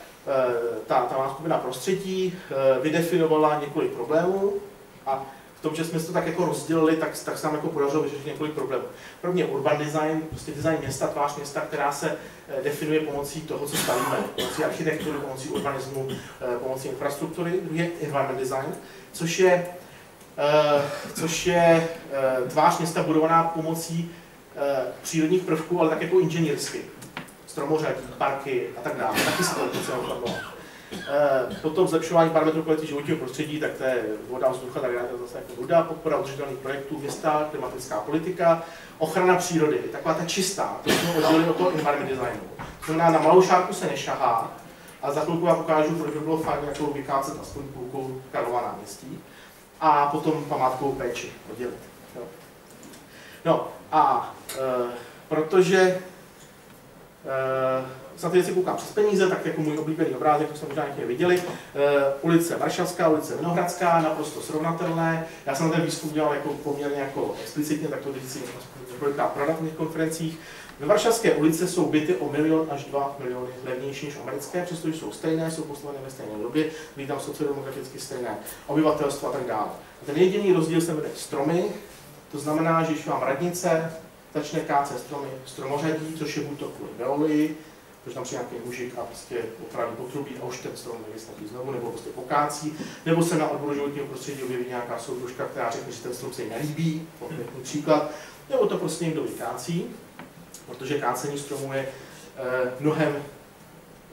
ta, ta má skupina prostředí eh, vydefinovala několik problémů a v tom, že jsme to tak jako rozdělili, tak, tak se nám jako podařilo vyřešit několik problémů. Prvně urban design, prostě design města, tvář města, která se eh, definuje pomocí toho, co stavíme, pomocí architektury, pomocí urbanismu, pomocí infrastruktury. Druhý je environment design, což je, což je tvář města budovaná pomocí přírodních prvků, ale tak jako inženýrsky stromořadí, parky a tak dále. Taky se to docela e, Potom zlepšování parametrů kvality životního prostředí, tak to je voda, vzduch a tak dále, zase jako voda, podpora udržitelných projektů, města, klimatická politika, ochrana přírody, taková ta čistá, to jsme oddělili od toho environment designu. To znamená, na malou šárku se nešahá, a za chvilku vám ukážu, proč by bylo fajn jako vykácet aspoň půlku Karlova náměstí a potom památkovou péči oddělit. Jo. No a e, protože e, se na ty věci koukám přes peníze, tak jako můj oblíbený obrázek, to jste možná někde viděli. E, ulice Varšavská, ulice Vinohradská, naprosto srovnatelné. Já jsem na ten výzkum dělal jako poměrně jako explicitně, tak to si několikrát prodat na těch konferencích. Ve Varšavské ulici jsou byty o milion až dva miliony levnější než americké, přestože jsou stejné, jsou postavené ve stejné době, mají tam sociodemograficky stejné obyvatelstvo a tak dále. A ten jediný rozdíl se jmenuje stromy, to znamená, že když mám radnice, začne kácet stromy stromořadí, což je buď to kvůli geolii, protože tam přijde nějaký mužik a prostě opraví potrubí a už ten strom nevystaví znovu, nebo prostě pokácí, nebo se na odboru životního prostředí objeví nějaká soudružka, která řekne, že ten strom se jí nelíbí, konkrétní příklad, nebo to prostě někdo vykácí, protože kácení stromů je eh, mnohem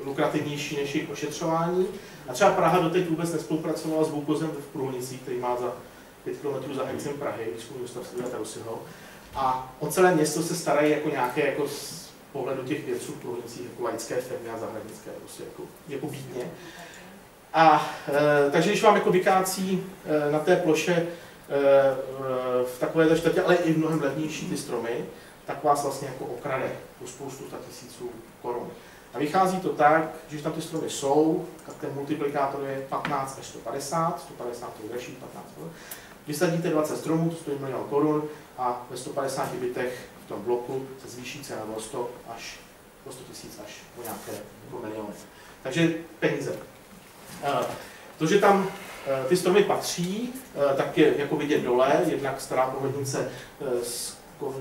lukrativnější než jejich ošetřování. A třeba Praha doteď vůbec nespolupracovala s Voukozem v Průhnicích, který má za 5 km za hranicem Prahy, výzkumný ústav Silvia Tarusiho. A o celé město se starají jako nějaké jako z pohledu těch vědců v jako laické firmy a zahradnické, prostě jako, jako bítně. A e, takže když vám jako vykácí e, na té ploše e, v takovéto čtvrtě, ale i v mnohem levnější ty stromy, tak vás vlastně jako okrade po spoustu tisíců korun. A vychází to tak, že když tam ty stromy jsou, tak ten multiplikátor je 15 až 150, 150 to je dražší, 15 korun. Vysadíte 20 stromů, to stojí milion korun a ve 150 bytech v tom bloku se zvýší cena o 100 až o 100 tisíc až o nějaké jako miliony. Takže peníze. To, že tam ty stromy patří, tak je jako vidět dole, jednak stará pohlednice z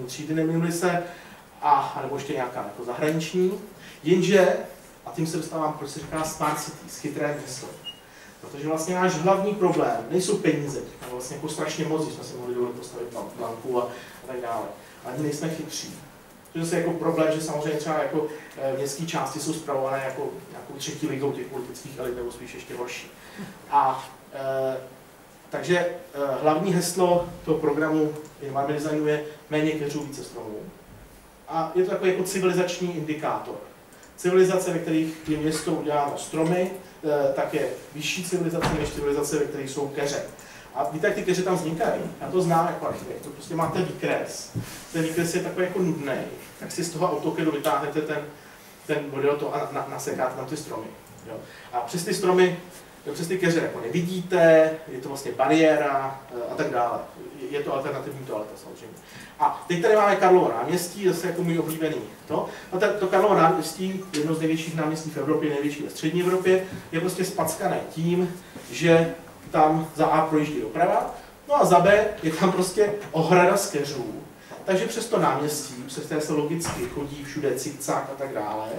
třídy, neměnily se, a, nebo ještě nějaká jako zahraniční. Jenže, a tím se dostávám, proč se říká smart city, chytré město. Protože vlastně náš hlavní problém nejsou peníze, ale vlastně jako strašně moc, jsme si mohli dovolit postavit banku a, a tak dále. Ani nejsme chytří. To je jako problém, že samozřejmě třeba jako e, městské části jsou zpravované jako nějakou třetí ligou těch politických elit, nebo spíš ještě horší. A e, takže e, hlavní heslo toho programu Environment Designu je méně keřů, více stromů. A je to takový jako civilizační indikátor. Civilizace, ve kterých je město uděláno stromy, eh, tak je vyšší civilizace než civilizace, ve kterých jsou keře. A víte, jak ty keře tam vznikají? Já to znám jako architekt. To prostě máte výkres. Ten výkres je takový jako nudný. Tak si z toho AutoCADu vytáhnete ten, ten model to a na, nasekáte tam ty stromy. Jo. A přes ty stromy, přes ty keře jako nevidíte, je to vlastně bariéra eh, a tak dále. Je to alternativní toaleta samozřejmě. A teď tady máme Karlovo náměstí, zase jako můj oblíbený. To, a to, to Karlovo náměstí, jedno z největších náměstí v Evropě, největší ve střední Evropě, je prostě spackané tím, že tam za A projíždí doprava, no a za B je tam prostě ohrada z keřů. Takže přes to náměstí, přes které se logicky chodí všude cikcák a tak dále,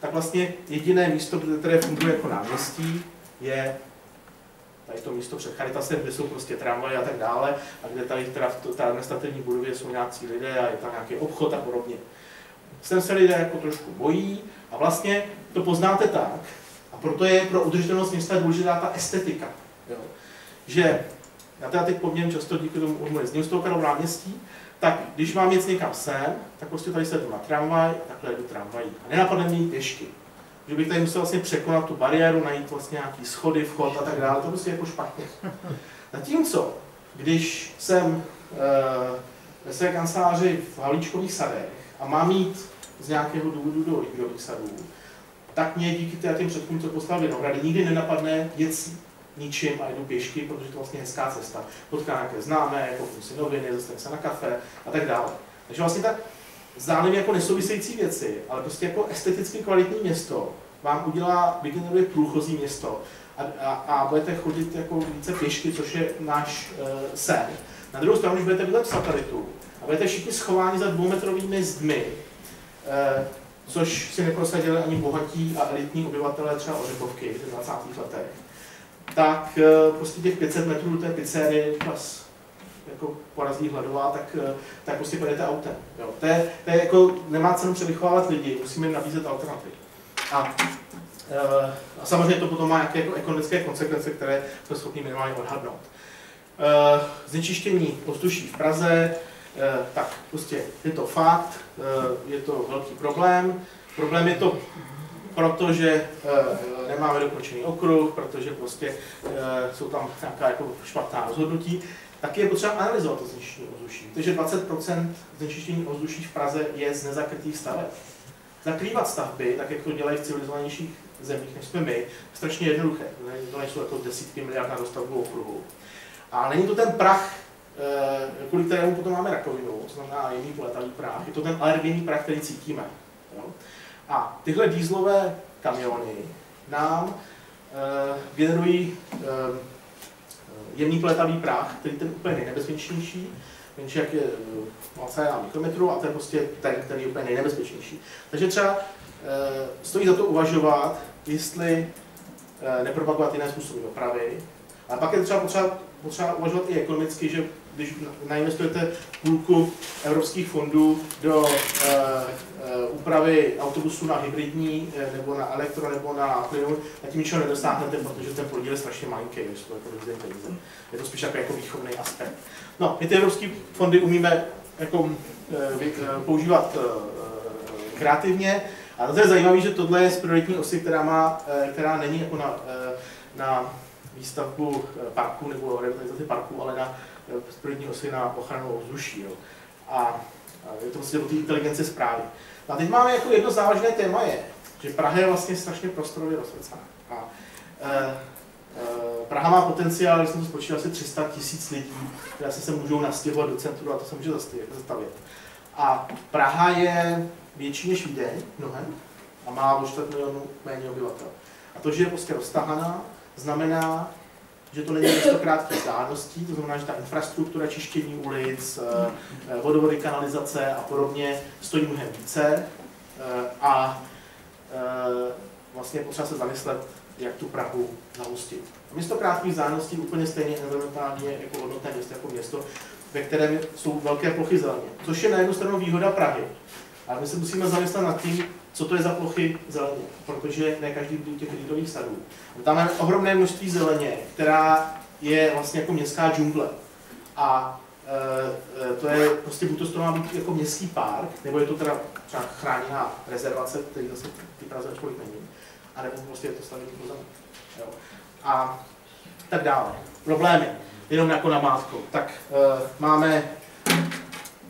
tak vlastně jediné místo, které funguje jako náměstí, je tady to místo před Charitasem, kde jsou prostě tramvaje a tak dále, a kde tady teda v té administrativní budově jsou nějací lidé a je tam nějaký obchod a podobně. Sem se lidé jako trošku bojí a vlastně to poznáte tak, a proto je pro udržitelnost města důležitá ta estetika. Jo. Že já teda teď poměrně často díky tomu jezdím z toho Karlova náměstí, tak když mám jít někam sem, tak prostě tady se jdu na tramvaj, takhle jdu tramvají. A nenapadne mě pěšky že bych tady musel vlastně překonat tu bariéru, najít vlastně nějaký schody, vchod a tak dále, to prostě jako špatně. Zatímco, když jsem e, ve své kanceláři v Halíčkových sadech a mám jít z nějakého důvodu do Rýdových sadů, tak mě díky těm předkům, co postavili vinohrady, nikdy nenapadne jet ničím a jdu pěšky, protože to vlastně hezká cesta. Potká nějaké známé, koupím si noviny, zastane se na kafe a tak dále. Takže vlastně ta zdánlivě jako nesouvisející věci, ale prostě jako esteticky kvalitní město vám udělá, vygeneruje průchozí město a, a, a budete chodit jako více pěšky, což je náš uh, sen. Na druhou stranu, když budete vidět satelitu a budete všichni schováni za dvoumetrovými zdmi, uh, což si neprosadili ani bohatí a elitní obyvatelé třeba Ořechovky v 20. letech, tak uh, prostě těch 500 metrů té pizzerie vás jako porazí hladová, tak, eh, tak prostě pojedete autem. Jo. To, je, to je jako, nemá cenu převychovávat lidi, musíme nabízet alternativy. A, eh, a samozřejmě to potom má nějaké jako ekonomické konsekvence, které jsme schopni minimálně odhadnout. Eh, znečištění ovzduší v Praze, tak prostě je to fakt, je to velký problém. Problém je to protože nemáme dokončený okruh, protože prostě jsou tam nějaká jako špatná rozhodnutí taky je potřeba analyzovat to znečištění ovzduší. Takže 20% znečištění ovzduší v Praze je z nezakrytých staveb. Zakrývat stavby, tak jak to dělají v civilizovanějších zemích, než jsme my, je strašně jednoduché. To nejsou jako desítky miliard na dostavbu okruhu. A není to ten prach, eh, kvůli kterému potom máme rakovinu, to znamená jemný poletavý prach, je to ten alergenní prach, který cítíme. Jo? A tyhle dýzlové kamiony nám uh, generují uh, jemný poletavý prach, který ten úplně nejnebezpečnější, menší jak je uh, na mikrometru a to je prostě ten, který je úplně nejnebezpečnější. Takže třeba uh, stojí za to uvažovat, jestli uh, nepropagovat jiné způsoby dopravy, a pak je třeba potřeba, potřeba uvažovat i ekonomicky, že když nainvestujete půlku evropských fondů do uh, úpravy autobusů na hybridní, uh, nebo na elektro, nebo na plynu, tak tím ničeho nedosáhnete, protože ten podíl je strašně malinký, když to jako peníze. Je to spíš jako, jako výchovný aspekt. No, my ty evropské fondy umíme jako, uh, používat kreativně, a to je zajímavé, že tohle je z prioritní osy, která, má, která není jako na, na výstavbu parku nebo revitalizaci parku, ale na první osy na ochranu ovzduší. Jo. A je to vlastně o té inteligence zprávy. A teď máme jako jedno závažné téma je, že Praha je vlastně strašně prostorově rozsvěcená. A e, e, Praha má potenciál, když jsem to spočítal, asi 300 tisíc lidí, které se, se můžou nastěhovat do centru a to se může zastavit. A Praha je větší než Vídeň, mnohem, a má o 4 milionů méně obyvatel. A to, že je prostě roztahaná, znamená, že to není město krátkých vzdáleností, to znamená, že ta infrastruktura čištění ulic, eh, eh, vodovody, kanalizace a podobně stojí mnohem více eh, a vlastně potřeba se zamyslet, jak tu Prahu zahustit. Město krátkých vzdáleností úplně stejně environmentálně jako hodnotné město jako město, ve kterém jsou velké plochy zeleně, což je na jednu stranu výhoda Prahy. Ale my se musíme zamyslet nad tím, co to je za plochy zeleně, protože ne každý byl těch lidových sadů. Tam je ohromné množství zeleně, která je vlastně jako městská džungle. A e, to je prostě buď to, má být jako městský park, nebo je to teda třeba chráněná rezervace, který zase ty Praze až není, a nebo prostě je to stavení pozemí. A tak dále. Problémy, jenom jako namátkou. Tak e, máme,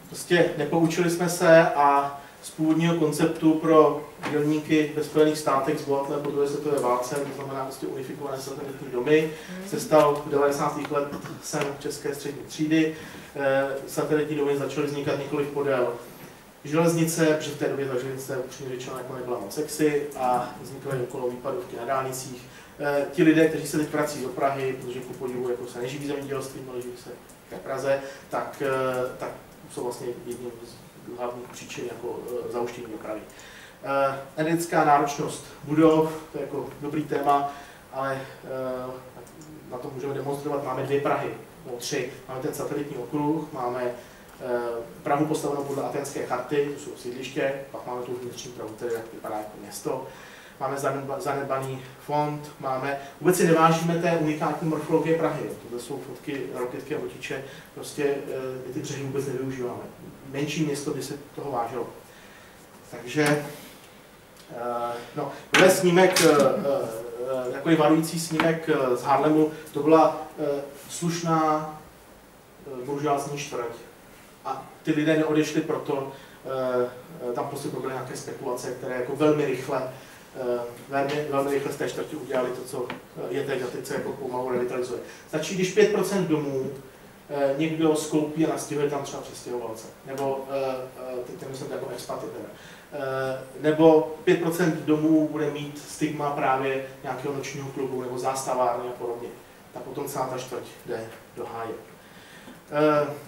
prostě nepoučili jsme se a původního konceptu pro dělníky ve Spojených státech zbohatlé po druhé světové válce, to znamená prostě unifikované satelitní domy, se stal v 90. let sen české střední třídy. Eh, satelitní domy začaly vznikat několik podél železnice, protože v té době ta železnice upřímně řečeno jako nebyla moc sexy a vznikaly okolo výpadovky na dálnicích. Eh, ti lidé, kteří se teď vrací do Prahy, protože ku podivu jako se neživí zemědělstvím, ale živí se v Praze, tak, eh, tak jsou vlastně jedním z hlavních příčin jako e, zauštění dopravy. E, energetická náročnost budov, to je jako dobrý téma, ale e, na to můžeme demonstrovat. Máme dvě Prahy, nebo tři. Máme ten satelitní okruh, máme Prahu postavenou podle atenské charty, to jsou sídliště, pak máme tu vnitřní Prahu, která vypadá jako město. Máme zanedbaný fond, máme, vůbec si nevážíme té unikátní morfologie Prahy. Tohle jsou fotky, roketky a otiče, prostě ty břehy vůbec nevyužíváme menší město by se toho vážilo. Takže, uh, no, tohle snímek, uh, uh, takový varující snímek z Harlemu, to byla slušná buržoázní čtvrť. A ty lidé neodešli proto, tam prostě proběhly nějaké spekulace, které jako velmi rychle velmi, velmi rychle z té čtvrti udělali to, co je teď se jako pomalu revitalizuje. Stačí, když 5% domů Eh, někdo skoupí a nastěhuje tam třeba přestěhovalce. Nebo, eh, eh, teď myslím jako expaty teda. Nebo 5% domů bude mít stigma právě nějakého nočního klubu nebo zástavárny a podobně. Tak potom celá ta čtvrť jde do háje.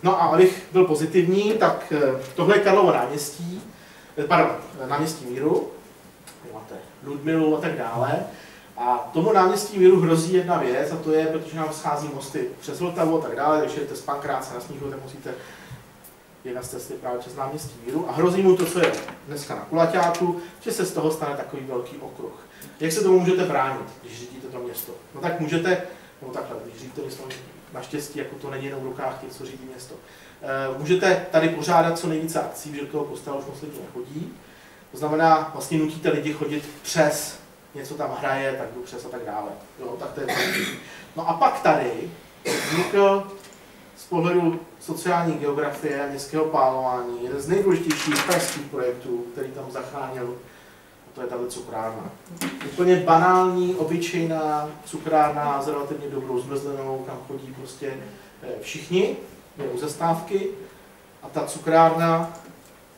No a abych byl pozitivní, tak tohle je Karlovo náměstí, pardon, náměstí Míru, máte Ludmilu a tak dále. A tomu náměstí míru hrozí jedna věc, a to je, protože nám schází mosty přes Vltavu a tak dále, když jdete z Pankráce na sníhu, tak musíte jedna z cesty právě přes náměstí míru a hrozí mu to, co je dneska na kulaťáku, že se z toho stane takový velký okruh. Jak se tomu můžete bránit, když řídíte to město? No tak můžete, no takhle, když řídíte město, naštěstí, jako to není jenom v rukách těch, co řídí město. E, můžete tady pořádat co nejvíce akcí, že toho kostela už moc lidí nechodí. To znamená, vlastně nutíte lidi chodit přes něco tam hraje, tak jdu přes a tak dále. Jo, tak to je No a pak tady vznikl z pohledu sociální geografie a městského plánování jeden z nejdůležitějších pražských projektů, který tam zachránil, a to je tato cukrárna. Úplně banální, obyčejná cukrárna s relativně dobrou zmrzlenou, kam chodí prostě eh, všichni, je u zastávky. A ta cukrárna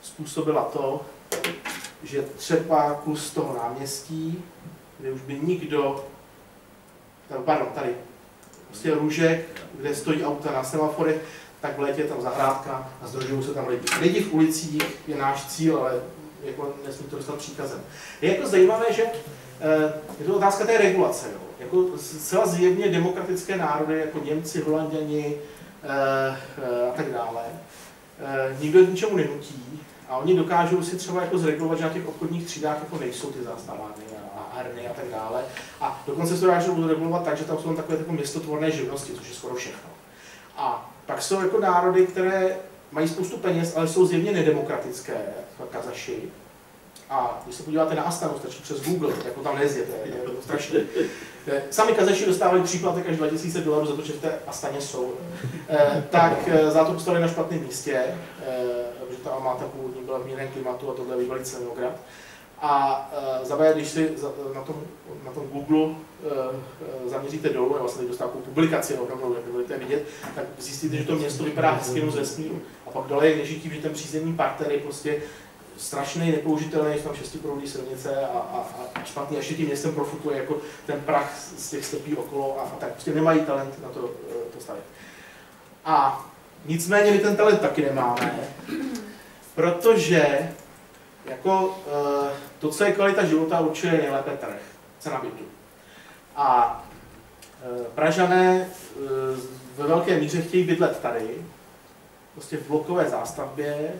způsobila to, že třeba kus toho náměstí, kde už by nikdo, pardon, tady, prostě růžek, kde stojí auta na semaforech, tak v létě je tam zahrádka a združují se tam lidi. Lidi v ulicích je náš cíl, ale jako nesmí to dostat příkazem. Je jako zajímavé, že eh, je to otázka té regulace. Jo. Jako zcela zjevně demokratické národy, jako Němci, Holanděni eh, eh, a tak dále, nikdo ničemu nenutí a oni dokážou si třeba jako zregulovat, že na těch obchodních třídách jako nejsou ty zástavárny a herny a tak dále. A dokonce se dokážou regulovat tak, že tam jsou takové jako městotvorné živnosti, což je skoro všechno. A pak jsou jako národy, které mají spoustu peněz, ale jsou zjevně nedemokratické, jako Kazaši. A když se podíváte na Astanu, stačí přes Google, jako tam nezjete, je to strašné. Eh, sami Kazaši dostávají příplatek až 2000 dolarů za to, že v té Astaně jsou. Eh, tak eh, za to postavili na špatném místě, ta Almáta původní byla v mírném klimatu a tohle je bývalý Celinograd. A uh, zabaje, když si za, na, tom, na tom Google uh, zaměříte dolů, nebo vlastně dostává publikaci ohromnou, jak budete vidět, tak zjistíte, že to město vypadá hezky ze smíru. A pak dole je nežití, že ten přízemní partner je prostě strašný, nepoužitelný, jsou tam šestiproudí silnice a, a, a špatný, ještě tím městem profutuje jako ten prach z těch stepí okolo a, a tak prostě nemají talent na to, to stavit. A nicméně my ten talent taky nemáme, protože jako eh, to, co je kvalita života, určuje nejlépe trh, cena bytu. A eh, Pražané eh, ve velké míře chtějí bydlet tady, prostě v blokové zástavbě,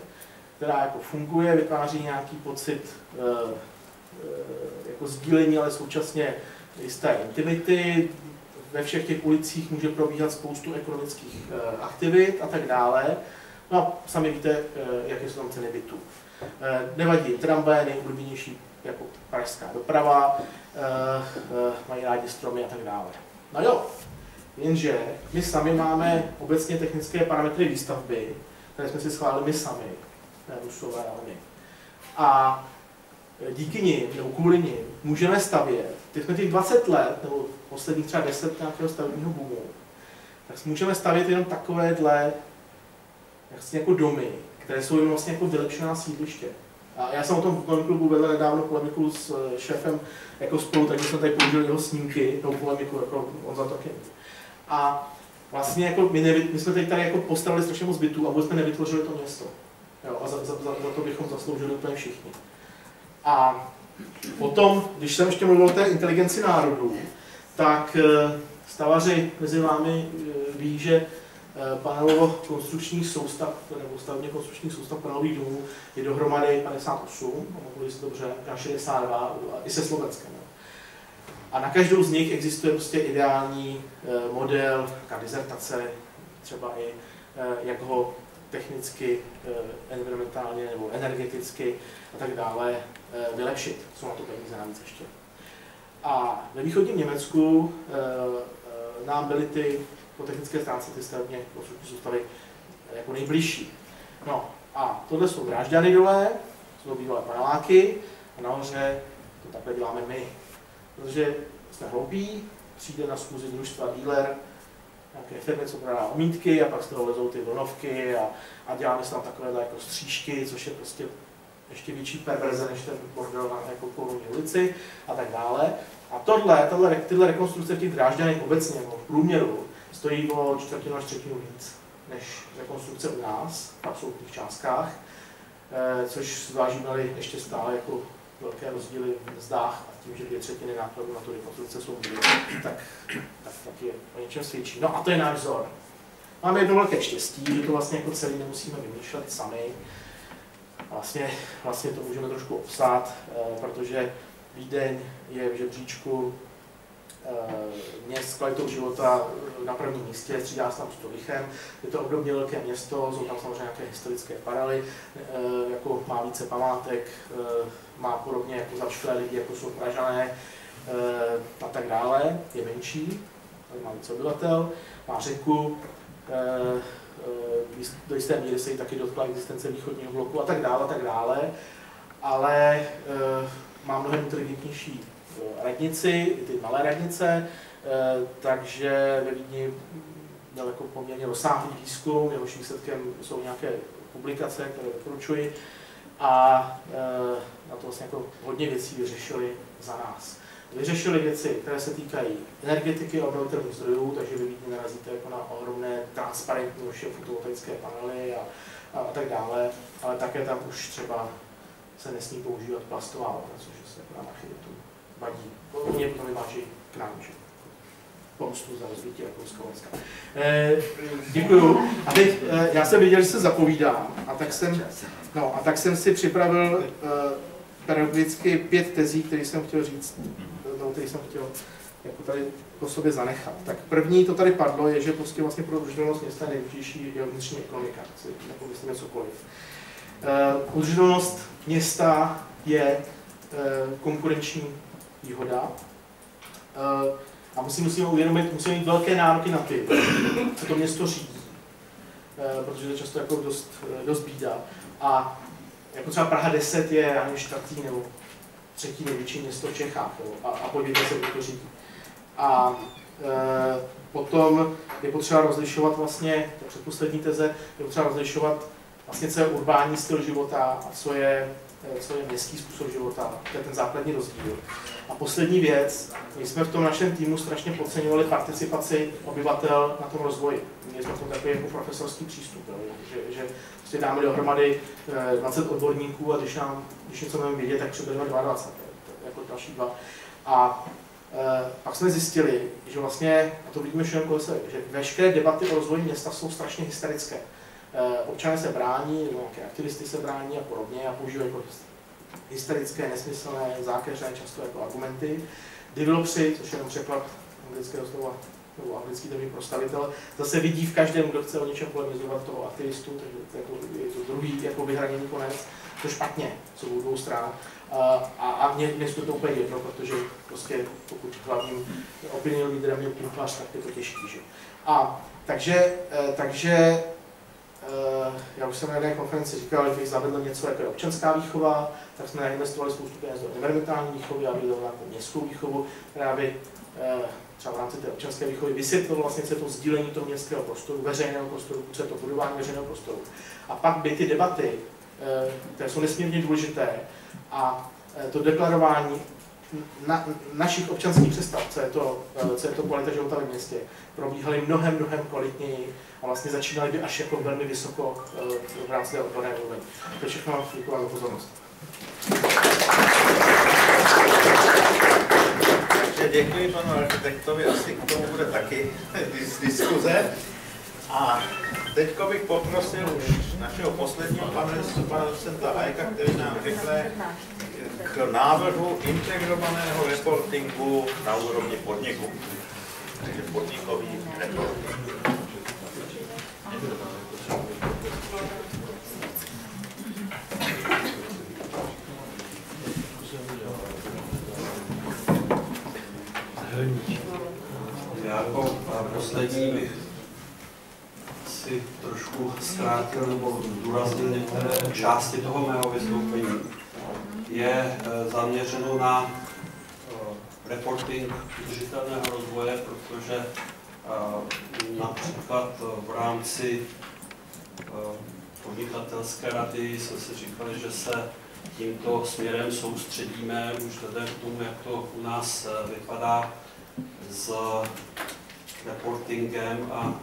která jako funguje, vytváří nějaký pocit jako sdílení, ale současně jisté intimity. Ve všech těch ulicích může probíhat spoustu ekonomických aktivit a tak dále. No a sami víte, jaké jsou tam ceny bytů. Eh, nevadí tramvaje, nejoblíbenější jako pražská doprava, eh, eh, mají rádi stromy a tak dále. No jo, jenže my sami máme obecně technické parametry výstavby, které jsme si schválili my sami, ne Rusové, ale my. A díky nim, nebo kvůli nim, můžeme stavět. Teď jsme těch 20 let, nebo posledních třeba 10 nějakého stavebního boomu, tak můžeme stavět jenom takovéhle jako domy, které jsou jenom vlastně jako vylepšená sídliště. A já jsem o tom v klubu vedl nedávno polemiku s eh, šéfem jako spolu, takže jsme tady použili jeho snímky, tou polemiku, jako on za to taky. A vlastně jako my, nevy, my jsme tady, tady jako postavili strašně moc bytů a vůbec jsme nevytvořili to město. Jo, a za, za, za, za, to bychom zasloužili úplně všichni. A potom, když jsem ještě mluvil o té inteligenci národů, tak eh, stavaři mezi vámi eh, ví, že Eh, panelovo konstrukčních soustav, nebo stavně konstrukčních soustav panelových domů je dohromady 58, pamatuju si dobře, na 62, i se Slovenskem. A na každou z nich existuje prostě ideální model, taká dizertace, třeba i jak ho technicky, environmentálně nebo energeticky a tak dále vylepšit. Jsou na to peníze navíc ještě. A ve východním Německu nám byly ty po technické stránce ty stavebně konstrukční soustavy jako nejbližší. No a tohle jsou drážďany dole, jsou bývalé paneláky a nahoře to takhle děláme my. Protože jsme hloupí, přijde na schůzi družstva dealer, nějaké firmy, co prodá omítky a pak z toho lezou ty vlnovky a, a děláme se tam takové jako střížky, což je prostě ještě větší perverze než ten bordel na jako kolumní ulici a tak dále. A tohle, tohle, tyhle rekonstrukce v těch drážďanech obecně, nebo v průměru, stojí o čtvrtinu až třetinu víc než rekonstrukce u nás v absolutních částkách, eh, což zvážíme ještě stále jako velké rozdíly v mzdách a tím, že dvě třetiny nákladů na tu rekonstrukce jsou byly, tak, tak, tak je o něčem svědčí. No a to je náš vzor. Máme jedno velké štěstí, že to vlastně jako celý nemusíme vymýšlet sami. Vlastně, vlastně to můžeme trošku obsát, eh, protože Vídeň je v žebříčku Eh, měst s kvalitou života na prvním místě, střídá se tam s Tolichem. Je to obdobně velké město, jsou tam samozřejmě nějaké historické paralely, eh, jako má více památek, má podobně jako zašklé lidi, jako jsou Pražané a tak dále, je menší, má více obyvatel, má řeku, do jisté míry se jí taky dotkla existence východního bloku a tak dále, a tak dále. Ale má mnohem inteligentnější radnici, ty malé radnice, takže ve Vídni měl jako poměrně rozsáhlý výzkum, jehož výsledkem jsou nějaké publikace, které doporučuji. A na to vlastně jako hodně věcí vyřešili za nás. Vyřešili věci, které se týkají energetiky a obnovitelných zdrojů, takže vy vidíte, narazíte jako na ohromné transparentní už fotovoltaické panely a, a, tak dále, ale také tam už třeba se nesmí používat plastová okna, což se nám architektům vadí. Mě to neváží k nám, že? pomstu za rozbití Rakouska eh, Děkuju. A teď eh, já jsem viděl, že se zapovídám, a tak jsem, no, a tak jsem si připravil eh, pedagogicky pět tezí, které jsem chtěl říct, no, které jsem chtěl jako tady po sobě zanechat. Tak první, to tady padlo, je, že prostě vlastně pro udržitelnost města je nejdůležitější je vnitřní ekonomika, si jako myslíme cokoliv. Uh, udržitelnost města je uh, konkurenční výhoda. Uh, a musí, musíme uvědomit, musíme mít velké nároky na ty, co to město řídí, uh, protože to je často jako dost, dost bída. A jako třeba Praha 10 je ani čtvrtý nebo třetí největší město v Čechách, jo, a, a podívejte se, kdo to řídí. A e, potom je potřeba rozlišovat vlastně, to předposlední teze, je potřeba rozlišovat vlastně, co je urbání styl života a co je, e, co je městský způsob života. To je ten základní rozdíl. A poslední věc, my jsme v tom našem týmu strašně podceňovali participaci obyvatel na tom rozvoji. Měli jsme to takový jako profesorský přístup, jo, že, že prostě dáme dohromady 20 eh, odborníků a když, nám, když něco máme vědět, tak třeba 22, jako další dva. A e, pak jsme zjistili, že vlastně, a to vidíme všem kolem že veškeré debaty o rozvoji města jsou strašně hysterické. E, občané se brání, nějaké aktivisty se brání a podobně a používají jako hysterické, nesmyslné, zákeřné často jako argumenty. Developři, což je jenom překlad anglického slova nebo anglický termín pro stavitele, zase vidí v každém, kdo chce o něčem polemizovat toho aktivistu, takže jako, je to druhý jako vyhraněný konec, to špatně, co budou dvou stran. A, a mě, mě to úplně jedno, protože prostě pokud hlavním opinion leaderem je kuchař, tak je to těžký. Že? A takže, eh, takže eh, já už jsem na jedné konferenci říkal, že bych zavedl něco jako občanská výchova, tak jsme investovali spoustu peněz do environmentální výchovy, aby do nějakou městskou výchovu, která by eh, třeba v rámci té občanské výchovy vysvětlil vlastně, je to sdílení toho městského prostoru, veřejného prostoru, co je to budování veřejného prostoru. A pak by ty debaty, eh, které jsou nesmírně důležité, a eh, to deklarování na, našich občanských představ, co je to, eh, co je to kvalita života ve městě, probíhaly mnohem, mnohem kvalitněji a vlastně začínaly by až jako velmi vysoko v rámci odborné úrovně. To je všechno, děkuji za pozornost. Děkuji panu architektovi, asi k tomu bude taky diskuze. A teď bych poprosil už našeho posledního panelistu, pana docenta Hajka, který nám řekne k návrhu integrovaného reportingu na úrovni podniku. Takže podnikový reporting. Já jako poslední bych si trošku zkrátil nebo zdůraznil některé části toho mého vystoupení. Je eh, zaměřeno na eh, reporting udržitelného rozvoje, protože eh, například v rámci podnikatelské rady jsme si říkali, že se tímto směrem soustředíme už vzhledem k tomu, jak to u nás vypadá s reportingem a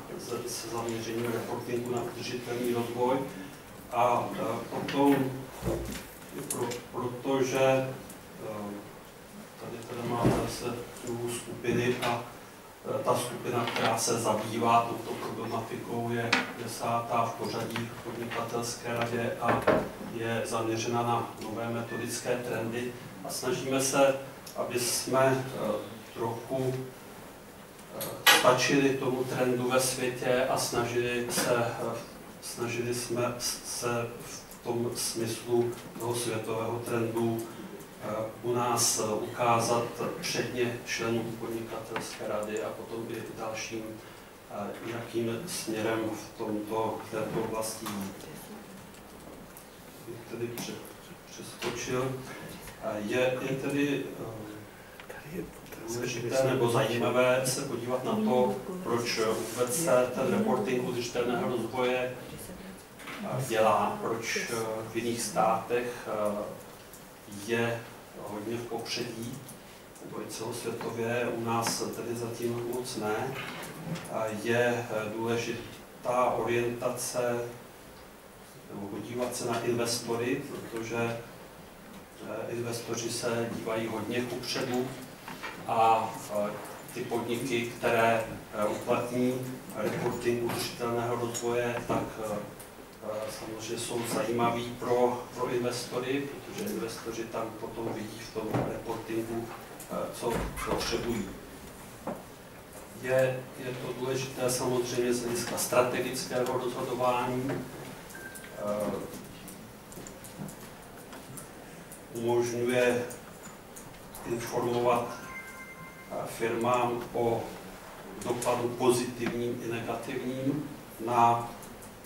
se zaměřením reportingu na udržitelný rozvoj. A e, potom, pro, protože e, tady teda máme zase tu skupiny a e, ta skupina, která se zabývá touto problematikou, je desátá v pořadí v podnikatelské radě a je zaměřena na nové metodické trendy a snažíme se, aby jsme trochu stačili tomu trendu ve světě a snažili, se, snažili jsme se v tom smyslu toho světového trendu eh, u nás ukázat předně členům podnikatelské rady a potom i dalším jakým směrem v tomto, v této oblasti. Bych tedy přeskočil. Je, je tedy důležité nebo zajímavé se podívat na to, proč vůbec se ten reporting udržitelného rozvoje dělá, proč v jiných státech je hodně v popředí, nebo i celosvětově, u nás tedy zatím moc ne. Je důležitá orientace nebo podívat se na investory, protože investoři se dívají hodně kupředu a ty podniky, které uplatní reporting udržitelného rozvoje, tak samozřejmě jsou zajímaví pro, pro investory, protože investoři tam potom vidí v tom reportingu, co potřebují. Je, je to důležité samozřejmě z hlediska strategického rozhodování. Umožňuje informovat firmám o dopadu pozitivním i negativním na,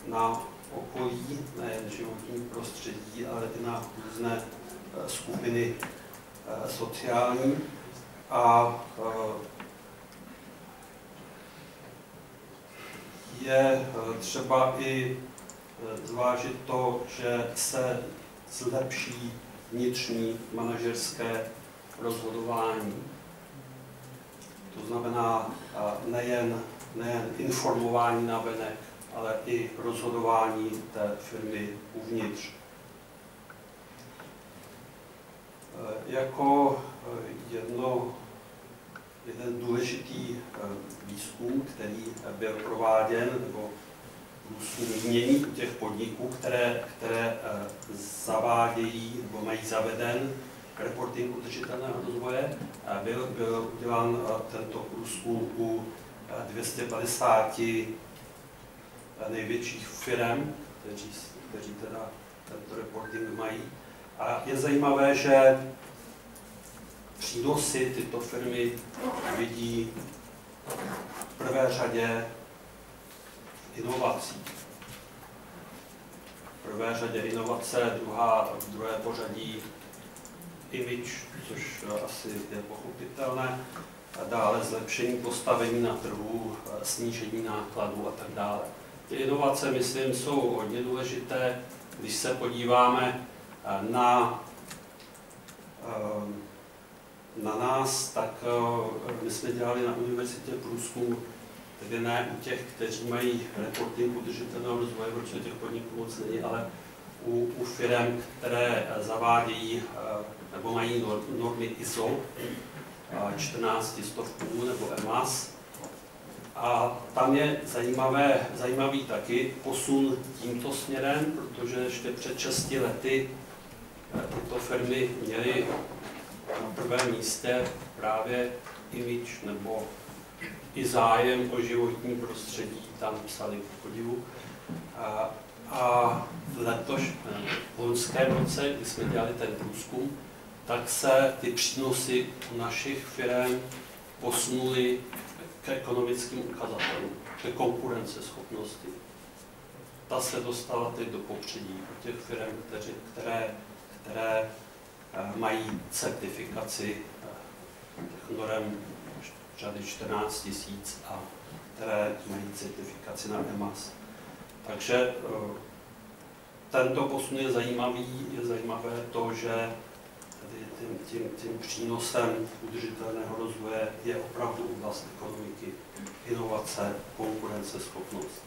na okolí, nejen životní prostředí, ale i na různé eh, skupiny eh, sociální. A eh, je třeba i zvážit to, že se zlepší vnitřní manažerské rozhodování. To znamená nejen, nejen informování na venek, ale i rozhodování té firmy uvnitř. Eh, jako eh, jedno, jeden důležitý eh, výzkum, který byl prováděn, nebo výzkum mění u těch podniků, které, které zavádějí nebo mají zaveden reporting udržitelného rozvoje, byl, byl udělán tento průzkum u 250 největších firm, kteří, kteří teda tento reporting mají. A je zajímavé, že přínosy tyto firmy vidí v prvé řadě inovací. V prvé řadě inovace, druhá, druhé pořadí image, což asi je pochopitelné, a dále zlepšení postavení na trhu, snížení nákladů a tak dále. Ty inovace, myslím, jsou hodně důležité. Když se podíváme na, na nás, tak my jsme dělali na univerzitě průzkum, tedy ne u těch, kteří mají reporting udržitelného rozvoje, protože těch podniků moc není, ale u, u firm, které zavádějí nebo mají normy ISO 14 stovků nebo EMAS, a tam je zajímavé, zajímavý taky posun tímto směrem, protože ještě před 6 lety eh, tyto firmy měly na prvém místě právě image nebo i zájem o životní prostředí, tam psali v podivu. A, a letoš, v loňském roce, kdy jsme dělali ten průzkum, tak se ty přínosy u našich firm posunuly k ekonomickým ukazatelům, ke konkurenceschopnosti. Ta se dostala teď do popředí u těch firm, které, které, které eh, mají certifikaci eh, těch norem řady 14 tisíc a které mají certifikaci na EMAS. Takže eh, tento posun je zajímavý, je zajímavé to, že tím, tím, tím přínosem udržitelného rozvoje je opravdu oblast ekonomiky, inovace, konkurenceschopnost.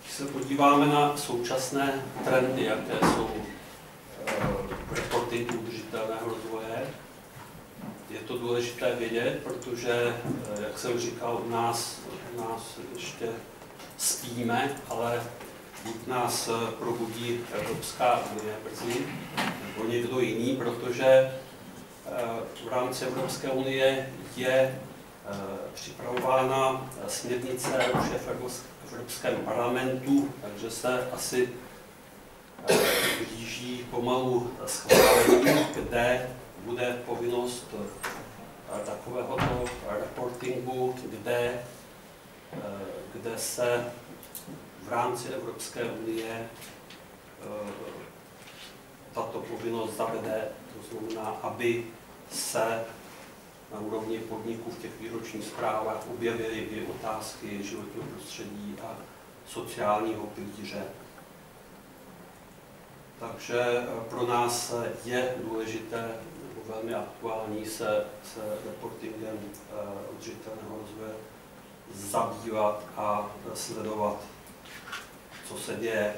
Když se podíváme na současné trendy, jaké jsou eh, reportingu udržitelného rozvoje, je to důležité vědět, protože, eh, jak jsem říkal, u nás, u nás ještě spíme, ale buď nás eh, probudí Evropská unie brzy, nebo někdo jiný, protože eh, v rámci Evropské unie je připravována směrnice už v Evropském parlamentu, takže se asi blíží pomalu schválení, kde bude povinnost takovéhoto reportingu, kde, kde se v rámci Evropské unie tato povinnost zavede, to znamená, aby se na úrovni podniků v těch výročních zprávách objevily i otázky životního prostředí a sociálního pilíře. Takže eh, pro nás je důležité velmi aktuální se, se reportingem eh, udržitelného rozvoje zabývat a sledovat, co se děje.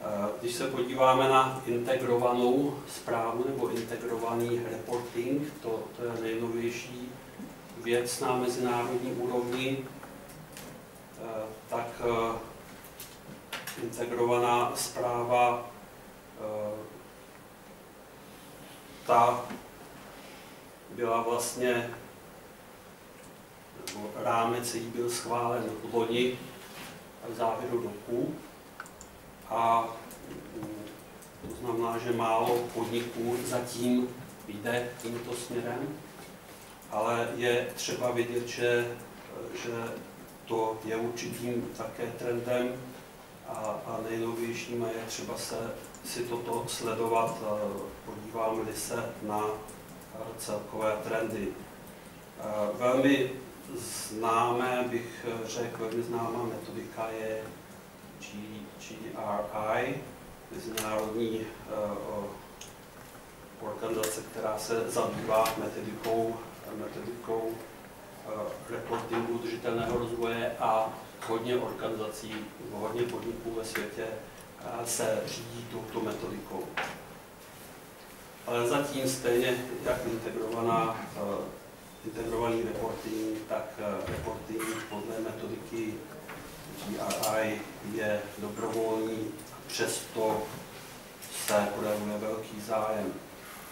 Eh, když se podíváme na integrovanou zprávu nebo integrovaný reporting, to, to je nejnovější věc na mezinárodní úrovni, tak integrovaná zpráva Eh, ta byla vlastně, nebo rámec jí byl schválen v loni v závěru roku. A mm, to znamená, že málo podniků zatím jde tímto směrem, ale je třeba vidět, že, že to je určitým také trendem a, a nejnovějším je třeba se si toto sledovat, podíváme-li se na celkové trendy. Eh, velmi známé, bych řekl, velmi známá metodika je GRI, Mezinárodní organizace, která se zabývá metodikou, metodikou reportingu udržitelného rozvoje a hodně organizací, hodně podniků ve světě se řídí touto metodikou. Ale zatím stejně jak integrovaná, eh, integrovaný reporting, tak eh, reporting podle metodiky GRI je dobrovolný, přesto se projevuje velký zájem.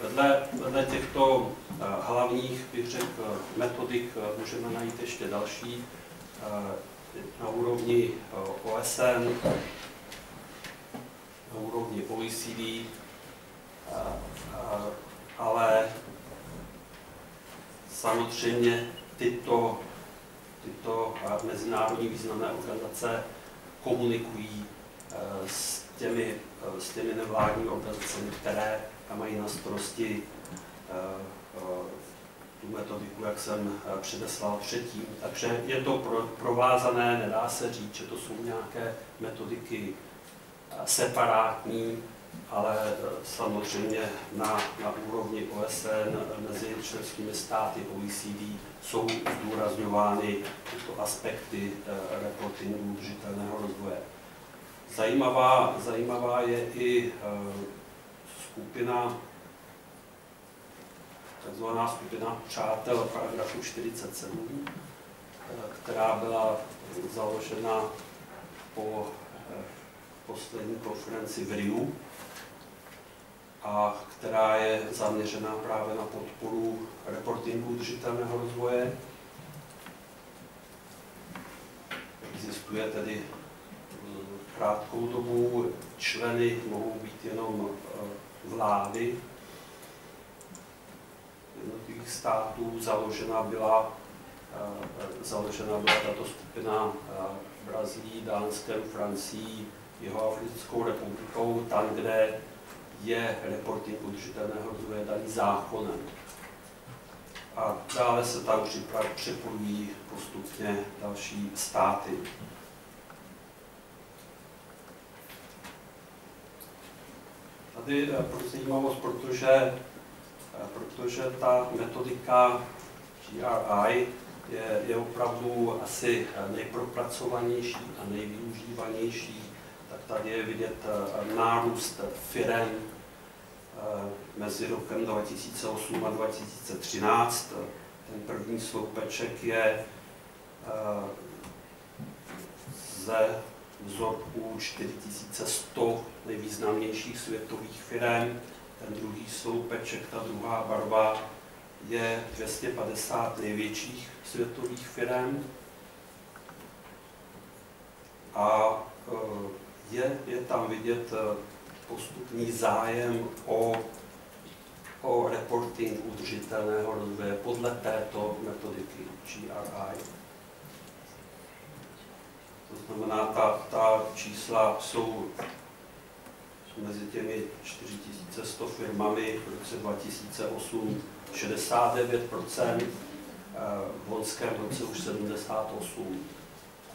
Vedle, vedle těchto eh, hlavních, bych řekl, metodik můžeme najít ještě další na úrovni OSN, na úrovni OECD, ale samozřejmě tyto, tyto mezinárodní významné organizace komunikují e, s těmi, e, s těmi nevládními organizacemi, které mají na starosti e, tu metodiku, jak jsem předeslal předtím. Takže je to provázané, nedá se říct, že to jsou nějaké metodiky separátní, ale e, samozřejmě na, na úrovni OSN mezi členskými státy OECD jsou zdůrazňovány tyto aspekty e, reportingu udržitelného rozvoje. Zajímavá, zajímavá je i e, skupina, takzvaná skupina přátel paragrafu 47, která byla založena po poslední konferenci v Riu, a která je zaměřená právě na podporu reportingu udržitelného rozvoje. Existuje tedy eh, krátkou dobu, členy mohou být jenom eh, vlády jednotlivých států. Založena byla, eh, založena byla tato skupina Brazílii, Dánskem, Francií, Jihoafrickou republikou, tam, kde je reporting udržitelného rozvoje daný zákonem. A dále se tam připojují postupně další státy. Tady eh, pro zajímavost, protože, eh, protože ta metodika GRI je, je opravdu asi nejpropracovanější a nejvyužívanější tady je vidět eh, nárůst firem eh, mezi rokem 2008 a 2013. Ten první sloupeček je eh, ze vzorku 4100 nejvýznamnějších světových firm. Ten druhý sloupeček, ta druhá barva, je 250 největších světových firm. A je, je tam vidět eh, postupný zájem o o reporting udržitelného rozvoje podle této metodiky GRI. To znamená, ta, ta čísla jsou mezi těmi 4100 firmami v roce 2008 69 v loňském roce už 78.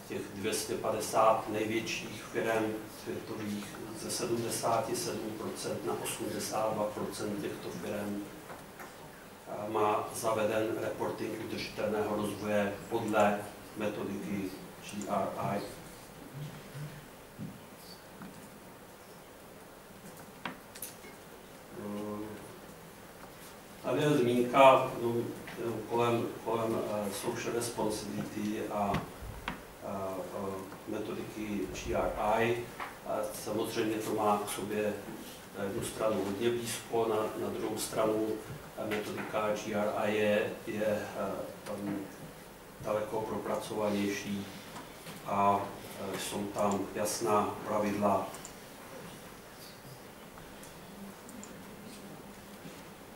Těch 250 největších firm světových ze 77% na 82% těchto firm má zaveden reporting udržitelného rozvoje podle metodiky GRI. Tady je zmínka no, kolem, kolem uh, social responsibility a uh, metodiky GRI. A samozřejmě to má k sobě na jednu stranu hodně blízko, na, na druhou stranu metodika GRI je, je tam daleko propracovanější a jsou tam jasná pravidla.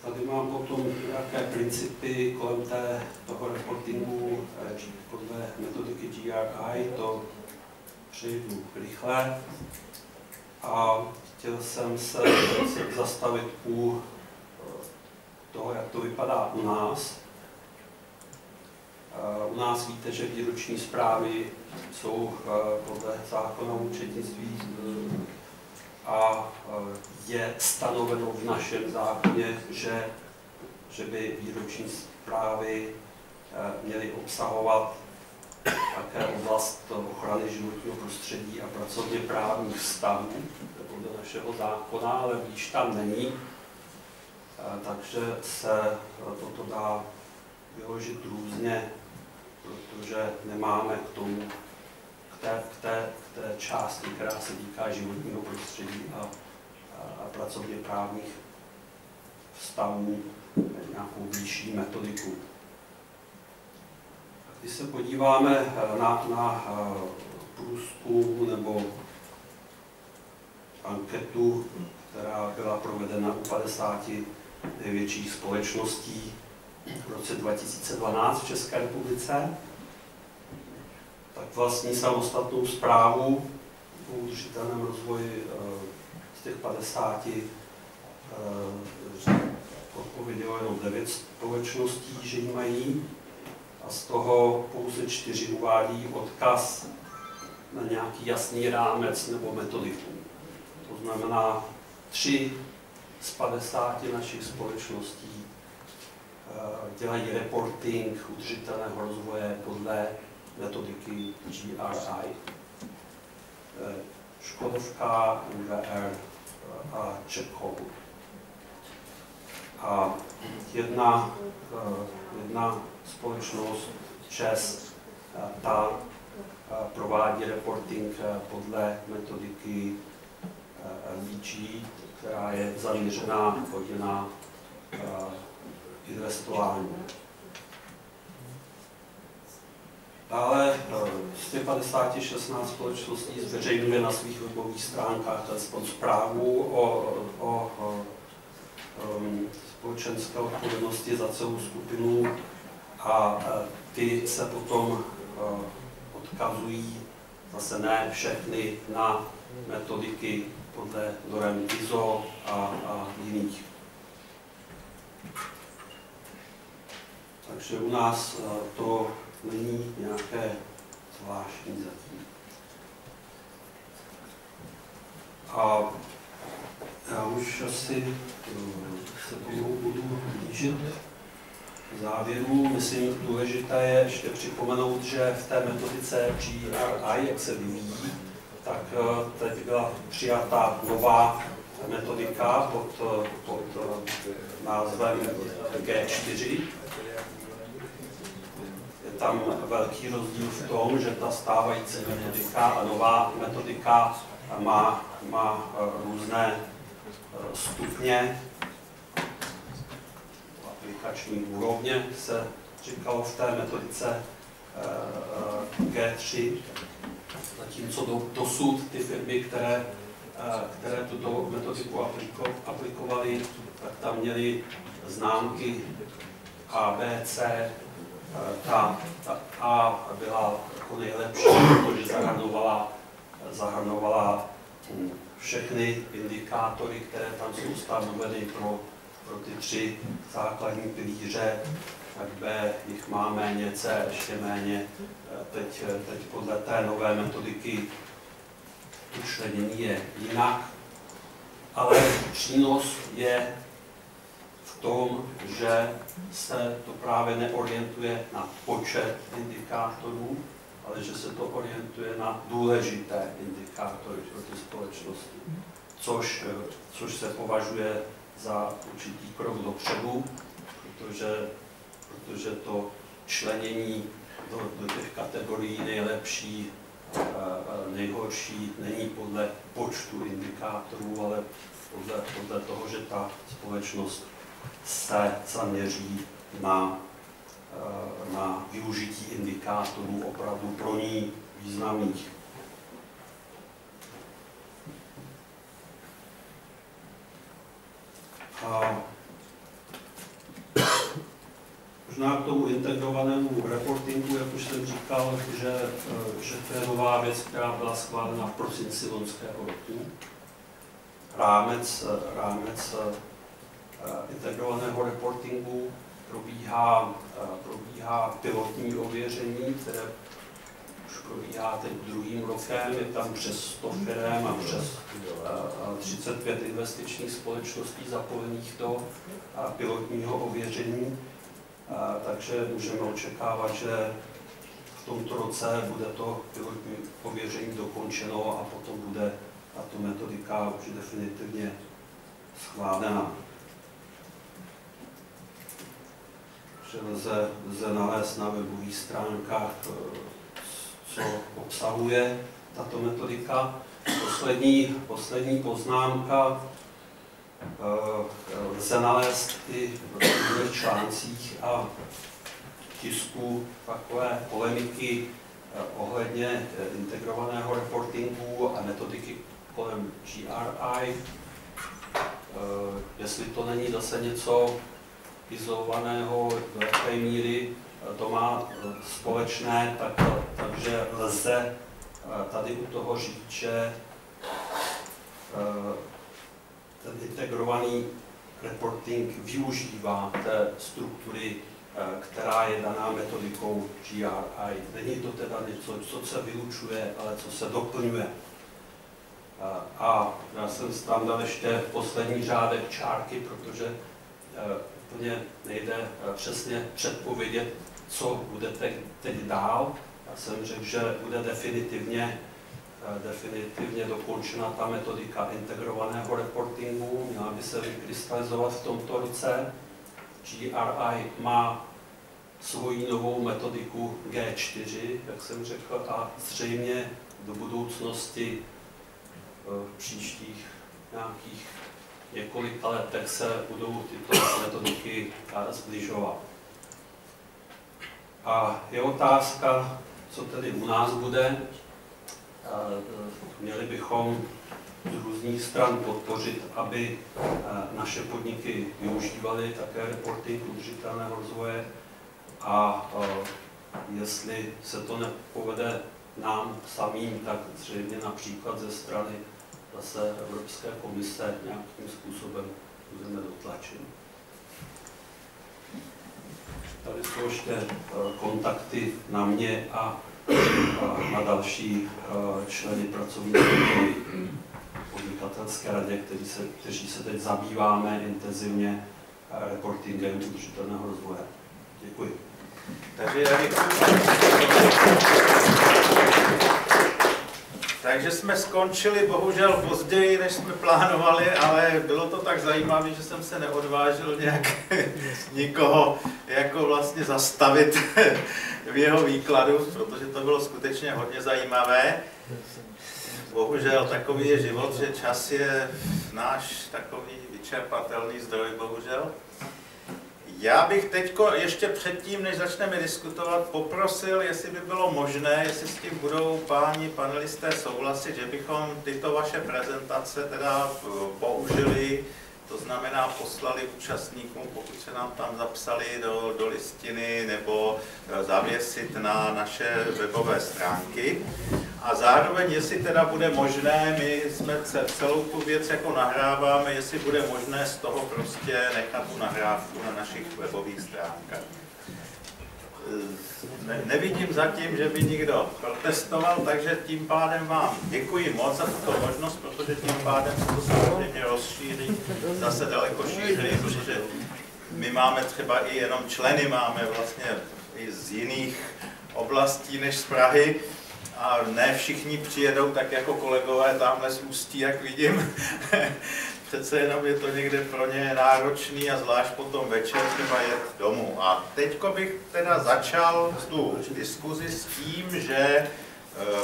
Tady mám potom nějaké principy kolem té, toho reportingu eh, podle metodiky GRI, to přejdu rychle. A chtěl jsem se, zastavit u eh, toho, jak to vypadá u nás. Eh, u nás víte, že výroční zprávy jsou podle zákona účetnictví a je stanoveno v našem zákoně, že, že by výroční zprávy měly obsahovat také oblast ochrany životního prostředí a pracovně právních vztahů, podle našeho zákona, ale výš tam není, takže se toto dá vyložit různě, protože nemáme k tomu té, k té, k té části, která se týká životního prostředí a, a, a pracovně právních vztahů, nějakou blížší metodiku. Když se podíváme eh, na, na eh, průzkum nebo anketu, která byla provedena u 50 největších společností v roce 2012 v České republice, tak vlastní samostatnou zprávu o udržitelném rozvoji eh, z těch 50 eh, odpovědělo jenom 9 společností, že ji mají a z toho pouze čtyři uvádí odkaz na nějaký jasný rámec nebo metodiku. To znamená, tři z 50 našich společností eh, dělají reporting udržitelného rozvoje podle metodiky GRI. Eh, Škodovka, UVR eh, a Čechov. A jedna, jedna společnost ČES, ta provádí reporting podle metodiky LDG, která je zaměřená na investování. Dále z těch 50 16 společností zveřejňuje na svých webových stránkách alespoň zprávu o, o, o um, společenské odpovědnosti za celou skupinu a ty se potom uh, odkazují zase ne všechny na metodiky podle norem ISO a, a jiných. Takže u nás to není nějaké zvláštní zatím. A já už asi se tomu budu blížit závěru. Myslím, důležité je ještě připomenout, že v té metodice GRI, jak se vyvíjí, tak eh, teď byla přijata nová metodika pod, eh, pod názvem G4, tam velký rozdíl v tom, že ta stávající metodika a nová metodika má, má eh, různé eh, stupně aplikační úrovně, se říkalo v té metodice eh, G3, zatímco do, dosud ty firmy, které, které tuto metodiku aplikovaly, tak tam měli známky A, B, C, eh, ta, ta A byla jako nejlepší, protože zahrnovala, zahrnovala všechny indikátory, které tam jsou stanoveny pro, pro ty tři základní pilíře, tak B jich má méně, C ještě méně. Teď, teď podle té nové metodiky učlenění je jinak, ale přínos je v tom, že se to právě neorientuje na počet indikátorů, ale že se to orientuje na důležité indikátory pro ty společnosti, což, což se považuje za určitý krok dopředu, protože, protože to členění do, do těch kategorií nejlepší, nejhorší není podle počtu indikátorů, ale podle, podle toho, že ta společnost se zaměří na Eh, na využití indikátorů opravdu pro ní významných. Možná k tomu integrovanému reportingu, jak už jsem říkal, že, eh, že to je nová věc, která byla schválena v prosinci loňského roku. Rámec, eh, rámec integrovaného reportingu probíhá, eh, probíhá pilotní ověření, které už probíhá teď druhým rokem, je tam přes 100 firm a přes 35 eh, investičních společností zapojených do eh, pilotního ověření, takže můžeme očekávat, že v tomto roce bude to pilotní ověření dokončeno a potom bude tato metodika už definitivně schválena. lze, lze nalézt na webových stránkách, eh, co obsahuje tato metodika. Poslední, poslední poznámka lze nalézt i v článcích a tisku takové polemiky eh, ohledně integrovaného reportingu a metodiky kolem GRI. Jestli to není zase něco izolovaného, do jaké míry to má eh, společné, tak, takže lze eh, tady u toho říct, že eh, ten integrovaný reporting využívá té struktury, která je daná metodikou GRI. Není to teda něco, co se vylučuje, ale co se doplňuje. A já jsem tam dal ještě poslední řádek čárky, protože úplně nejde eh, přesně předpovědět, co bude teď, dál. Já jsem řekl, že bude definitivně, eh, definitivně dokončena ta metodika integrovaného reportingu, měla by se vykrystalizovat v tomto roce. GRI má svoji novou metodiku G4, jak jsem řekl, a zřejmě do budoucnosti eh, v příštích nějakých několika letech se budou tyto metodiky zbližovat. A je otázka, co tedy u nás bude. Měli bychom z různých stran podpořit, aby naše podniky využívaly také reporting udržitelného rozvoje a jestli se to nepovede nám samým, tak zřejmě například ze strany zase Evropské komise nějakým způsobem budeme dotlačeni. Tady jsou ještě eh, kontakty na mě a na další eh, členy pracovní skupiny podnikatelské radě, kteří se, kteří se teď zabýváme intenzivně eh, reportingem udržitelného rozvoje. Děkuji. Takže já děkuji. Takže jsme skončili bohužel později, než jsme plánovali, ale bylo to tak zajímavé, že jsem se neodvážil nějak nikoho jako vlastně zastavit v jeho výkladu, protože to bylo skutečně hodně zajímavé. Bohužel takový je život, že čas je náš takový vyčerpatelný zdroj, bohužel. Já bych teď ještě předtím, než začneme diskutovat, poprosil, jestli by bylo možné, jestli s tím budou páni panelisté souhlasit, že bychom tyto vaše prezentace teda eh, použili to znamená poslali účastníkům, pokud se nám tam zapsali do, do listiny, nebo eh, zavěsit na naše webové stránky. A zároveň, jestli teda bude možné, my jsme celou tu věc jako nahráváme, jestli bude možné z toho prostě nechat tu nahrávku na našich webových stránkách. Ne, nevidím zatím, že by někdo protestoval, takže tím pádem vám děkuji moc za tuto možnost, protože tím pádem se to samozřejmě rozšíří zase daleko šířeji, protože my máme třeba i jenom členy, máme vlastně i z jiných oblastí než z Prahy, a ne všichni přijedou tak jako kolegové tamhle z Ústí, jak vidím. Přece jenom je to někde pro ně náročný a zvlášť potom večer třeba jet domů. A teďko bych teda začal tu diskuzi s tím, že e,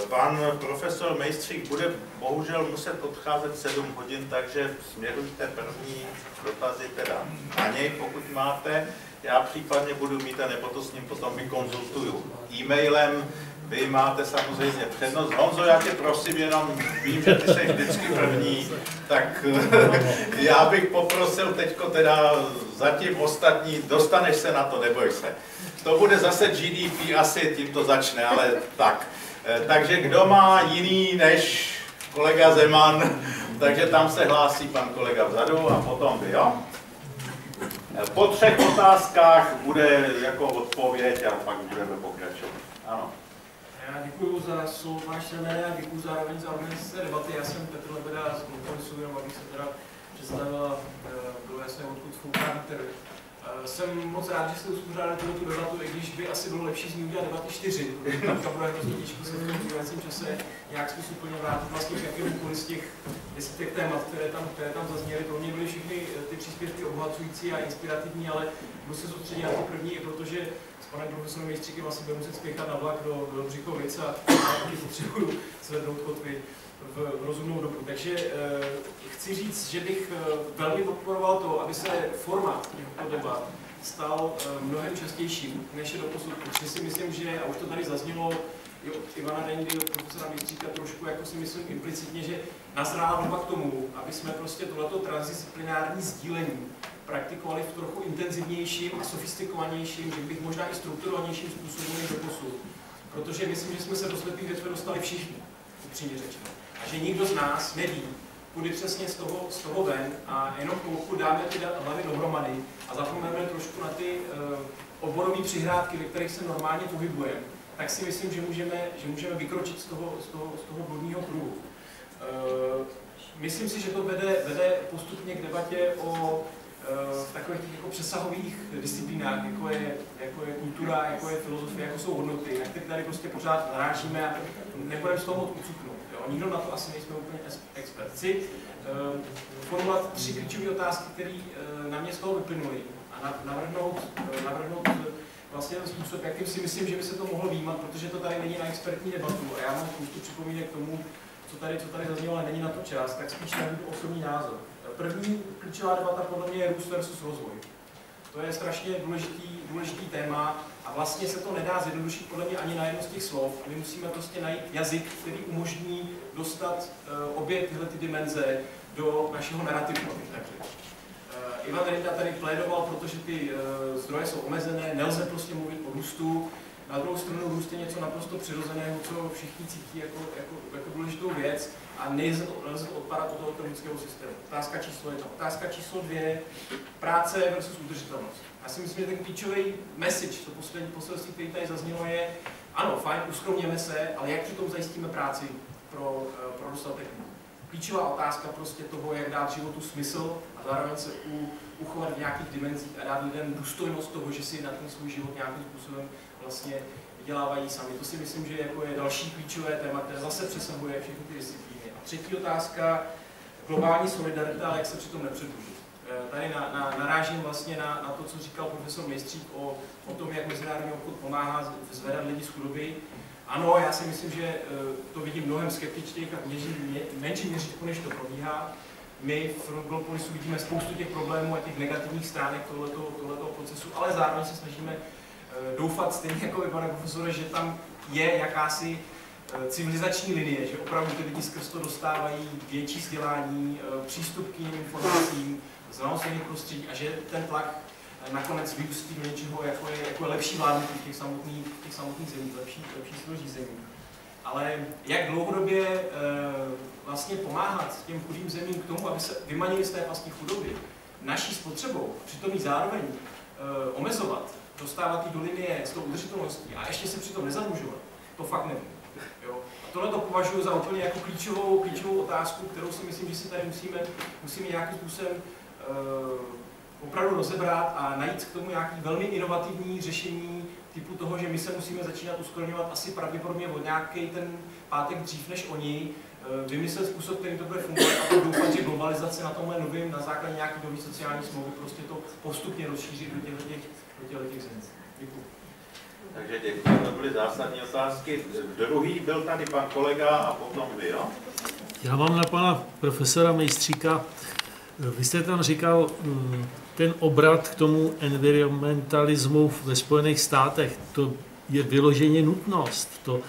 pan profesor Mejstřík bude bohužel muset odcházet 7 hodin, takže směrujte první dotazy teda na něj, pokud máte. Já případně budu mít, a nebo to s ním potom vykonzultuju e-mailem, vy máte samozřejmě přednost. Honzo, já tě prosím, jenom vím, že ty jsi vždycky první, tak já bych poprosil teďko teda zatím ostatní, dostaneš se na to, neboj se. To bude zase GDP, asi tím to začne, ale tak. Eh, takže kdo má jiný než kolega Zeman, takže tam se hlásí pan kolega vzadu a potom vy, jo? Eh, po třech otázkách bude jako odpověď a pak budeme pokračovat. Ano. Já děkuji za slovo, pane Šelmene, a děkuji zároveň za organizaci debaty. Já jsem Petr Lebeda z Glopolisu, jenom abych se teda představil, bylo jasné, odkud foukám trh. Jsem moc rád, že jste uspořádali tuto debatu, i když by asi bylo lepší z ní udělat debaty čtyři, protože tam bude hrozně těžko se v tom zbývajícím čase nějak smysluplně vrátit vlastně k jakémukoliv z těch desítek témat, které tam, které tam zazněly. Pro mě byly všechny ty příspěvky obohacující a inspirativní, ale budu se soustředit na to první, protože panem profesorem Jistříkem asi budu muset spěchat na vlak do, do Břichovic a taky potřebuju zvednout kotvy v, v rozumnou dobu. Takže eh, chci říct, že bych eh, velmi podporoval to, aby se formát těchto debat stal eh, mnohem častějším, než je doposud. Protože si myslím, že, a už to tady zaznělo, i od Ivana Rendy, od profesora Mistříka trošku, jako si myslím implicitně, že nazrála doba k tomu, aby jsme prostě tohleto transdisciplinární sdílení praktikovali v trochu intenzivnějším a sofistikovanějším, že bych možná i strukturovanějším způsobem než doposud. Protože myslím, že jsme se do slepých větve dostali všichni, upřímně řečeno. A že nikdo z nás neví, kudy přesně z toho, z toho ven a jenom pokud dáme ty hlavy dohromady a zapomeneme trošku na ty uh, oborové přihrádky, ve kterých se normálně pohybujeme, tak si myslím, že můžeme, že můžeme vykročit z toho, z toho, z toho bludního kruhu. Uh, myslím si, že to vede, vede postupně k debatě o v takových těch jako přesahových disciplínách, jako je, jako je kultura, jako je filozofie, jako jsou hodnoty, na které tady prostě pořád narážíme a nebudeme z toho moc ucuknout. Jo? Nikdo na to asi nejsme úplně expert. Chci uh, formulovat tři klíčové otázky, které uh, na mě z toho vyplynuly a navrhnout, navrhnout vlastně ten způsob, jakým si myslím, že by se to mohlo výjímat, protože to tady není na expertní debatu a já mám spoustu připomínek k tomu, co tady, co tady zaznělo, ale není na to čas, tak spíš na osobní názor. První klíčová debata podle mě je růst versus rozvoj. To je strašně důležitý, důležitý téma a vlastně se to nedá zjednodušit podle mě ani na jedno z těch slov. My musíme prostě najít jazyk, který umožní dostat uh, obě tyhle ty dimenze do našeho narrativu. Uh, Ivan Rinda tady plédoval, protože ty uh, zdroje jsou omezené, nelze prostě mluvit o růstu, na druhou stranu růst je něco naprosto přirozeného, co všichni cítí jako, jako, jako důležitou věc a nelze nelze odpadat od toho ekonomického systému. Otázka číslo jedna. Otázka číslo dvě, práce versus udržitelnost. Já si myslím, že ten klíčový message, to poslední poselství, který tady zaznělo, je, ano, fajn, uskromněme se, ale jak přitom zajistíme práci pro, eh, pro dostatek Klíčová otázka prostě toho, jak dát životu smysl a zároveň se u, uchovat v nějakých dimenzích a dát lidem důstojnost toho, že si na ten svůj život nějakým způsobem vlastně vydělávají sami. To si myslím, že jako je další klíčové téma, které zase přesahuje všechny ty disciplíny. Třetí otázka, globální solidarita, ale jak se přitom nepředlužit. Eh, tady na, na, narážím vlastně na, na to, co říkal profesor Mistřík o, o tom, jak mezinárodní obchod pomáhá zvedat lidi z chudoby. Ano, já si myslím, že eh, to vidím mnohem skeptičtěji a v menším měřítku, než to probíhá. My v Glopolisu vidíme spoustu těch problémů a těch negativních stránek tohoto, tohoto procesu, ale zároveň se snažíme Eh, doufat stejně jako vy, pane profesore, že tam je jakási civilizační linie, že opravdu ty lidi skrz to dostávají větší vzdělání, eh, přístup k jiným informacím, znalostí prostředí a že ten tlak nakonec vyústí do něčeho, jako je, jako je lepší vládnutí v těch samotných, těch samotných zemích, lepší, lepší řízení. Ale jak dlouhodobě e, vlastně pomáhat těm chudým zemím k tomu, aby se vymanili z té vlastní chudoby, naší spotřebou, přitom ji zároveň e, omezovat, dostávat ji do linie s tou udržitelností a ještě se přitom nezadlužovat, to fakt nevím. Tohle to považuji za úplně jako klíčovou, klíčovou otázku, kterou si myslím, že si tady musíme, musíme nějakým způsobem e, opravdu rozebrat a najít k tomu nějaký velmi inovativní řešení typu toho, že my se musíme začínat uskorňovat asi pravděpodobně od nějaký ten pátek dřív než oni, eh, vymyslet způsob, který to bude fungovat a to doufat, že globalizace na tomhle novým, na základě nějaký nový sociální smlouvy, prostě to postupně rozšíří do těchto těch, do těchto těch zemí. Děkuji. Takže děkuji, to byly zásadní otázky. Druhý byl tady pan kolega a potom vy, jo? Já mám na pana profesora Mejstříka. Vy jste tam říkal, mm, ten obrat k tomu environmentalismu ve Spojených státech, to je vyloženě nutnost. To,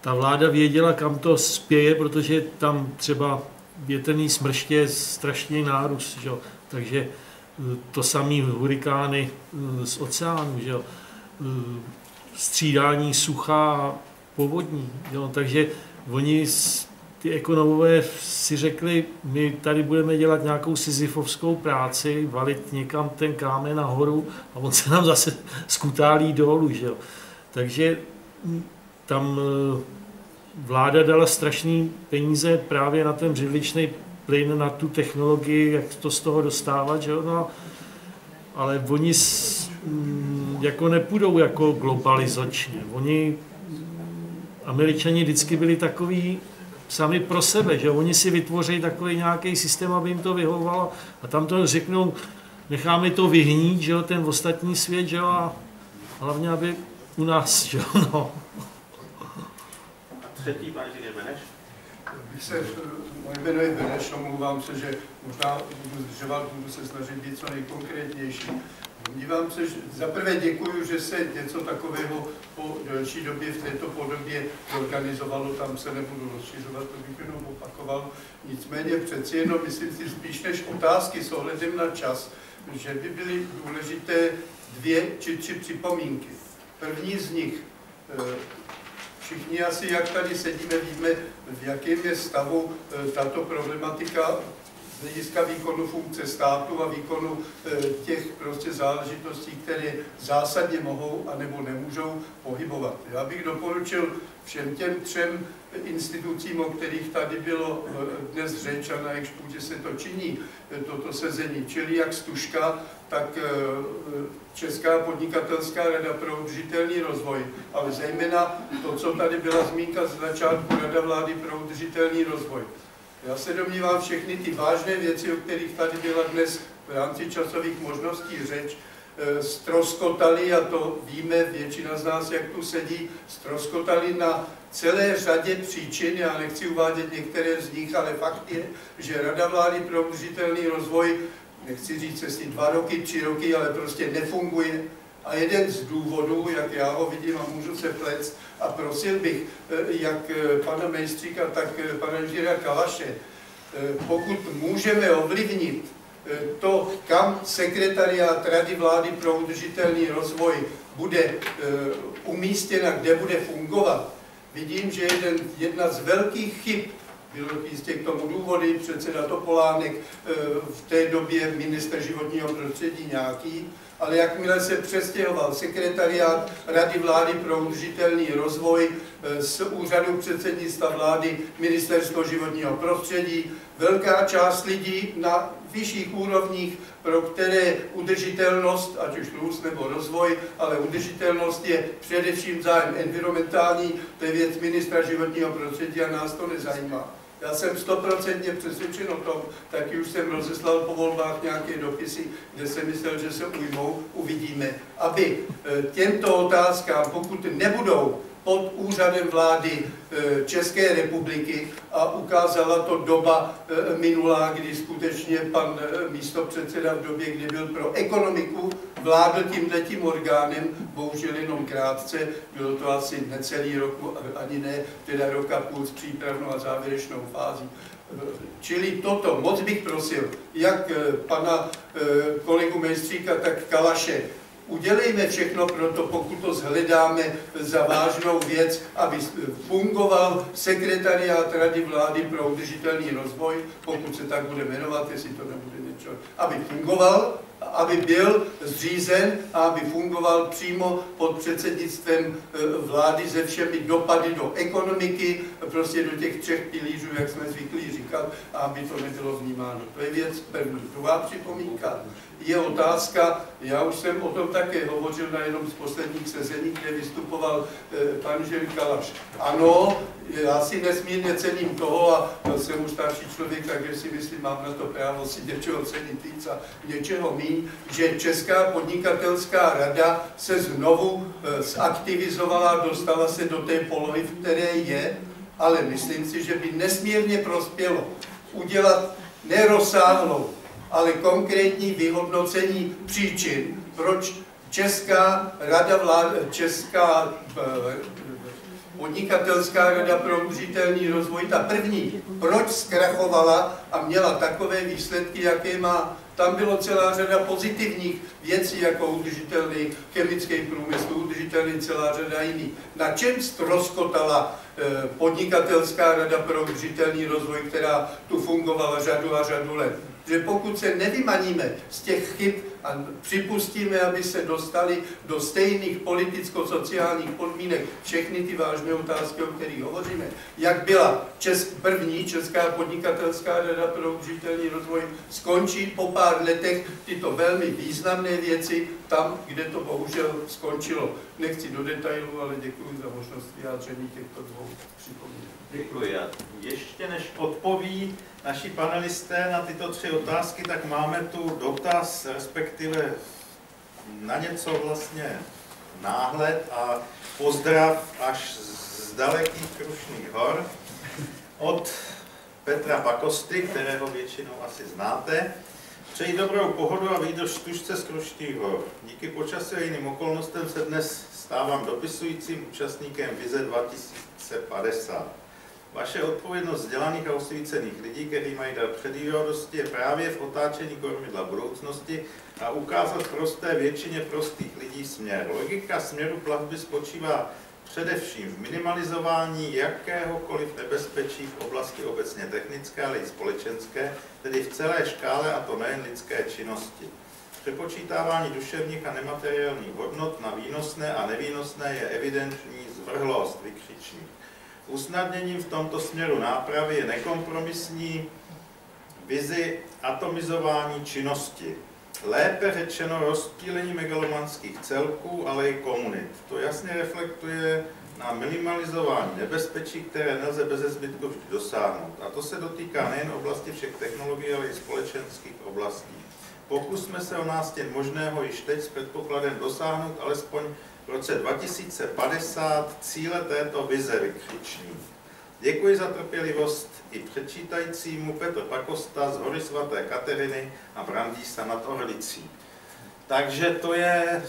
ta vláda věděla, kam to spěje, protože tam třeba větrný smrště je strašný nárůst, že? takže e, to samé hurikány e, z oceánu, že? Střídání sucha povodní. Jo? Takže oni ty ekonomové si řekli, my tady budeme dělat nějakou sizifovskou práci, valit někam ten kámen nahoru a on se nám zase skutálí dolů. Že jo. Takže tam e, vláda dala strašné peníze právě na ten břidličný plyn, na tu technologii, jak to z toho dostávat. Že jo. No, ale oni jako nepůjdou jako globalizačně. Oni, američani vždycky byli takový sami pro sebe, že oni si vytvoří takový nějaký systém, aby jim to vyhovovalo a tam to řeknou, necháme to vyhnít, že jo, ten ostatní svět, že jo, a hlavně, aby u nás, že jo, no. A třetí, pan Beneš? se, moje jméno je Beneš, omlouvám se, že možná budu zdržovat, budu se snažit být co nejkonkrétnější. Dívám se, že zaprvé děkuji, že se něco takového po delší době v této podobě organizovalo, tam se nebudu rozšiřovat, to bych jenom opakoval. Nicméně přeci jenom myslím si spíš než otázky s ohledem na čas, že by byly důležité dvě či tři připomínky. První z nich, eh, všichni asi, jak tady sedíme, víme, v jakém je stavu eh, tato problematika hlediska výkonu funkce státu a výkonu e, těch prostě záležitostí, které zásadně mohou a nebo nemůžou pohybovat. Já bych doporučil všem těm třem institucím, o kterých tady bylo e, dnes řeč a na jejich půdě se to činí, e, toto sezení, čili jak Stuška, tak Česká podnikatelská rada pro udržitelný rozvoj, ale zejména to, co tady byla zmínka z začátku Rada vlády pro udržitelný rozvoj. Já se domnívám všechny ty vážné věci, o kterých tady byla dnes v rámci časových možností řeč, stroskotali, eh, a to víme, většina z nás, jak tu sedí, stroskotali na celé řadě příčin, já nechci uvádět některé z nich, ale fakt je, že Rada vlády pro udržitelný rozvoj, nechci říct jestli dva roky, tři roky, ale prostě nefunguje. A jeden z důvodů, jak já ho vidím a můžu se plec, a prosil bych, eh, jak eh, pana Mejstříka, tak eh, pana inženýra Kalaše, pokud můžeme ovlivnit to, kam sekretariát Rady vlády pro udržitelný rozvoj bude umístěna, kde bude fungovat, vidím, že jeden, jedna z velkých chyb, byl jistě k tomu důvody, předseda Topolánek v té době minister životního prostředí nějaký, ale jakmile se přestěhoval sekretariát Rady vlády pro udržitelný rozvoj eh, z úřadu předsednictva vlády Ministerstvo životního prostředí, velká část lidí na vyšších úrovních, pro které udržitelnost, ať už růst nebo rozvoj, ale udržitelnost je především zájem environmentální, to je věc ministra životního prostředí a nás to nezajímá. Já jsem stoprocentně přesvědčen o tom, taky už jsem rozeslal po volbách nějaké dopisy, kde jsem myslel, že se ujmou, uvidíme, aby eh, těmto otázkám, pokud nebudou pod úřadem vlády e, České republiky a ukázala to doba e, minulá, kdy skutečně pan e, místopředseda v době, kdy byl pro ekonomiku, vládl tímhletím orgánem, bohužel jenom krátce, bylo to asi necelý roku, ani ne, teda roka půl s přípravnou a závěrečnou fází. Čili toto, moc bych prosil, jak pana kolegu Mejstříka, tak Kalaše, udělejme všechno pro to, pokud to zhledáme za vážnou věc, aby fungoval sekretariát Rady vlády pro udržitelný rozvoj, pokud se tak bude jmenovat, jestli to nebude něco, aby fungoval, aby byl zřízen a aby fungoval přímo pod předsednictvem eh, vlády se všemi dopady do ekonomiky, prostě do těch třech pilířů, jak jsme zvyklí říkat, a aby to nebylo vnímáno. To je věc první. Druhá připomínka je otázka, já už jsem o tom také hovořil na jednom z posledních sezení, kde vystupoval eh, pan Žil Kalaš. Ano, já si nesmírně cením toho a jsem už starší člověk, takže si myslím, mám na to právo si něčeho cenit víc a něčeho míň, že Česká podnikatelská rada se znovu eh, zaktivizovala, dostala se do té polohy, v které je, ale myslím si, že by nesmírně prospělo udělat nerozsáhlou, ale konkrétní vyhodnocení příčin, proč Česká rada vlád, Česká eh, podnikatelská rada pro udržitelný rozvoj, ta první, proč zkrachovala a měla takové výsledky, jaké má. Tam bylo celá řada pozitivních věcí, jako udržitelný chemický průmysl, udržitelný celá řada jiných. Na čem ztroskotala eh, podnikatelská rada pro udržitelný rozvoj, která tu fungovala řadu a řadu let? Že pokud se nevymaníme z těch chyb a připustíme, aby se dostali do stejných politicko-sociálních podmínek všechny ty vážné otázky, o kterých hovoříme, jak byla česk, první Česká podnikatelská rada pro užitelný rozvoj, skončí po pár letech tyto velmi významné věci tam, kde to bohužel skončilo. Nechci do detailů, ale děkuji za možnost vyjádření těchto dvou připomínek. Děkuji. A ještě než odpoví naši panelisté na tyto tři otázky, tak máme tu dotaz, respektive na něco vlastně náhled a pozdrav až z dalekých Krušných hor od Petra Pakosty, kterého většinou asi znáte. Přeji dobrou pohodu a výdrž stužce z Krušných hor. Díky počasí a jiným okolnostem se dnes stávám dopisujícím účastníkem Vize 2050. Vaše odpovědnost vzdělaných a osvícených lidí, kteří mají dar předvídavosti, je právě v otáčení kormidla budoucnosti a ukázat prosté většině prostých lidí směr. Logika směru plavby spočívá především v minimalizování jakéhokoliv nebezpečí v oblasti obecně technické, ale i společenské, tedy v celé škále, a to nejen lidské činnosti. Přepočítávání duševních a nemateriálních hodnot na výnosné a nevýnosné je evidentní zvrhlost, vykřičník. Usnadněním v tomto směru nápravy je nekompromisní vizi atomizování činnosti. Lépe řečeno rozptýlení megalomanských celků, ale i komunit. To jasně reflektuje na minimalizování nebezpečí, které nelze bez zbytku vždy dosáhnout. A to se dotýká nejen oblasti všech technologií, ale i společenských oblastí. Pokusme se o nástěn možného již teď s předpokladem dosáhnout alespoň v roce 2050 cíle této vize vykřiční. Děkuji za trpělivost i předčítajícímu Petr Pakosta z hory svaté Kateriny a Brandýsa nad Orlicí. Takže to je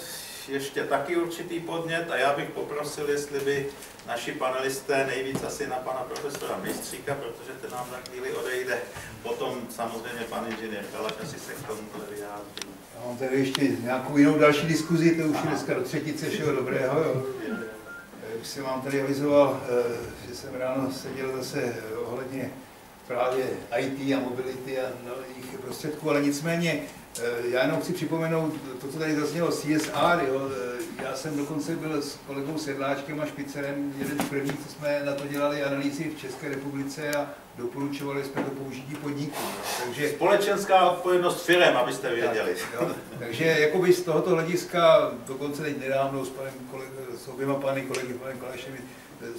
ještě taky určitý podnět a já bych poprosil, jestli by naši panelisté, nejvíc asi na pana profesora Mistříka, protože ten nám za chvíli odejde, potom samozřejmě pan inženýr Kalaš asi se k tomu vyjádří. Mám tady ještě nějakou jinou další diskuzi, to už je dneska do třetice všeho dobrého. Jo. Už jsem vám tady avizoval, eh, že jsem ráno seděl zase ohledně právě IT a mobility a nových prostředků, ale nicméně já jenom chci připomenout to, co tady zaznělo, CSR, jo. Eh, já jsem dokonce byl s kolegou Sedláčkem a Špicerem jeden z prvních, co jsme na to dělali analýzy v České republice a doporučovali jsme to použití podniků. Takže, Společenská odpovědnost firem, abyste věděli. Tak, jo. Takže jakoby z tohoto hlediska, dokonce teď nedávno s, panem koleg, s oběma pány kolegy, panem Kalešem,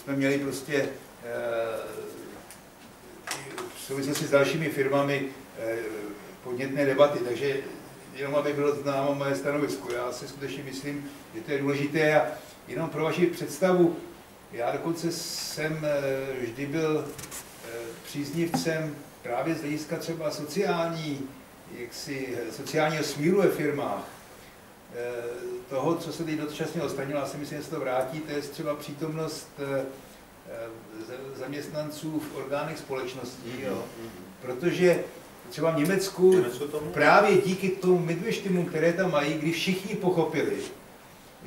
jsme měli prostě eh, v souvislosti s dalšími firmami eh, podnětné debaty, takže jenom aby bylo známo moje stanovisko. Já si skutečně myslím, že to je důležité a jenom pro vaši představu, já dokonce jsem eh, vždy byl příznivcem právě z hlediska třeba sociální, jaksi, sociálního smíru ve firmách, toho, co se teď dočasně odstranilo, já si myslím, že se to vrátí, to je třeba přítomnost zaměstnanců v orgánech společností, jo. protože třeba v Německu Německo tomu? právě díky tomu Midwestimu, které tam mají, kdy všichni pochopili,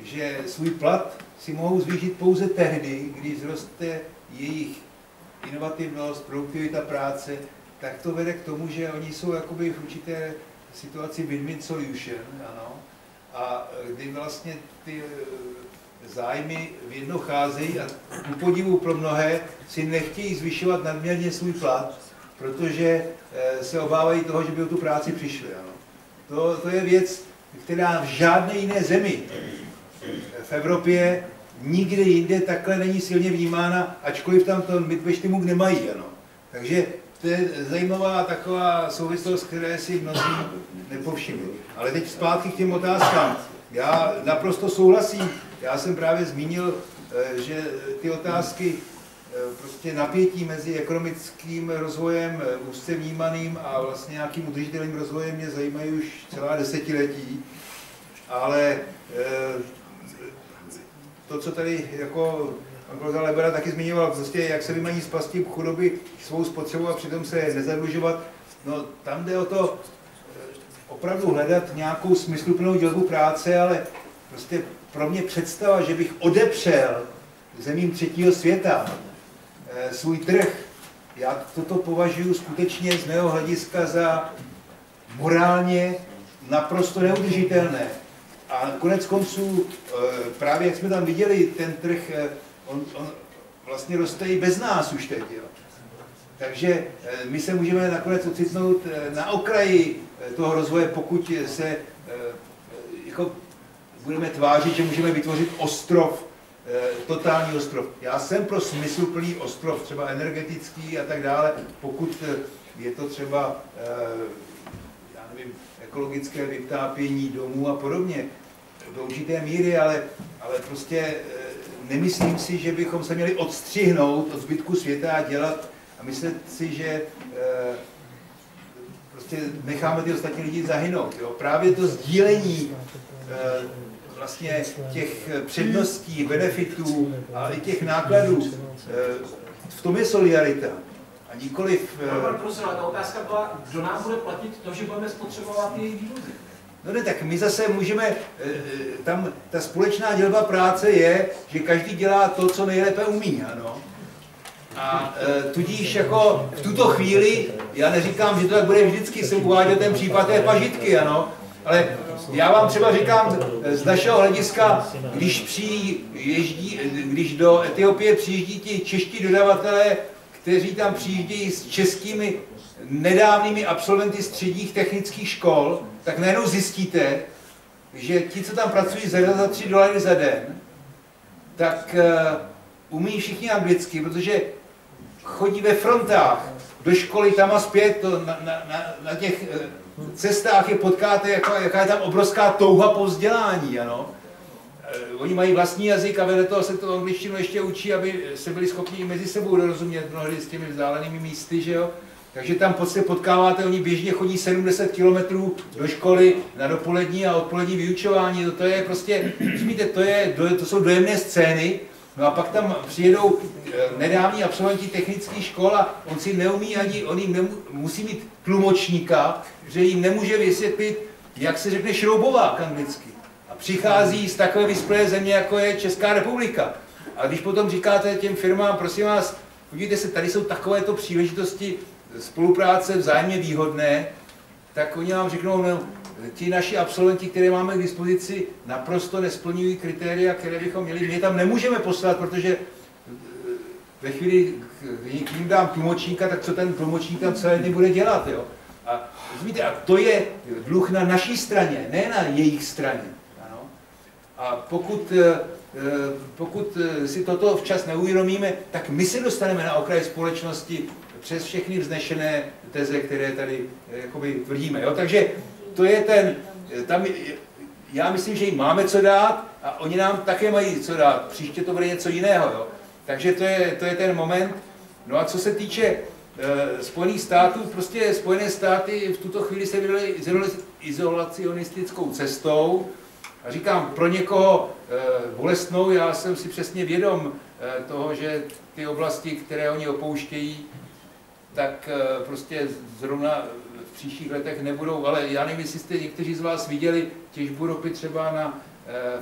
že svůj plat si mohou zvýšit pouze tehdy, když zroste jejich inovativnost, produktivita práce, tak to vede k tomu, že oni jsou jakoby v určité situaci win-win solution, ano, a kdy vlastně ty eh, zájmy v jedno cházejí a ku podivu pro mnohé si nechtějí zvyšovat nadměrně svůj plat, protože eh, se obávají toho, že by o tu práci přišli. Ano. To, to je věc, která v žádné jiné zemi v Evropě nikde jinde takhle není silně vnímána, ačkoliv tam to Midwestimuk nemají. Ano. Takže to je zajímavá taková souvislost, které si mnozí nepovšimli. Ale teď zpátky k těm otázkám. Já naprosto souhlasím. Já jsem právě zmínil, eh, že ty otázky eh, prostě napětí mezi ekonomickým rozvojem eh, úzce vnímaným a vlastně nějakým udržitelným rozvojem mě zajímají už celá desetiletí. Ale to, co tady jako pan kolega Lebera taky zmiňoval, prostě jak se vymaní z pasti chudoby svou spotřebu a přitom se nezadlužovat, no tam jde o to eh, opravdu hledat nějakou smysluplnou dělbu práce, ale prostě pro mě představa, že bych odepřel zemím třetího světa eh, svůj trh, já toto považuji skutečně z mého hlediska za morálně naprosto neudržitelné. A konec konců, eh, právě jak jsme tam viděli, ten trh, eh, on, on vlastně roste i bez nás už teď. Jo. Takže eh, my se můžeme nakonec ocitnout na okraji toho rozvoje, pokud se jako budeme tvářit, že můžeme vytvořit ostrov, totální ostrov. Já jsem pro smysluplný ostrov, třeba energetický a tak dále, pokud je to třeba, já nevím, ekologické vytápění domů a podobně do určité míry, ale, ale prostě eh, nemyslím si, že bychom se měli odstřihnout od zbytku světa a dělat a myslet si, že eh, prostě necháme ty ostatní lidi zahynout. Jo? Právě to sdílení eh, vlastně těch předností, benefitů a i těch nákladů, v tom je solidarita. A nikoliv... Prosím, ta otázka byla, kdo nám bude platit to, že budeme spotřebovat jejich vývozy. No ne, tak my zase můžeme, eh, eh, tam ta společná dělba práce je, že každý dělá to, co nejlépe umí, ano. A e, tudíž jako v tuto chvíli, já neříkám, že to tak bude vždycky, jsem uváděl ten případ té pažitky, ano, ale já vám třeba říkám z našeho hlediska, když, přijíždí, když do Etiopie přijíždí ti čeští dodavatelé, kteří tam přijíždějí s českými nedávnými absolventy středních technických škol, tak najednou zjistíte, že ti, co tam pracují za, za 3 dolary za den, tak uh, umí všichni anglicky, protože chodí ve frontách do školy tam a zpět, to na, na, na, těch uh, cestách je potkáte, jaká, jaká je tam obrovská touha po vzdělání, ano. Uh, oni mají vlastní jazyk a vedle toho se to angličtinu ještě učí, aby se byli schopni mezi sebou dorozumět mnohdy s těmi vzdálenými místy, že jo. Takže tam se potkáváte, oni běžně chodí 70 km do školy na dopolední a odpolední vyučování. To, to je prostě, rozumíte, to, je, to jsou dojemné scény, No a pak tam přijedou eh, nedávní absolventi technických škol a on si neumí ani, on jim nemů, musí mít tlumočníka, že jim nemůže vysvětlit, jak se řekne šroubovák anglicky. A přichází z takové vyspělé země, jako je Česká republika. A když potom říkáte těm firmám, prosím vás, podívejte se, tady jsou takovéto příležitosti, spolupráce vzájemně výhodné, tak oni vám řeknou, no, ti naši absolventi, které máme k dispozici, naprosto nesplňují kritéria, které bychom měli. My je tam nemůžeme poslat, protože eh, ve chvíli, kdy jim dám tlumočníka, tak co ten tlumočník tam celé dny bude dělat, jo? A, víte, a to je dluh na naší straně, ne na jejich straně. Ano? A pokud, eh, eh, pokud si toto včas neuvědomíme, tak my se dostaneme na okraj společnosti přes všechny vznešené teze, které tady jakoby tvrdíme. Jo? Takže to je ten, tam, já myslím, že jim máme co dát a oni nám také mají co dát. Příště to bude něco jiného. Jo? Takže to je, to je ten moment. No a co se týče e, Spojených států, prostě Spojené státy v tuto chvíli se vydali izolacionistickou cestou. A říkám, pro někoho e, bolestnou, já jsem si přesně vědom eh, toho, že ty oblasti, které oni opouštějí, tak eh, prostě zrovna příštích letech nebudou, ale já nevím, jestli jste někteří z vás viděli těžbu ropy třeba na,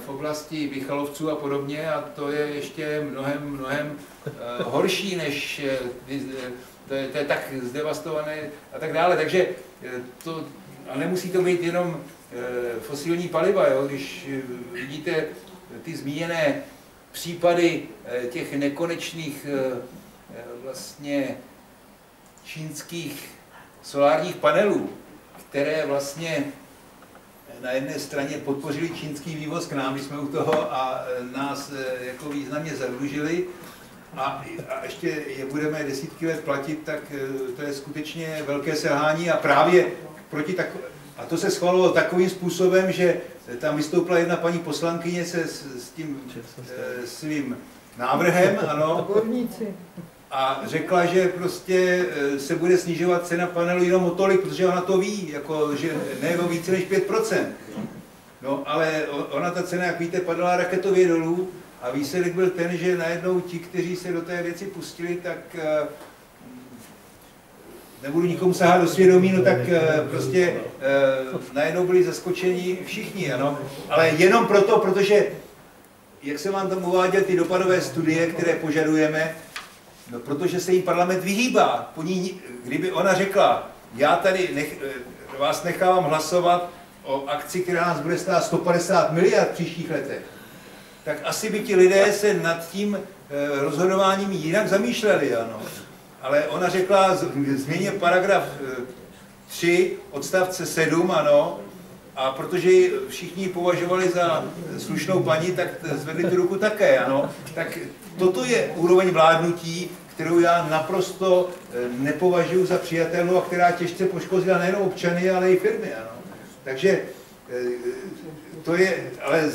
v oblasti Vychalovců a podobně a to je ještě mnohem, mnohem horší než to je, to je tak zdevastované a tak dále. Takže to, a nemusí to být jenom Eh, fosilní paliva, jo? když eh, vidíte ty zmíněné případy eh, těch nekonečných vlastně čínských solárních panelů, které vlastně na jedné straně podpořili čínský vývoz k nám, když jsme u toho a nás jako významně zadlužili. A, a ještě je budeme desítky let platit, tak to je skutečně velké selhání. A právě proti tak, a to se schvalovalo takovým způsobem, že tam vystoupila jedna paní poslankyně se s, s tím e, svým návrhem, ano, a řekla, že prostě eh, se bude snižovat cena panelu jenom o tolik, protože ona to ví, jako, že ne o více než 5%. No, ale ona ta cena, jak víte, padala raketově dolů a výsledek byl ten, že najednou ti, kteří se do té věci pustili, tak eh, nebudu nikomu sahat do svědomí, no tak uh, prostě najednou byli zaskočeni všichni, ano. Ale jenom proto, protože, jak jsem vám tam uváděl, ty dopadové studie, které požadujeme, no protože se jí parlament vyhýbá. Po ní, kdyby ona řekla, já tady nech, eh, vás nechávám hlasovat o akci, která nás bude stát 150 miliard v příštích letech, tak asi by ti lidé se nad tím rozhodováním jinak zamýšleli, ano ale ona řekla, změně paragraf 3, eh, odstavce 7, ano, a protože ji všichni považovali za slušnou paní, tak zvedli tu ruku také, ano. Tak toto je úroveň vládnutí, kterou já naprosto eh, nepovažuji za přijatelnou a která těžce poškodila nejen občany, ale i firmy, ano. Takže eh, to je, ale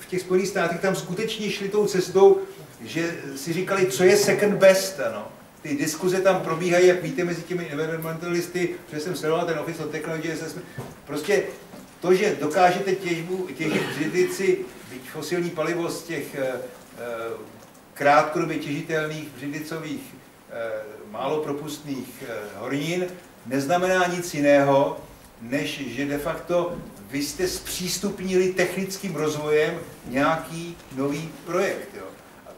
v těch Spojených státech tam skutečně šli tou cestou, že si říkali, co je second best, ano ty diskuze tam probíhají, jak víte, mezi těmi environmentalisty, protože jsem sledoval ten Office of Technology, prostě to, že dokážete těžbu, těžit břidlici, byť fosilní palivo z těch e, krátkodobě těžitelných břidlicových e, málo propustných e, hornin, neznamená nic jiného, než že de facto vy jste zpřístupnili technickým rozvojem nějaký nový projekt. Jo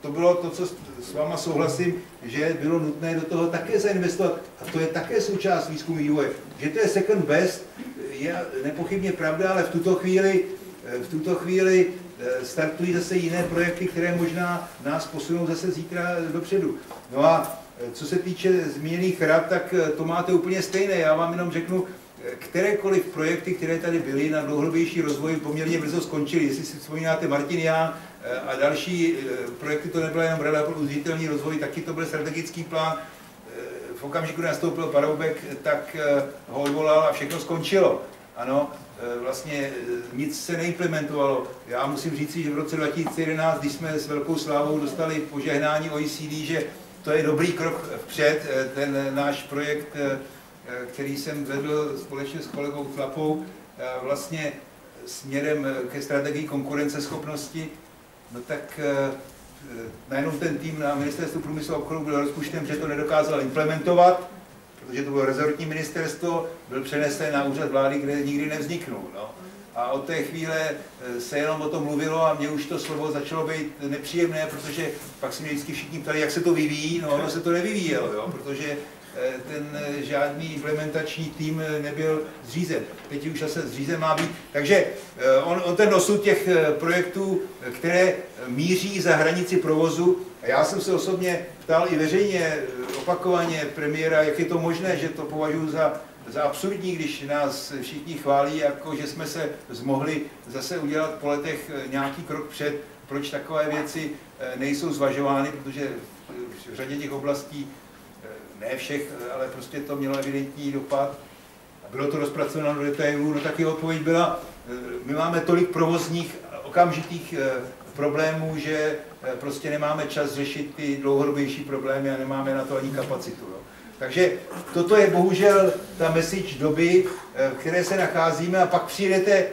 to bylo to, co s váma souhlasím, že bylo nutné do toho také zainvestovat. A to je také součást výzkumu vývoje. Že to je second best, je nepochybně pravda, ale v tuto chvíli, v tuto chvíli eh, startují zase jiné projekty, které možná nás posunou zase zítra dopředu. No a eh, co se týče zmíněných rad, tak eh, to máte úplně stejné. Já vám jenom řeknu, kterékoliv projekty, které tady byly na dlouhodobější rozvoj, poměrně brzo skončily. Jestli si vzpomínáte Martin Ján, Eh, a další eh, projekty to nebylo jenom Rada pro udržitelný rozvoj, taky to byl strategický plán. Eh, v okamžiku, kdy nastoupil Paroubek, tak ho odvolal a všechno skončilo. Ano, vlastně nic se neimplementovalo. Já musím říct, že v roce 2011, když jsme s velkou slávou dostali požehnání OECD, že to je dobrý krok vpřed, ten náš projekt, který jsem vedl společně s kolegou Tlapou, vlastně směrem ke strategii konkurenceschopnosti, no tak eh, eh, najednou ten tým na ministerstvu průmyslu a obchodu byl rozpuštěn, že to nedokázal implementovat, protože to bylo rezortní ministerstvo, byl přenesen na úřad vlády, kde nikdy nevzniknul. No. A od té chvíle eh, se jenom o tom mluvilo a mě už to slovo začalo být nepříjemné, protože pak si mě vždycky všichni ptali, jak se to vyvíjí, no ono se to nevyvíjelo, jo, protože ten eh, žádný implementační tým eh, nebyl zřízen. Teď už zase zřízen má být. Takže on, on ten osud těch projektů, které míří za hranici provozu, a já jsem se osobně ptal i veřejně opakovaně premiéra, jak je to možné, že to považuji za, za absurdní, když nás všichni chválí, jako že jsme se zmohli zase udělat po letech nějaký krok před, proč takové věci nejsou zvažovány, protože v řadě těch oblastí ne všech, ale prostě to mělo evidentní dopad. Bylo to rozpracováno do detailů, no taky odpověď byla, eh, my máme tolik provozních okamžitých eh, problémů, že eh, prostě nemáme čas řešit ty dlouhodobější problémy a nemáme na to ani kapacitu. Jo. Takže toto je bohužel ta message doby, v které se nacházíme a pak přijedete,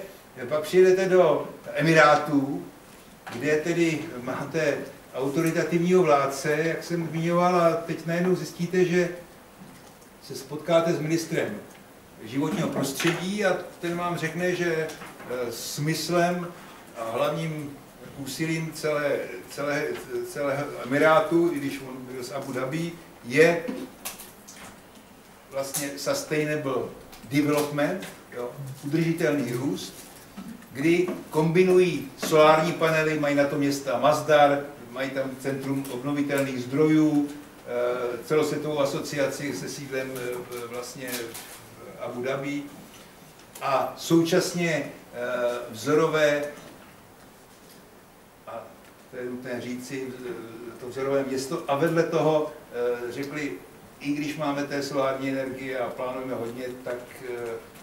pak přijedete do Emirátů, kde tedy máte autoritativního vládce, jak jsem zmiňoval, a teď najednou zjistíte, že se spotkáte s ministrem životního prostředí a ten vám řekne, že e, smyslem a hlavním úsilím celé, celé, celého Emirátu, i když on byl z Abu Dhabi, je vlastně sustainable development, jo, udržitelný růst, kdy kombinují solární panely, mají na to města Mazdar, mají tam centrum obnovitelných zdrojů, eh, celosvětovou asociaci se sídlem eh, vlastně v Abu Dhabi. A současně eh, vzorové, a to je nutné říci, to vzorové město a vedle toho řekli, i když máme té solární energie a plánujeme hodně, tak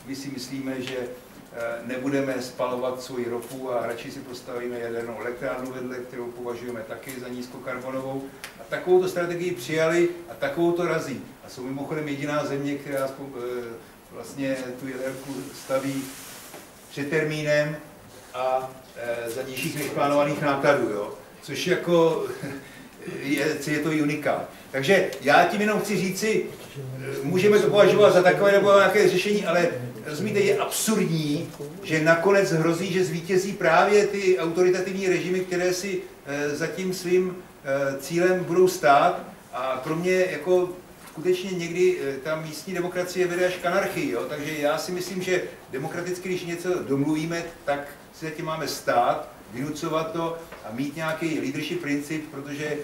my si myslíme, že nebudeme spalovat svoji ropu a radši si postavíme jadernou elektrárnu vedle, kterou považujeme taky za nízkokarbonovou. A takovou strategii přijali a takovou to razí. A jsou mimochodem jediná země, která eh, vlastně tu jaderku staví před termínem a eh, za nižších než plánovaných nákladů. Jo? Což jako je, je to unikát. Takže já tím jenom chci říci, můžeme to považovat za takové nebo nějaké řešení, ale rozumíte, je absurdní, že nakonec hrozí, že zvítězí právě ty autoritativní režimy, které si e, za tím svým e, cílem budou stát. A pro mě jako skutečně někdy e, ta místní demokracie vede až k anarchii. Jo? Takže já si myslím, že demokraticky, když něco domluvíme, tak si zatím máme stát, vynucovat to a mít nějaký leadership princip, protože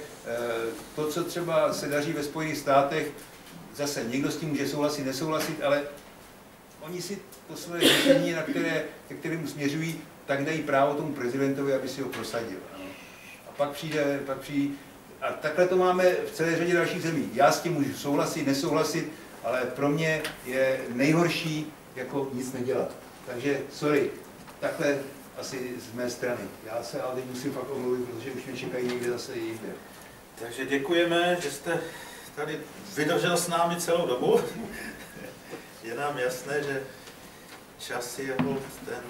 to, co třeba se daří ve Spojených státech, zase někdo s tím může souhlasit, nesouhlasit, ale oni si to své řešení, na které, ke kterému směřují, tak dají právo tomu prezidentovi, aby si ho prosadil. A pak přijde, pak přijde, a takhle to máme v celé řadě dalších zemí. Já s tím můžu souhlasit, nesouhlasit, ale pro mě je nejhorší jako nic nedělat. Takže sorry, takhle asi z mé strany. Já se ale teď musím fakt omluvit, protože už mě čekají někde zase jinde. Takže děkujeme, že jste tady vydržel s námi celou dobu. Je nám jasné, že čas je ten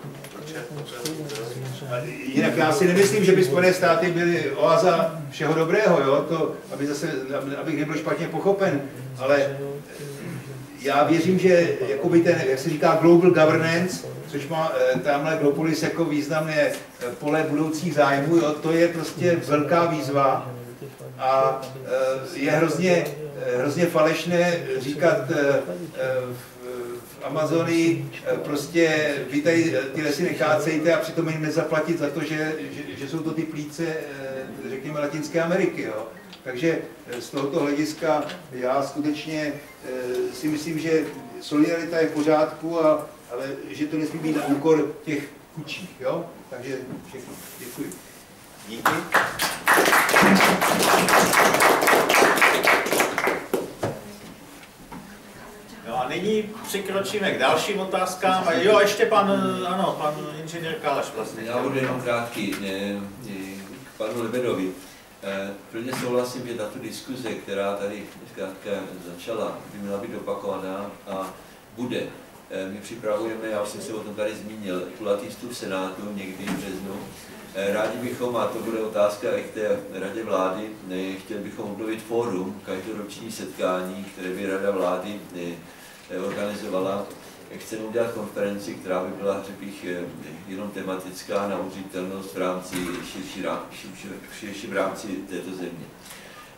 Jinak já si nemyslím, že by Spojené státy byly oáza všeho dobrého, jo? To, aby zase, abych nebyl špatně pochopen, ale já věřím, že jakoby ten, jak se říká, global governance, což má eh, tamhle Glopolis jako významné eh, pole budoucích zájmů, jo? to je prostě velká výzva a eh, je hrozně, hrozně falešné říkat Amazonii prostě vy tady ty lesy nechácejte a přitom jim nezaplatit za to, že, že, že jsou to ty plíce, řekněme, Latinské Ameriky. Jo? Takže z tohoto hlediska já skutečně si myslím, že solidarita je v pořádku, a, ale že to nesmí být na úkor těch chudších. Jo? Takže všechno. Děkuji. Díky. No a nyní přikročíme k dalším otázkám. A jo, ještě pan, ano, pan inženýr Kalaš vlastně. Já budu jenom krátký k panu Lebedovi. Eh, plně souhlasím, že tato diskuze, která tady zkrátka začala, by měla být opakovaná a bude. Eh, my připravujeme, já už jsem se o tom tady zmínil, kulatý v Senátu někdy v březnu. Eh, rádi bychom, a to bude otázka i k té radě vlády, chtěli bychom obnovit fórum, každoroční setkání, které by rada vlády organizovala chceme udělat konferenci, která by byla, řekl bych, eh, jenom tematická na udržitelnost v rámci širší, širší, širší v rámci této země.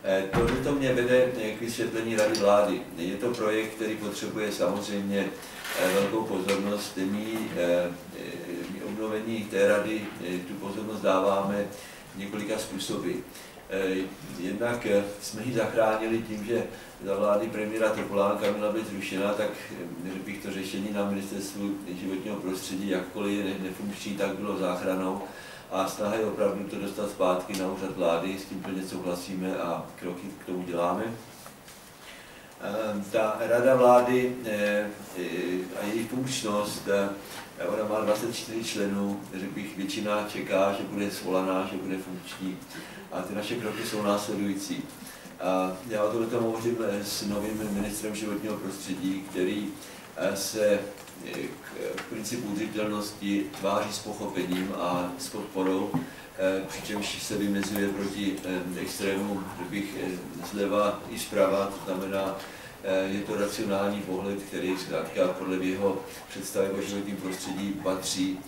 Eh, to, že to mě vede k vysvětlení rady vlády. Je to projekt, který potřebuje samozřejmě eh, velkou pozornost. My, my obnovení té rady tu pozornost dáváme několika způsoby. Jednak jsme ji zachránili tím, že za vlády premiéra Topolánka měla být zrušena, tak řekl bych to řešení na ministerstvu životního prostředí, jakkoliv je nefunkční, tak bylo záchranou. A snaha je opravdu to dostat zpátky na úřad vlády, s tím plně souhlasíme a kroky k tomu děláme. Ehm, ta rada vlády eh, a její funkčnost, eh, ona má 24 členů, řekl bych, většina čeká, že bude svolaná, že bude funkční. A ty naše kroky jsou následující. A já o tom hovořím s novým ministrem životního prostředí, který eh, se eh, k principu udržitelnosti tváří s pochopením a s podporou. přičemž se vymezuje proti extrému, bych zleva i zprava, to znamená, je to racionální pohled, který zkrátka podle jeho představy o životním prostředí patří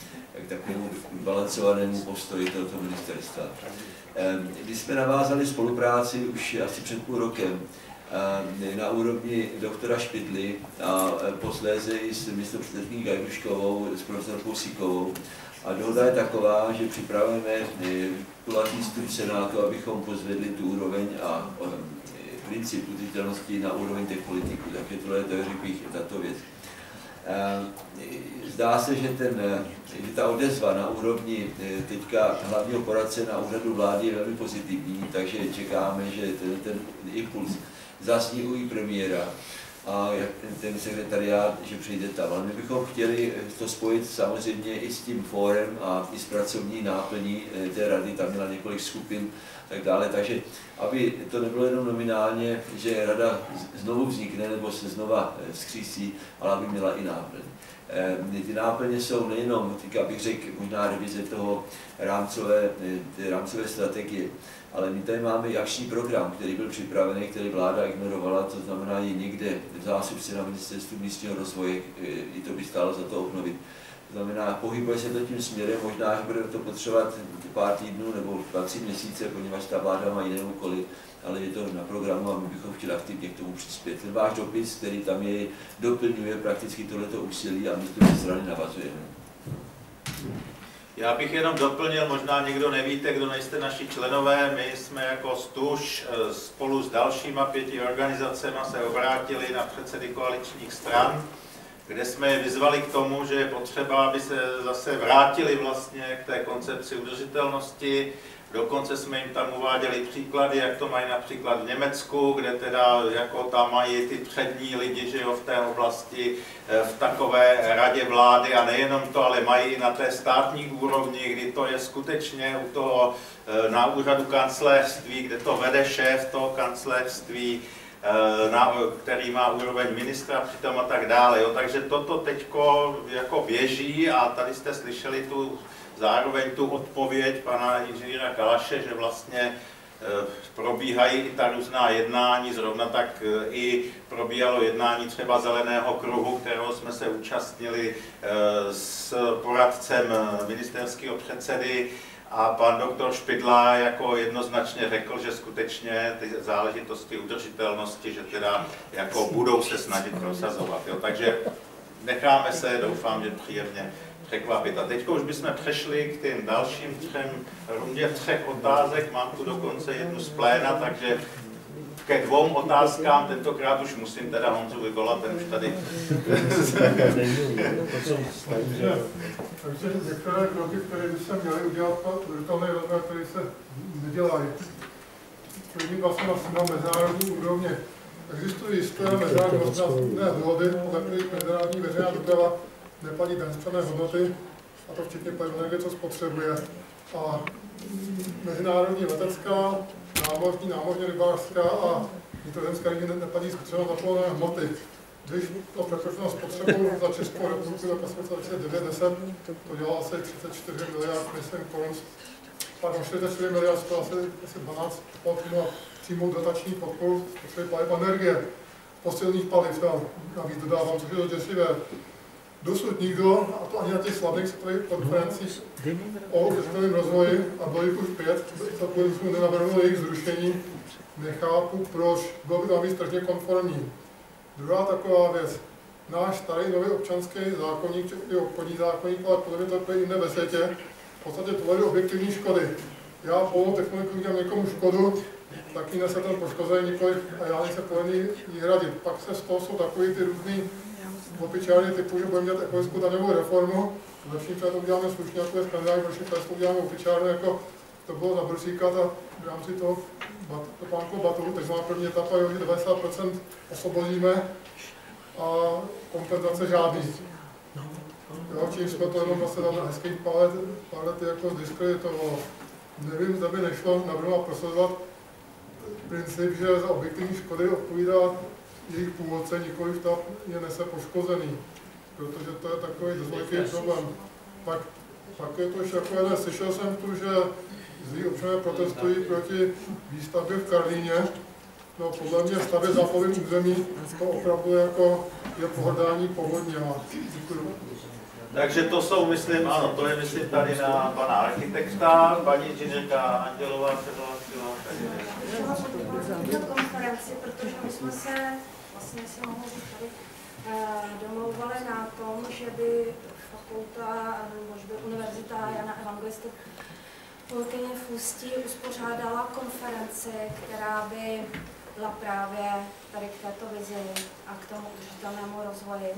k takovému balancovanému postoji tohoto ministerstva. Když jsme navázali spolupráci už asi před půl rokem na úrovni doktora Špidly a posléze i s místopředsedkyní Gajduškovou, s profesorkou Sikovou, a dohoda je taková, že připravujeme kulatý stůl Senátu, abychom pozvedli tu úroveň a princip udržitelnosti na úroveň těch politiků. Takže tohle je to, řekl bych, tato věc. Zdá se, že, ten, že ta odezva na úrovni e, teďka hlavního poradce na úřadu vlády je velmi pozitivní, takže čekáme, že ten, ten impuls zazní u premiéra a ten sekretariát, že přijde tam. Ale my bychom chtěli to spojit samozřejmě i s tím fórem a i s pracovní náplní té rady, tam měla několik skupin tak dále. Takže aby to nebylo jenom nominálně, že rada znovu vznikne nebo se znova eh, vzkřísí, ale aby měla i náplň. Eh, ty náplně jsou nejenom, teďka bych řekl, možná revize toho rámcové, eh, rámcové strategie, ale my tady máme i akční program, který byl připravený, který vláda ignorovala, to znamená je někde v zásupce na ministerstvu místního rozvoje, i to by stálo za to obnovit. To znamená, pohybuje se to tím směrem, možná, že bude to potřebovat pár týdnů nebo dva, tři měsíce, poněvadž ta vláda má jiné úkoly, ale je to na programu a my bychom chtěli aktivně k tomu přispět. Ten váš dopis, který tam je, doplňuje prakticky tohleto úsilí a my z té strany navazujeme. Já bych jenom doplnil, možná někdo nevíte, kdo nejste naši členové, my jsme jako STUŽ eh, spolu s dalšíma pěti organizacemi se obrátili na předsedy koaličních stran kde jsme je vyzvali k tomu, že je potřeba, aby se zase vrátili vlastně k té koncepci udržitelnosti. Dokonce jsme jim tam uváděli příklady, jak to mají například v Německu, kde teda jako tam mají ty přední lidi, že jo, v té oblasti, eh, v takové radě vlády a nejenom to, ale mají na té státní úrovni, kdy to je skutečně u toho eh, na úřadu kancelářství, kde to vede šéf toho kancelářství, Eh, který má úroveň ministra přitom a tak dále. Jo. Takže toto teď jako běží a tady jste slyšeli tu zároveň tu odpověď pana inženýra Kalaše, že vlastně eh, probíhají i ta různá jednání, zrovna tak eh, i probíhalo jednání třeba Zeleného kruhu, kterého jsme se účastnili s poradcem ministerského předsedy, a pan doktor Špidla jako jednoznačně řekl, že skutečně ty záležitosti udržitelnosti, že teda jako budou se snažit prosazovat. Jo. Takže necháme se, doufám, že příjemně překvapit. A teď už bychom přešli k těm dalším třem rundě třech otázek. Mám tu dokonce jednu z pléna, takže ke dvou otázkám, tentokrát už musím teda Honzu vyvolat, ten už tady... Takže některé kroky, které by se měly udělat udržitelný rozvoj, které se nedělají. První vlastně na mezinárodní úrovně. Existují jisté mezinárodní dohody, podle kterých mezinárodní veřejná doprava neplatí daňstvené hodnoty, a to včetně energie, co spotřebuje. A mezinárodní letecká námořní, námořně rybářská a vnitrozemská linie neplatí skutečnou zaplované hmoty. Když to překročilo spotřebu za Českou republiku tak asi 2009 to dělalo asi 34 miliard, myslím, korun, pardon, 44 miliard, to asi, asi 12 pod přímou dotační podporu spotřeby paliv energie, fosilních paliv, navíc dodávám, což je to děsivé. Dosud nikdo, a to ani na těch slavných světových konferencích o udržitelném rozvoji, a bylo jich už pět, celkově jsme nenavrhli jejich zrušení, nechápu proč, bylo by to navíc tržně konformní. Druhá taková věc, náš starý nový občanský zákonník, i obchodní zákonník, ale podle mě to je jinde ve světě, v podstatě tvoří objektivní škody. Já polnou technologiu udělám někomu škodu, taky nese ten poškozený nikoliv a já nejsem povinný ji hradit. Pak se z toho jsou takový ty různý opičárně typu, že budeme dělat ekologickou daňovou reformu, lepší třeba to uděláme slušně, jako je skandální, protože to uděláme opičárně, jako to bylo na Brusíka, a v rámci toho topánku batu, teď znamená první etapa, že 90% osvobodíme a kompenzace žádný. Jo, čím jsme to jenom zase na hezkých pár let, pár let jako zdiskreditovalo. Nevím, zda by nešlo navrhovat prosazovat princip, že za objektivní škody odpovídá jejich původce, nikoli ta je nese poškozený, protože to je takový velký problém. Pak, pak je to jeden, slyšel jsem tu, že zlí občané protestují proti výstavbě v Karlíně. No podle mě stavě záplavým území to opravdu jako je pohrdání. Děkuji. Takže to jsou, myslím, ano, to je, myslím, tady na pana architekta, paní inženýrka Andělová se hlásila. Konferenci, protože my jsme se, vlastně si mohu říct tady, eh, domlouvali na tom, že by fakulta, nebo že by univerzita Jana Evangelisty Polkyně v Ústí uspořádala konferenci, která by byla právě tady k této vizi a k tomu udržitelnému rozvoji.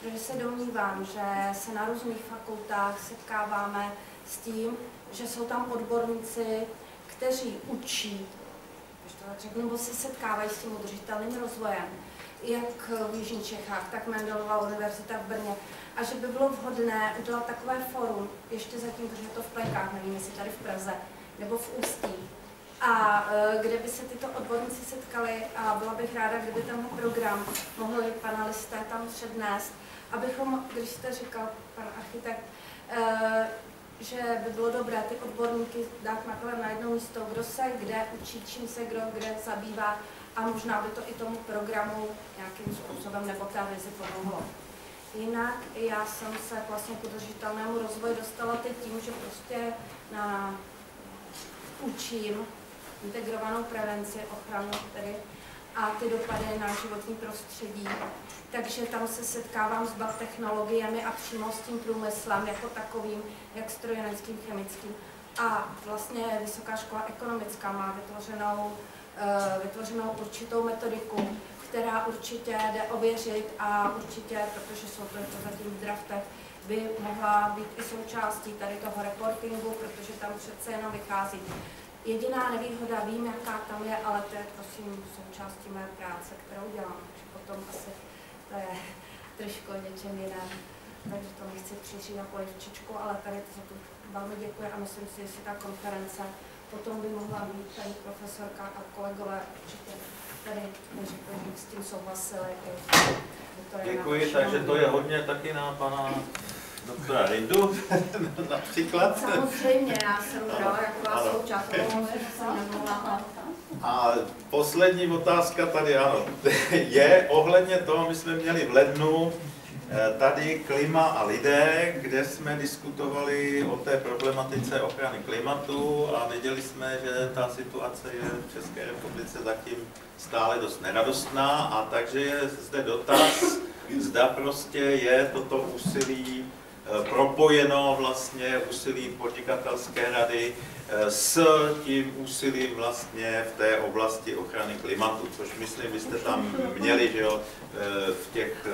Protože se domnívám, že se na různých fakultách setkáváme s tím, že jsou tam odborníci, kteří učí, když to tak řeknu, nebo se setkávají s tím udržitelným rozvojem, jak v Jižních Čechách, tak Mendelová univerzita v Brně. A že by bylo vhodné udělat takové forum, ještě zatím, protože to v plenkách, nevím, jestli tady v Praze, nebo v Ústí, a e, kde by se tyto odborníci setkali a byla bych ráda, kdyby tenhle program mohli panelisté tam přednést, abychom, když jste říkal, pan architekt, e, že by bylo dobré ty odborníky dát na jedno místo, kdo se kde učí, čím se kdo kde zabývá a možná by to i tomu programu nějakým způsobem nebo té vizi pomohlo. Jinak já jsem se vlastně k udržitelnému rozvoji dostala teď tím, že prostě na, učím integrovanou prevenci, ochranu tedy a ty dopady na životní prostředí. Takže tam se setkávám s technologiemi a přímo s tím průmyslem jako takovým, jak strojenským, chemickým. A vlastně Vysoká škola ekonomická má vytvořenou, vytvořenou určitou metodiku, která určitě jde ověřit a určitě, protože jsou to jako zatím v draftech, by mohla být i součástí tady toho reportingu, protože tam přece jenom vychází Jediná nevýhoda, vím, jaká tam je, ale to je prosím součástí mé práce, kterou dělám, takže potom asi to je trošku něčem jiném. Takže to nechci přijít na polivčičku, ale tady za to velmi děkuji a myslím si, že ta konference potom by mohla být paní profesorka a kolegové určitě tady neřekli, že s tím souhlasili. Děkuji, takže to je hodně taky na pana doktora Rindu například. Samozřejmě, já jsem brala jako součást, A poslední otázka tady, ano, je ohledně toho, my jsme měli v lednu tady klima a lidé, kde jsme diskutovali o té problematice ochrany klimatu a věděli jsme, že ta situace je v České republice zatím stále dost neradostná a takže je zde dotaz, zda prostě je toto úsilí Eh, propojeno vlastně úsilím podnikatelské rady eh, s tím úsilím vlastně v té oblasti ochrany klimatu, což myslím, vy jste tam měli, že jo, eh, v těch,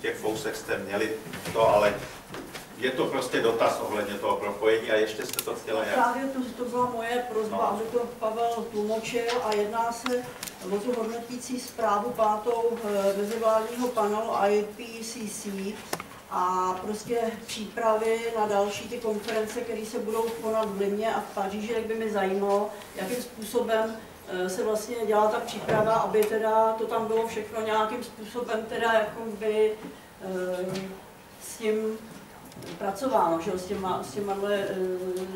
v těch fousech jste měli to, ale je to prostě dotaz ohledně toho propojení a ještě jste to chtěla jak? Právě to, to byla moje prozba, no. aby to Pavel tlumočil a jedná se o tu hodnotící zprávu pátou mezivládního panelu IPCC, a prostě přípravy na další ty konference, které se budou konat v Limě a v Paříži, tak by mě zajímalo, jakým způsobem eh, se vlastně dělá ta příprava, aby teda to tam bylo všechno nějakým způsobem teda jako by eh, s tím pracováno, že s těma, s těma eh,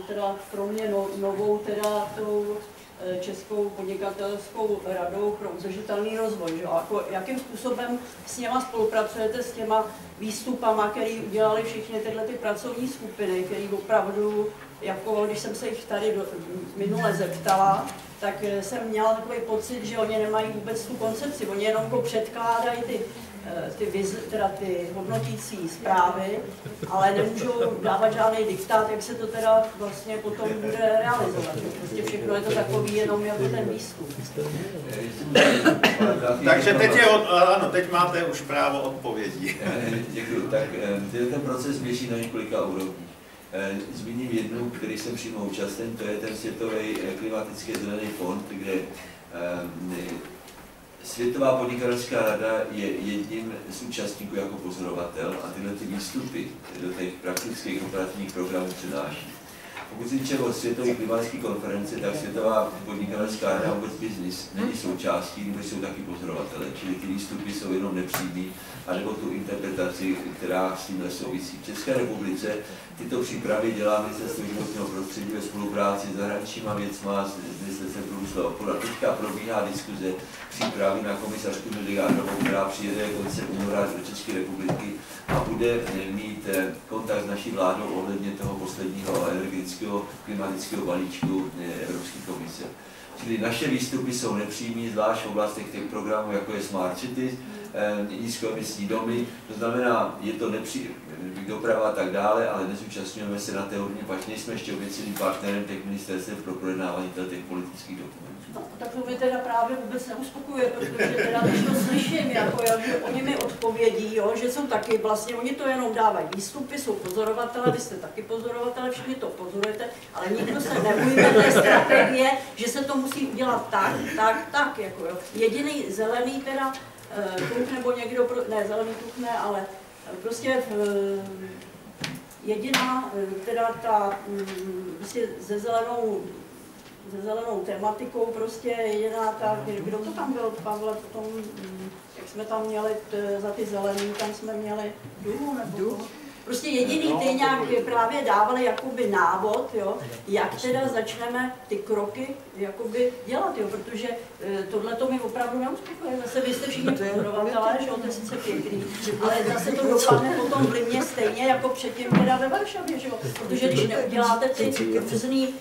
teda pro mě no, novou teda tou Eh, Českou podnikatelskou radou pro udržitelný rozvoj. Že? Jako, jakým způsobem s něma spolupracujete s těma výstupama, který udělali všechny tyhle ty pracovní skupiny, které opravdu, jako když jsem se jich tady do, minule zeptala, tak eh, jsem měla takový pocit, že oni nemají vůbec tu koncepci, oni jenom jako předkládají ty Eh, ty, viz, teda ty hodnotící zprávy, ale nemůžou dávat žádný diktát, jak se to teda vlastně potom bude realizovat. Prostě všechno je to takový jenom jako ten výstup. Takže teď, je, ano, teď máte už právo odpovědí. Děkuji. Tak eh, ten proces běží na několika úrovních. Eh, zmíním jednu, který jsem přímo účasten, to je ten Světový klimatický zelený fond, kde Světová podnikatelská rada je jedním z účastníků jako pozorovatel a tyhle ty výstupy do těch praktických operativních programů předáší. Pokud se týče světové klimatické konference, tak Světová podnikatelská rada vůbec business není součástí, nebo jsou taky pozorovatele, čili ty výstupy jsou jenom nepřímý, anebo tu interpretaci, která s tímhle souvisí. V České republice tyto přípravy dělá Ministerstvo životního prostředí ve spolupráci s zahraničníma věcma, s Ministerstvem průmyslu a obchodu. Teďka probíhá diskuze přípravy na komisařku Miliardovou, která přijede koncem února do České republiky a bude mít eh, kontakt s naší vládou ohledně toho posledního energetického klimatického balíčku eh, Evropské komise. Čili naše výstupy jsou nepřímý, zvlášť v oblastech těch programů, jako je Smart Cities, eh, nízkoemisní domy, to znamená, je to nepří, doprava a tak dále, ale nezúčastňujeme se na té hodně, pač nejsme ještě obecným partnerem těch ministerstv pro projednávání těch politických dokumentů. No, tak to mi teda právě vůbec neuspokuje, protože teda když to slyším, jako, jo, že oni mi odpovědí, jo, že jsou taky vlastně, oni to jenom dávají výstupy, jsou pozorovatele, vy jste taky pozorovatele, všichni to pozorujete, ale nikdo se neujme té strategie, že se to musí udělat tak, tak, tak, jako jo. Jediný zelený teda, uh, nebo někdo, ne, zelený kruh ne, ale prostě uh, jediná, teda ta, prostě ze zelenou se zelenou tematikou, prostě jediná ta, kdo to tam byl, Pavle, potom, jak jsme tam měli t, za ty zelený, tam jsme měli dům nebo Prostě jediný ty nějak právě dávali jakoby návod, jo, jak teda začneme ty kroky jakoby dělat, jo, protože e, tohle to mi opravdu neuspokojuje. Zase vy jste všichni pozorovatelé, že jo, to je sice pěkný, ale zase to dopadne potom v Limě stejně jako předtím teda ve Varšavě, že jo, protože když neuděláte ty různý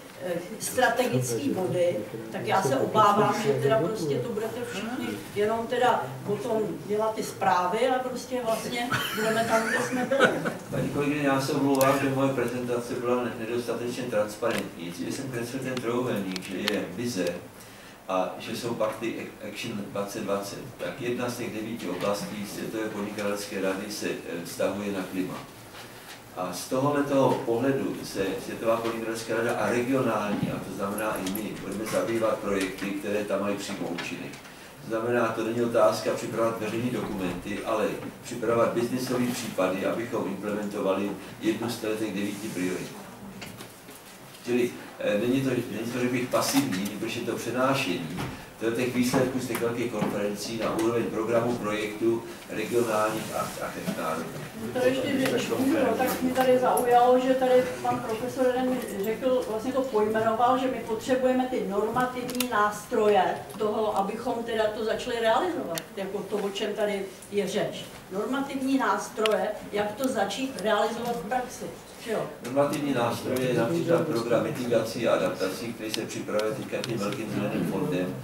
strategické body, tak já se obávám, že teda prostě to budete všichni jenom teda potom dělat ty zprávy a prostě vlastně budeme tam, kde jsme byli. Paní kolegyně, já se omlouvám, že moje prezentace byla nedostatečně transparentní. Když jsem kreslil ten trojuhelník, že je vize, a že jsou pak ty Action 2020, tak jedna z těch devíti oblastí Světové podnikatelské rady se eh, vztahuje na klima. A z tohoto pohledu se Světová podnikatelská rada a regionální, a to znamená i my, budeme zabývat projekty, které tam mají přímo účinek. To znamená, to není otázka připravovat veřejné dokumenty, ale připravovat biznisové případy, abychom implementovali jednu z těch devíti priorit. Čili e, není to, není to, že bych pasivní, protože to přenášení těch výsledků z těch velkých konferencí na úroveň programu, projektu, regionálních a, a těch národních. No to ještě, když můžu, tak mě tady zaujalo, že tady pan profesor jeden řekl, vlastně to pojmenoval, že my potřebujeme ty normativní nástroje toho, abychom teda to začali realizovat, jako to, o čem tady je řeč. Normativní nástroje, jak to začít realizovat v praxi. Normativní nástroje je například program mitigací a adaptací, který se připravuje teďka tím velkým zeleným fondem.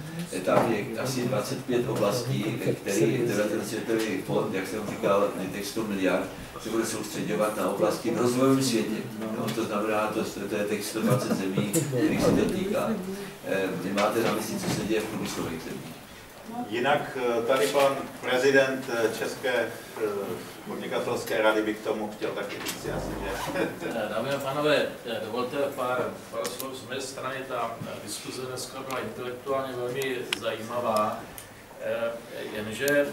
Tam je asi 25 oblastí, který ten světový fond, jak jsem říkal, těch 100 miliard, se bude soustředovat na oblasti v rozvojovém světě. No, to znamená, to, to je těch 120 zemí, kterých se to týká. Eh, vy máte na mysli, co se děje v průmyslových zemích. Jinak eh, tady pan prezident eh, České eh, podnikatelské rady by k tomu chtěl taky říct, já si. Dámy a pánové, dovolte pár, pár slov z mé strany. Ta diskuze dneska byla intelektuálně velmi zajímavá, jenže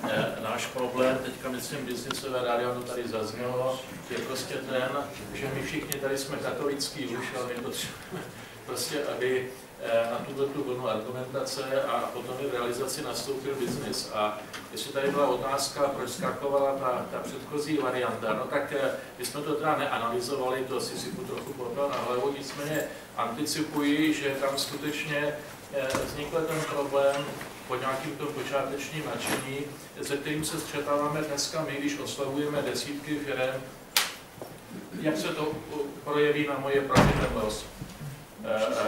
náš problém, teďka myslím biznisové rádio, to tady zaznělo, je prostě ten, že my všichni tady jsme katolický už, ale my potřebujeme prostě, aby na tuto tu vlnu argumentace a potom i v realizaci nastoupil biznis. A jestli tady byla otázka, proč zkrachovala ta, ta předchozí varianta, no tak eh, my jsme to teda neanalyzovali, to si si trochu popel na hlavu, nicméně anticipuji, že tam skutečně eh, vznikl ten problém po nějakým tom počátečním nadšení, se kterým se střetáváme dneska my, když oslavujeme desítky firm, jak se to projeví na moje profitabilnost Eh,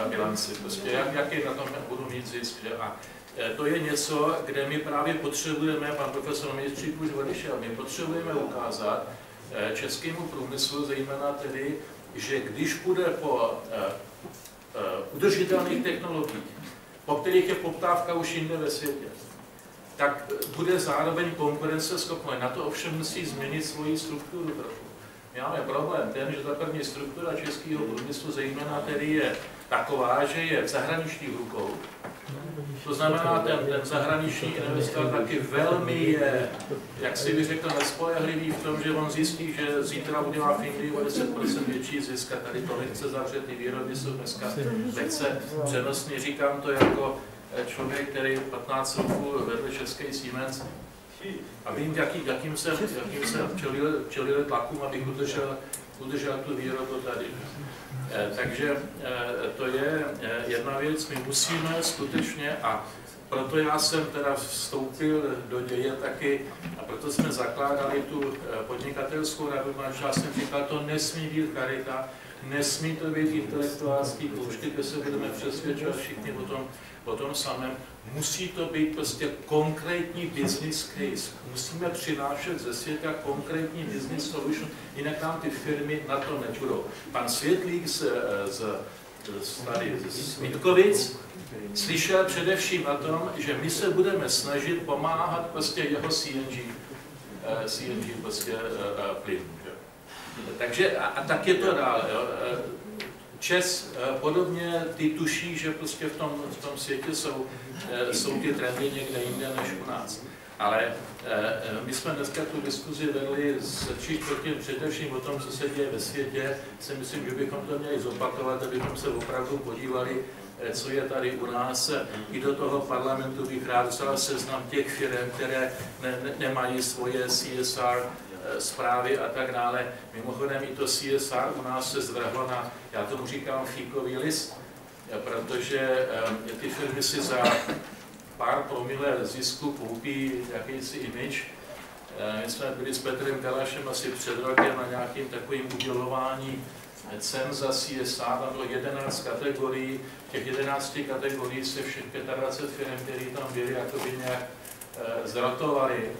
bilanci. Prostě jak, jaký na tom budu mít zisk. A eh, to je něco, kde my právě potřebujeme, pan profesor Mistřík už odešel, my potřebujeme ukázat eh, českému průmyslu, zejména tedy, že když bude po udržitelných technologiích, po kterých je poptávka už jinde ve světě, tak bude zároveň konkurenceschopný. Na to ovšem musí změnit svoji strukturu trochu. Máme problém ten, že ta první struktura českého průmyslu, zejména tedy je taková, že je v zahraničních rukou. To znamená, ten, ten zahraniční investor taky velmi je, jak si bych řekl, nespolehlivý v tom, že on zjistí, že zítra udělá v Indii o 10% větší zisk a tady to nechce zavřet, ty výroby jsou dneska velice přenosně. Říkám to jako člověk, který 15 roků vedl český Siemens a vím, jaký, jakým jsem, jakým jsem čelil, čelil tlakům, abych udržel, udržel tu výrobu tady. Eh, takže eh, to je eh, jedna věc, my musíme skutečně a proto já jsem teda vstoupil do děje taky a proto jsme zakládali tu podnikatelskou radu, protože já jsem říkal, to nesmí být charita, nesmí to být intelektuálský kroužky, kde se budeme přesvědčovat všichni o tom, o tom samém. Musí to být prostě konkrétní business case. Musíme přinášet ze světa konkrétní business solution, jinak nám ty firmy na to nebudou. Pan Světlík z, z, z, tady, z Vítkovic slyšel především na tom, že my se budeme snažit pomáhat prostě jeho CNG, eh, CNG prostě eh, eh, plyn. Takže a, a tak je to dál. Jo. Čes podobně ty tuší, že prostě v tom, v tom světě jsou, jsou ty trendy někde jinde než u nás. Ale my jsme dneska tu diskuzi vedli s čtvrtě především o tom, co se děje ve světě. Si myslím, že bychom to měli zopakovat, abychom se opravdu podívali, co je tady u nás. I do toho parlamentu bych rád vzal seznam těch firm, které ne, ne, nemají svoje CSR zprávy a tak dále. Mimochodem i to CSR u nás se zvrhlo na, já tomu říkám, fíkový list, protože ty firmy si za pár promile zisku koupí jakýsi image. My jsme byli s Petrem Kalašem asi před rokem na nějakým takovým udělování cen za CSR, tam bylo 11 kategorií, těch 11 kategorií se všech 25 firm, které tam byly, jakoby nějak zrotovali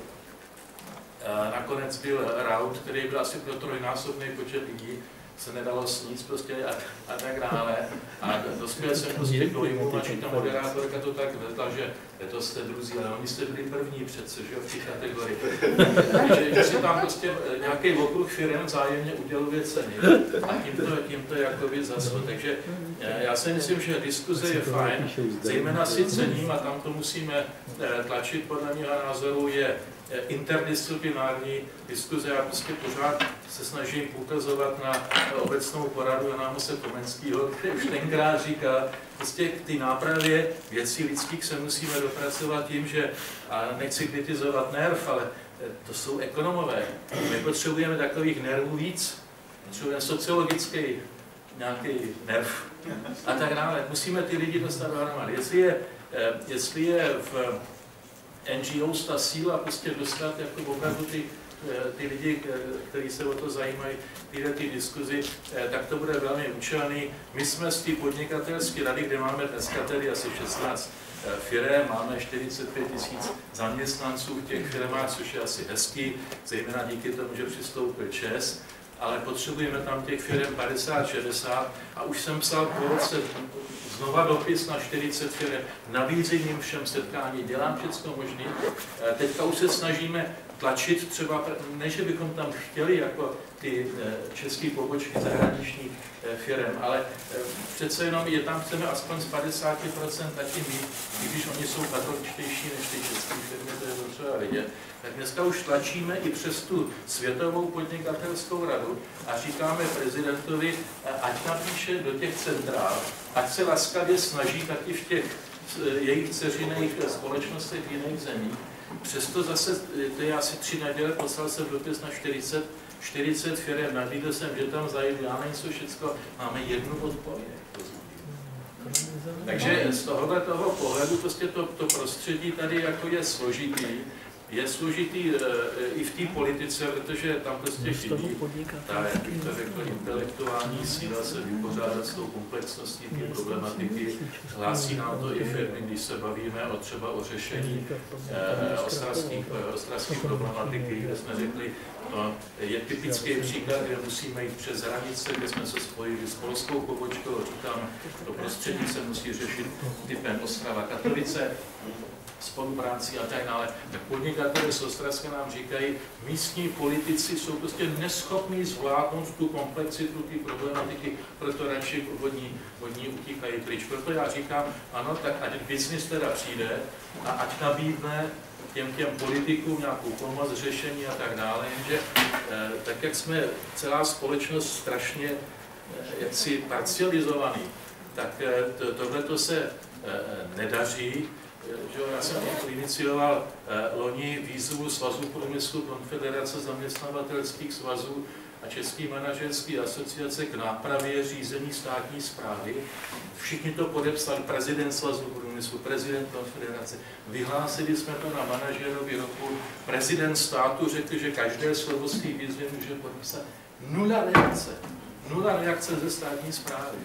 Nakonec byl Raut, který byl asi pro trojnásobný počet lidí, se nedalo sníst prostě a, a tak dále. A dospěl jsem prostě k dojmu, a ta moderátorka to tak vedla, že to jste druzí, ale oni jste byli první přece, že jo, v té kategorii. že, že si tam prostě nějaký okruh firm zájemně uděluje ceny a tím to, tím to jakoby zaslo. Takže eh, já si myslím, že diskuze je fajn, zejména si cením a tam to musíme eh, tlačit podle mého názoru je interdisciplinární diskuze. Já prostě pořád se snažím ukazovat na obecnou poradu Jana Mose Komenského, který už tenkrát říká, prostě k té nápravě věcí lidských se musíme dopracovat tím, že, a nechci kritizovat nerv, ale to jsou ekonomové. My potřebujeme takových nervů víc, potřebujeme sociologický nějaký nerv a tak dále. Musíme ty lidi dostat dohromady. Jestli je, jestli je v NGOs ta síla prostě dostat jako opravdu ty, eh, ty lidi, kteří se o to zajímají, tyhle ty diskuzi, eh, tak to bude velmi účelný. My jsme z té podnikatelské rady, kde máme dneska tedy asi 16 eh, firm, máme 45 tisíc zaměstnanců v těch firmách, což je asi hezký, zejména díky tomu, že přistoupil ČES, ale potřebujeme tam těch firm 50-60 a už jsem psal po roce znova dopis na 40 firm, nabízením všem setkání, dělám všechno možné. Eh, teďka už se snažíme tlačit třeba, ne, že bychom tam chtěli jako ty eh, české pobočky zahraničních eh, firm, ale přece jenom je tam chceme aspoň z 50% taky mít, i když oni jsou katoličtější než ty české firmy, to je potřeba vidět. Tak dneska už tlačíme i přes tu Světovou podnikatelskou radu a říkáme prezidentovi, ať napíše do těch centrál, ať se laskavě snaží taky v těch jejich dceřiných společnostech v jiných zemích. Přesto zase, to je asi tři neděle, poslal jsem dopis na 40, 40 firm, nabídl jsem, že tam zajdu, já co všecko, máme jednu odpověď. Takže z tohohle toho pohledu prostě to, to prostředí tady jako je složitý je složitý uh, i v té politice, protože tam prostě chybí ta, jak bych to řekl, intelektuální síla se vypořádat s tou komplexností té problematiky. Hlásí nám to i firmy, když se bavíme o třeba o řešení uh, ostravských problematiky, kde jsme řekli, No, je typický příklad, kde musíme jít přes hranice, kde jsme se spojili s polskou pobočkou, říkám, to prostředí se musí řešit typem Ostrava Katovice, spolupráci a tak dále, tak podnikatelé z Ostravska nám říkají, místní politici jsou prostě neschopní zvládnout tu komplexitu té problematiky, proto radši od ní, od ní utíkají pryč. Proto já říkám, ano, tak ať biznis teda přijde a ať nabídne těm, těm politikům nějakou pomoc, řešení a tak dále, jenže eh, tak, jak jsme celá společnost strašně eh, jaksi parcializovaný, tak eh, to, to se nedaří. Že já jsem inicioval loni výzvu Svazu průmyslu Konfederace zaměstnavatelských svazů a Český manažerský asociace k nápravě řízení státní zprávy. Všichni to podepsali, prezident Svazu průmyslu, prezident konfederace. Vyhlásili jsme to na manažerovi roku. Prezident státu řekl, že každé slovo z té výzvy může podepsat. Nula reakce. Nula reakce ze státní zprávy.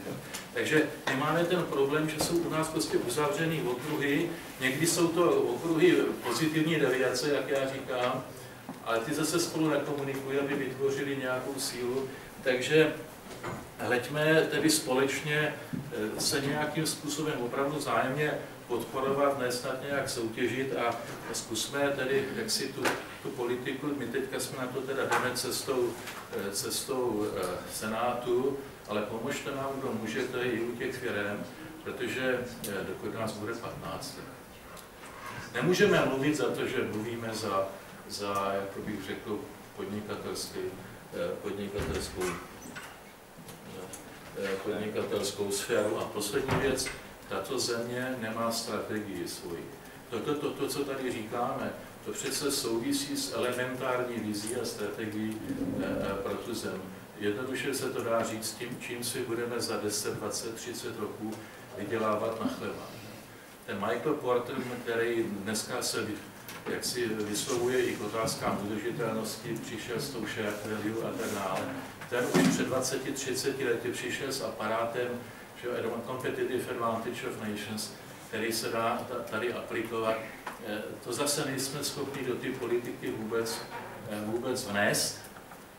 Takže my máme ten problém, že jsou u nás prostě uzavřený okruhy. Někdy jsou to okruhy pozitivní deviace, jak já říkám, ale ty zase spolu nekomunikují, aby vytvořili nějakou sílu. Takže leďme tedy společně eh, se nějakým způsobem opravdu zájemně podporovat, ne snad nějak soutěžit a zkusme tedy jak si tu, tu politiku, my teďka jsme na to teda jdeme cestou, eh, cestou eh, Senátu, ale pomožte nám, kdo můžete i u těch firm, protože dokud nás bude 15. Nemůžeme mluvit za to, že mluvíme za za, jak bych řekl, podnikatelskou, eh, podnikatelskou, eh, podnikatelskou sféru. A poslední věc, tato země nemá strategii svoji. Toto, to, to, co tady říkáme, to přece souvisí s elementární vizí a strategií eh, pro tu zem. Jednoduše se to dá říct tím, čím si budeme za 10, 20, 30 roků vydělávat na chleba. Ten Michael Porter, který dneska se jak si vyslovuje i k otázkám udržitelnosti, přišel s tou share value a tak dále. Ten už před 20-30 lety přišel s aparátem, že Competitive Advantage of Nations, který se dá tady aplikovat. Eh, to zase nejsme schopni do té politiky vůbec, eh, vůbec vnést.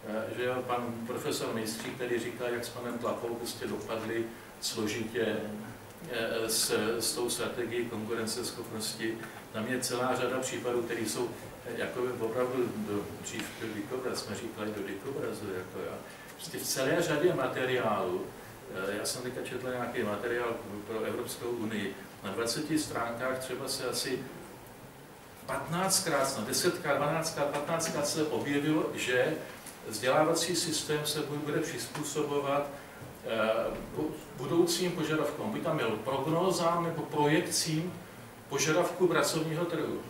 Eh, že jo, pan profesor Mistřík, který říká, jak s panem Tlapou prostě dopadli složitě s, s tou strategií konkurenceschopnosti tam je celá řada případů, které jsou jako opravdu do, dřív do dikobraz, jsme říkali do dikobrazu, jako já. Prostě v celé řadě materiálů, eh, já jsem teďka četl nějaký materiál pro Evropskou unii, na 20 stránkách třeba se asi 15krát, na 10krát, 12krát, 15krát se objevilo, že vzdělávací systém se bude přizpůsobovat eh, budoucím požadavkům. By tam měl prognózám nebo projekcím požadavku pracovního trhu.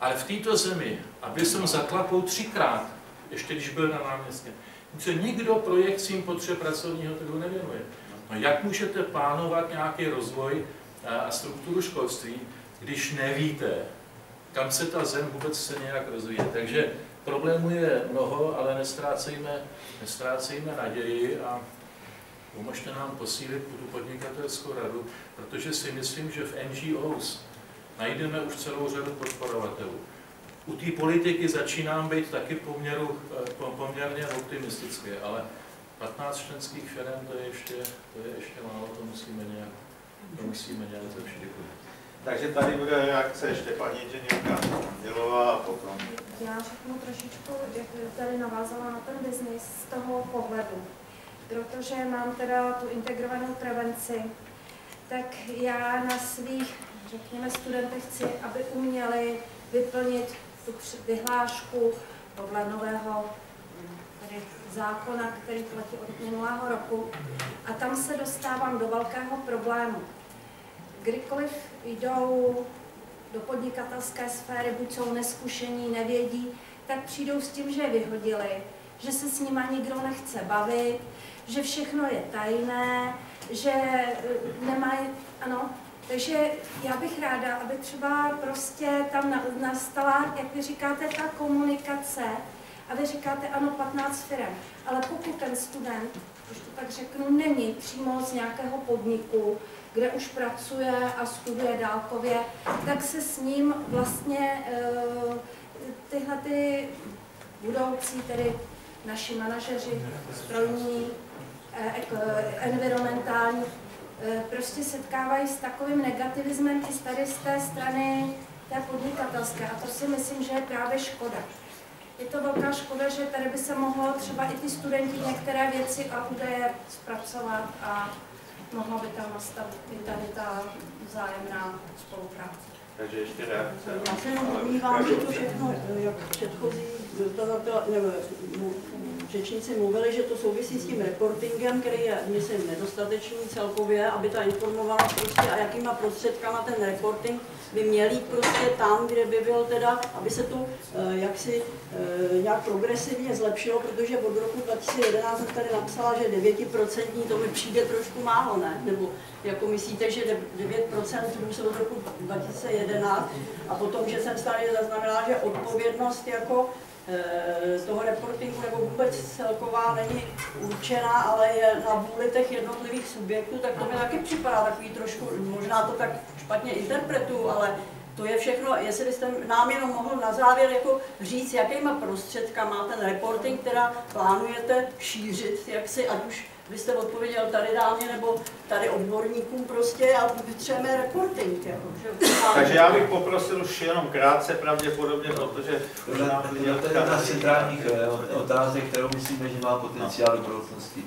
Ale v této zemi, aby jsem zaklapou třikrát, ještě když byl na náměstě, se nikdo projekcím potřeb pracovního trhu nevěnuje. No jak můžete plánovat nějaký rozvoj a strukturu školství, když nevíte, kam se ta zem vůbec se nějak rozvíje. Takže problémů je mnoho, ale nestrácejme, nestrácejme naději a Pomožte nám posílit tu podnikatelskou radu, protože si myslím, že v NGOs najdeme už celou řadu podporovatelů. U té politiky začínám být taky poměru, eh, poměrně optimistické, ale 15 členských firm to je ještě, to je ještě málo, to musíme nějak, to musíme nějak zlepšit. Děkuji. Takže tady bude reakce ještě paní inženýrka Dělová a potom. Já řeknu trošičku, jak tady navázala na ten biznis z toho pohledu protože mám teda tu integrovanou prevenci, tak já na svých, řekněme, studentech chci, aby uměli vyplnit tu vyhlášku podle nového zákona, který platí od minulého roku. A tam se dostávám do velkého problému. Kdykoliv jdou do podnikatelské sféry, buď jsou neskušení, nevědí, tak přijdou s tím, že je vyhodili, že se s nima nikdo nechce bavit, že všechno je tajné, že eh, nemají, ano, takže já bych ráda, aby třeba prostě tam nastala, jak vy říkáte, ta komunikace a vy říkáte, ano, 15 firm, ale pokud ten student, už to tak řeknu, není přímo z nějakého podniku, kde už pracuje a studuje dálkově, tak se s ním vlastně uh, tyhle ty budoucí, tedy naši manažeři, strojní, Eh, eh, environmentální, eh, prostě setkávají s takovým negativismem i tady z té strany té podnikatelské. A to si myslím, že je právě škoda. Je to velká škoda, že tady by se mohlo třeba i ty studenti některé věci a údaje zpracovat a mohla by tam nastat i tady ta vzájemná spolupráce. Takže ještě reakce. Já se jenom domnívám, že to všechno, jak předchozí dodatel, nebo řečníci mluvili, že to souvisí s tím reportingem, který je, myslím, nedostatečný celkově, aby ta informovanost prostě a jakýma prostředkama ten reporting by měl jít prostě tam, kde by byl teda, aby se to eh, jaksi eh, nějak progresivně zlepšilo, protože od roku 2011 jsem tady napsala, že 9% to mi přijde trošku málo, ne? Nebo jako myslíte, že 9% se od roku 2011 a potom, že jsem tady zaznamenala, že odpovědnost jako Eh, toho reportingu nebo vůbec celková není určená, ale je na vůli těch jednotlivých subjektů, tak to mi taky připadá takový trošku, možná to tak špatně interpretuju, ale to je všechno, jestli byste nám jenom mohl na závěr jako říct, jakýma prostředkama ten reporting, která plánujete šířit, jak si, ať už vy jste odpověděl tady dámě nebo tady odborníkům prostě a vytřeme reporting. Jako, že... Takže já bych poprosil už jenom krátce pravděpodobně, protože... To je jedna z centrálních eh, otázek, kterou myslíme, že má potenciál do budoucnosti.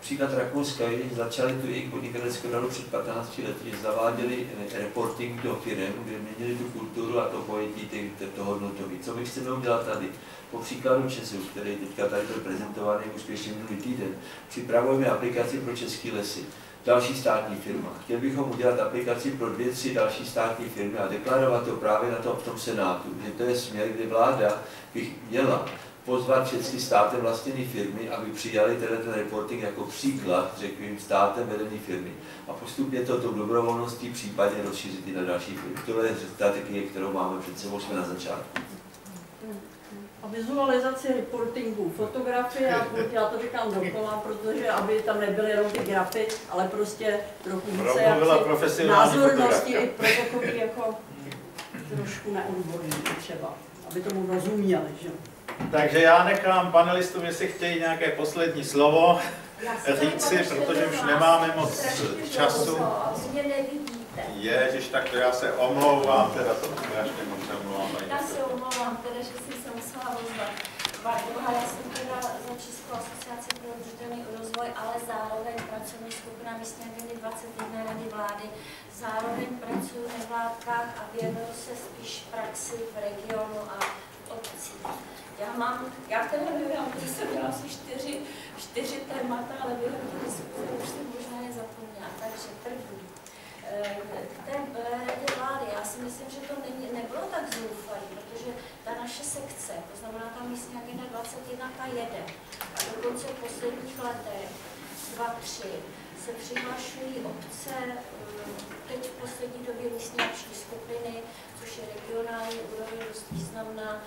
Příklad Rakouska, když začali tu jejich podnikatelskou radu před 15 lety, že zaváděli reporting do firm, kde měnili tu kulturu a to pojetí toho hodnotový. Co my chceme udělat tady? Po příkladu Česu, který teďka tady byl prezentovaný úspěšně minulý týden, připravujeme aplikaci pro české lesy. Další státní firma. Chtěl bychom udělat aplikaci pro dvě, tři další státní firmy a deklarovat to právě na tom v tom Senátu, že to je směr, kdy vláda bych měla pozvat všechny státem vlastněné firmy, aby přijali tenhle ten reporting jako příklad, řekněme, státem vedené firmy. A postupně to tou dobrovolností případně rozšířit i na další firmy. To je strategie, kterou máme před sebou, jsme na začátku vizualizaci reportingu, fotografie, a já to říkám dokola, protože aby tam nebyly jenom ty grafy, ale prostě trochu více jaksi názornosti i pro takový jako trošku neodborný třeba, aby tomu rozuměli, že? Takže já nechám panelistům, jestli chtějí nějaké poslední slovo říci, protože už nemáme moc času. Mě nevidí. Ježiš, tak to já se omlouvám, teda to strašně moc omlouvám. Já se omlouvám, teda, že jsem se musela ozvat. Já jsem teda za Českou asociaci pro udržitelný rozvoj, ale zároveň pracovní skupina místní agendy 21 Rady vlády. Zároveň pracuji v nevládkách a věnuju se spíš praxi v regionu a v obcích. Já mám, já teda nevím, protože jsem měla asi čtyři, čtyři témata, ale během toho diskuze už jsem možná je zapomněla. Takže první té radě vlády, já si myslím, že to není, nebylo tak zoufalé, protože ta naše sekce, to znamená ta místní agenda 21, ta jede. A dokonce v posledních letech, dva, tři, se přihlašují obce, eh, teď v poslední době místní akční skupiny, což je regionální úroveň dost významná,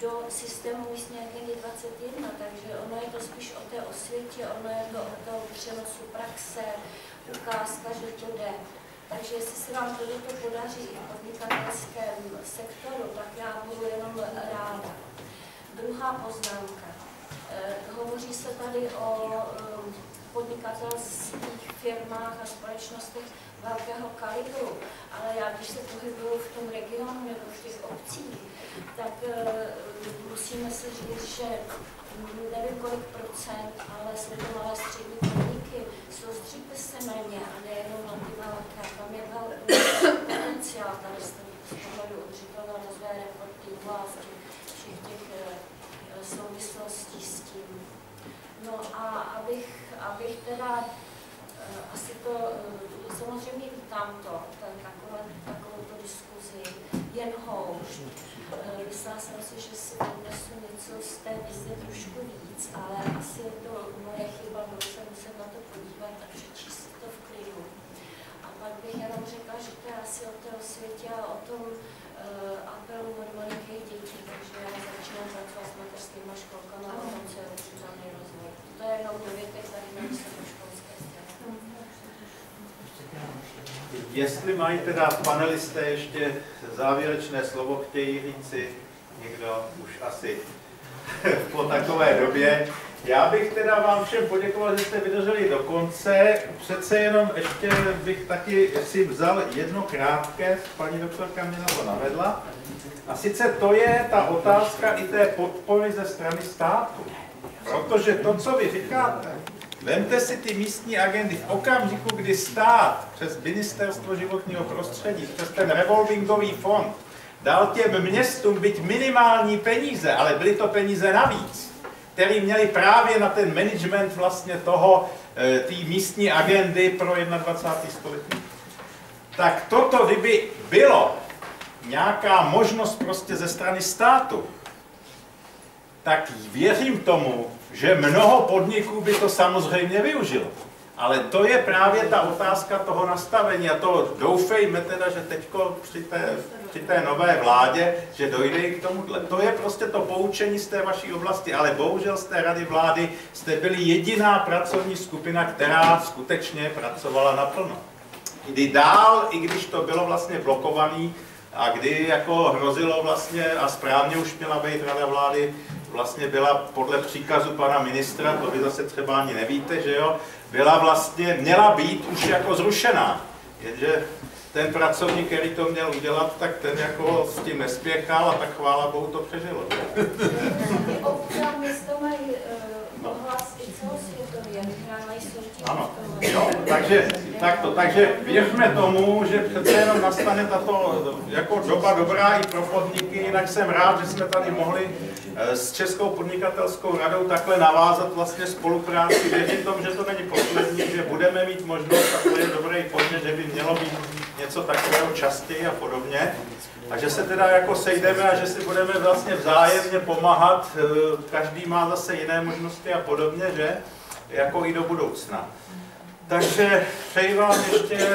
do systému místní agendy 21, takže ono je to spíš o té osvětě, ono je to o tom přenosu praxe, ukázka, že to jde. Takže jestli se vám to podaří v podnikatelském sektoru, tak já budu jenom ráda. Druhá poznámka. Eh, hovoří se tady o eh, podnikatelských firmách a společnostech velkého kalibru, ale já když se pohybuju v tom regionu nebo v těch obcích, tak eh, musíme si říct, že nevím kolik procent, ale jsou to malé střední soustředte se na ně a nejenom na ty velké. Tam je velký potenciál tady z pohledu udržitelného rozvoje reportingu a všech těch eh, souvislostí s tím. No a abych, abych teda eh, asi to, eh, samozřejmě vítám to, takovou to diskuzi, jen houšť. Myslela jsem si, že si odnesu něco z té vize trošku víc, ale asi je to moje chyba, budu se muset na to podívat a přečíst to v klidu. A pak bych jenom řekla, že to je asi o té osvětě a o tom uh, apelu od malinkých dětí, takže já začínám pracovat s mateřskými školkami a o tom, co je rozvoj. To je jenom dovětek tady na vysokoškolské straně. Jestli mají teda panelisté ještě závěrečné slovo, chtějí říci někdo už asi po takové době. Já bych teda vám všem poděkoval, že jste vydrželi do konce. Přece jenom ještě bych taky si vzal jedno krátké, paní doktorka mě na to navedla. A sice to je ta otázka i té podpory ze strany státu. Protože to, co vy říkáte, Vemte si ty místní agendy v okamžiku, kdy stát přes Ministerstvo životního prostředí, přes ten revolvingový fond dal těm městům byť minimální peníze, ale byly to peníze navíc, které měli právě na ten management vlastně toho, eh, té místní agendy pro 21. století. Tak toto, kdyby bylo nějaká možnost prostě ze strany státu, tak věřím tomu, že mnoho podniků by to samozřejmě využilo. Ale to je právě ta otázka toho nastavení a to doufejme teda, že teď při té, při té nové vládě, že dojde i k tomuhle. To je prostě to poučení z té vaší oblasti, ale bohužel z té rady vlády jste byli jediná pracovní skupina, která skutečně pracovala naplno. Kdy dál, i když to bylo vlastně blokovaný, a kdy jako hrozilo vlastně, a správně už měla být rada vlády vlastně byla podle příkazu pana ministra, to vy zase třeba ani nevíte, že jo, byla vlastně, měla být už jako zrušená. Jenže ten pracovník, který to měl udělat, tak ten jako s tím nespěchal a tak chvála Bohu to přežilo. Občan město mají uh, ohlas i Ano, jo, takže, tak to, takže věřme tomu, že přece jenom nastane tato jako doba dobrá i pro podniky, jinak jsem rád, že jsme tady mohli Eh, s Českou podnikatelskou radou takhle navázat vlastně spolupráci. Věřím tomu, že to není poslední, že budeme mít možnost, a to je dobrý že by mělo být něco takového častěji a podobně. A že se teda jako sejdeme a že si budeme vlastně vzájemně pomáhat, eh, každý má zase jiné možnosti a podobně, že? Jako i do budoucna. Takže přeji vám ještě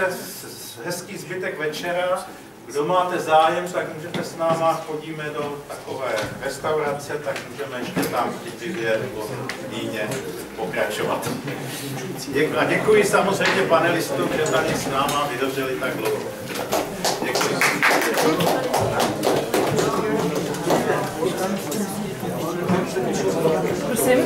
hezký zbytek večera. Kdo máte zájem, tak můžete s náma, chodíme do takové restaurace, tak můžeme ještě tam v Titivě nebo Líně pokračovat. A děkuji samozřejmě panelistům, že tady s náma vydrželi tak dlouho. Děkuji. Prosím?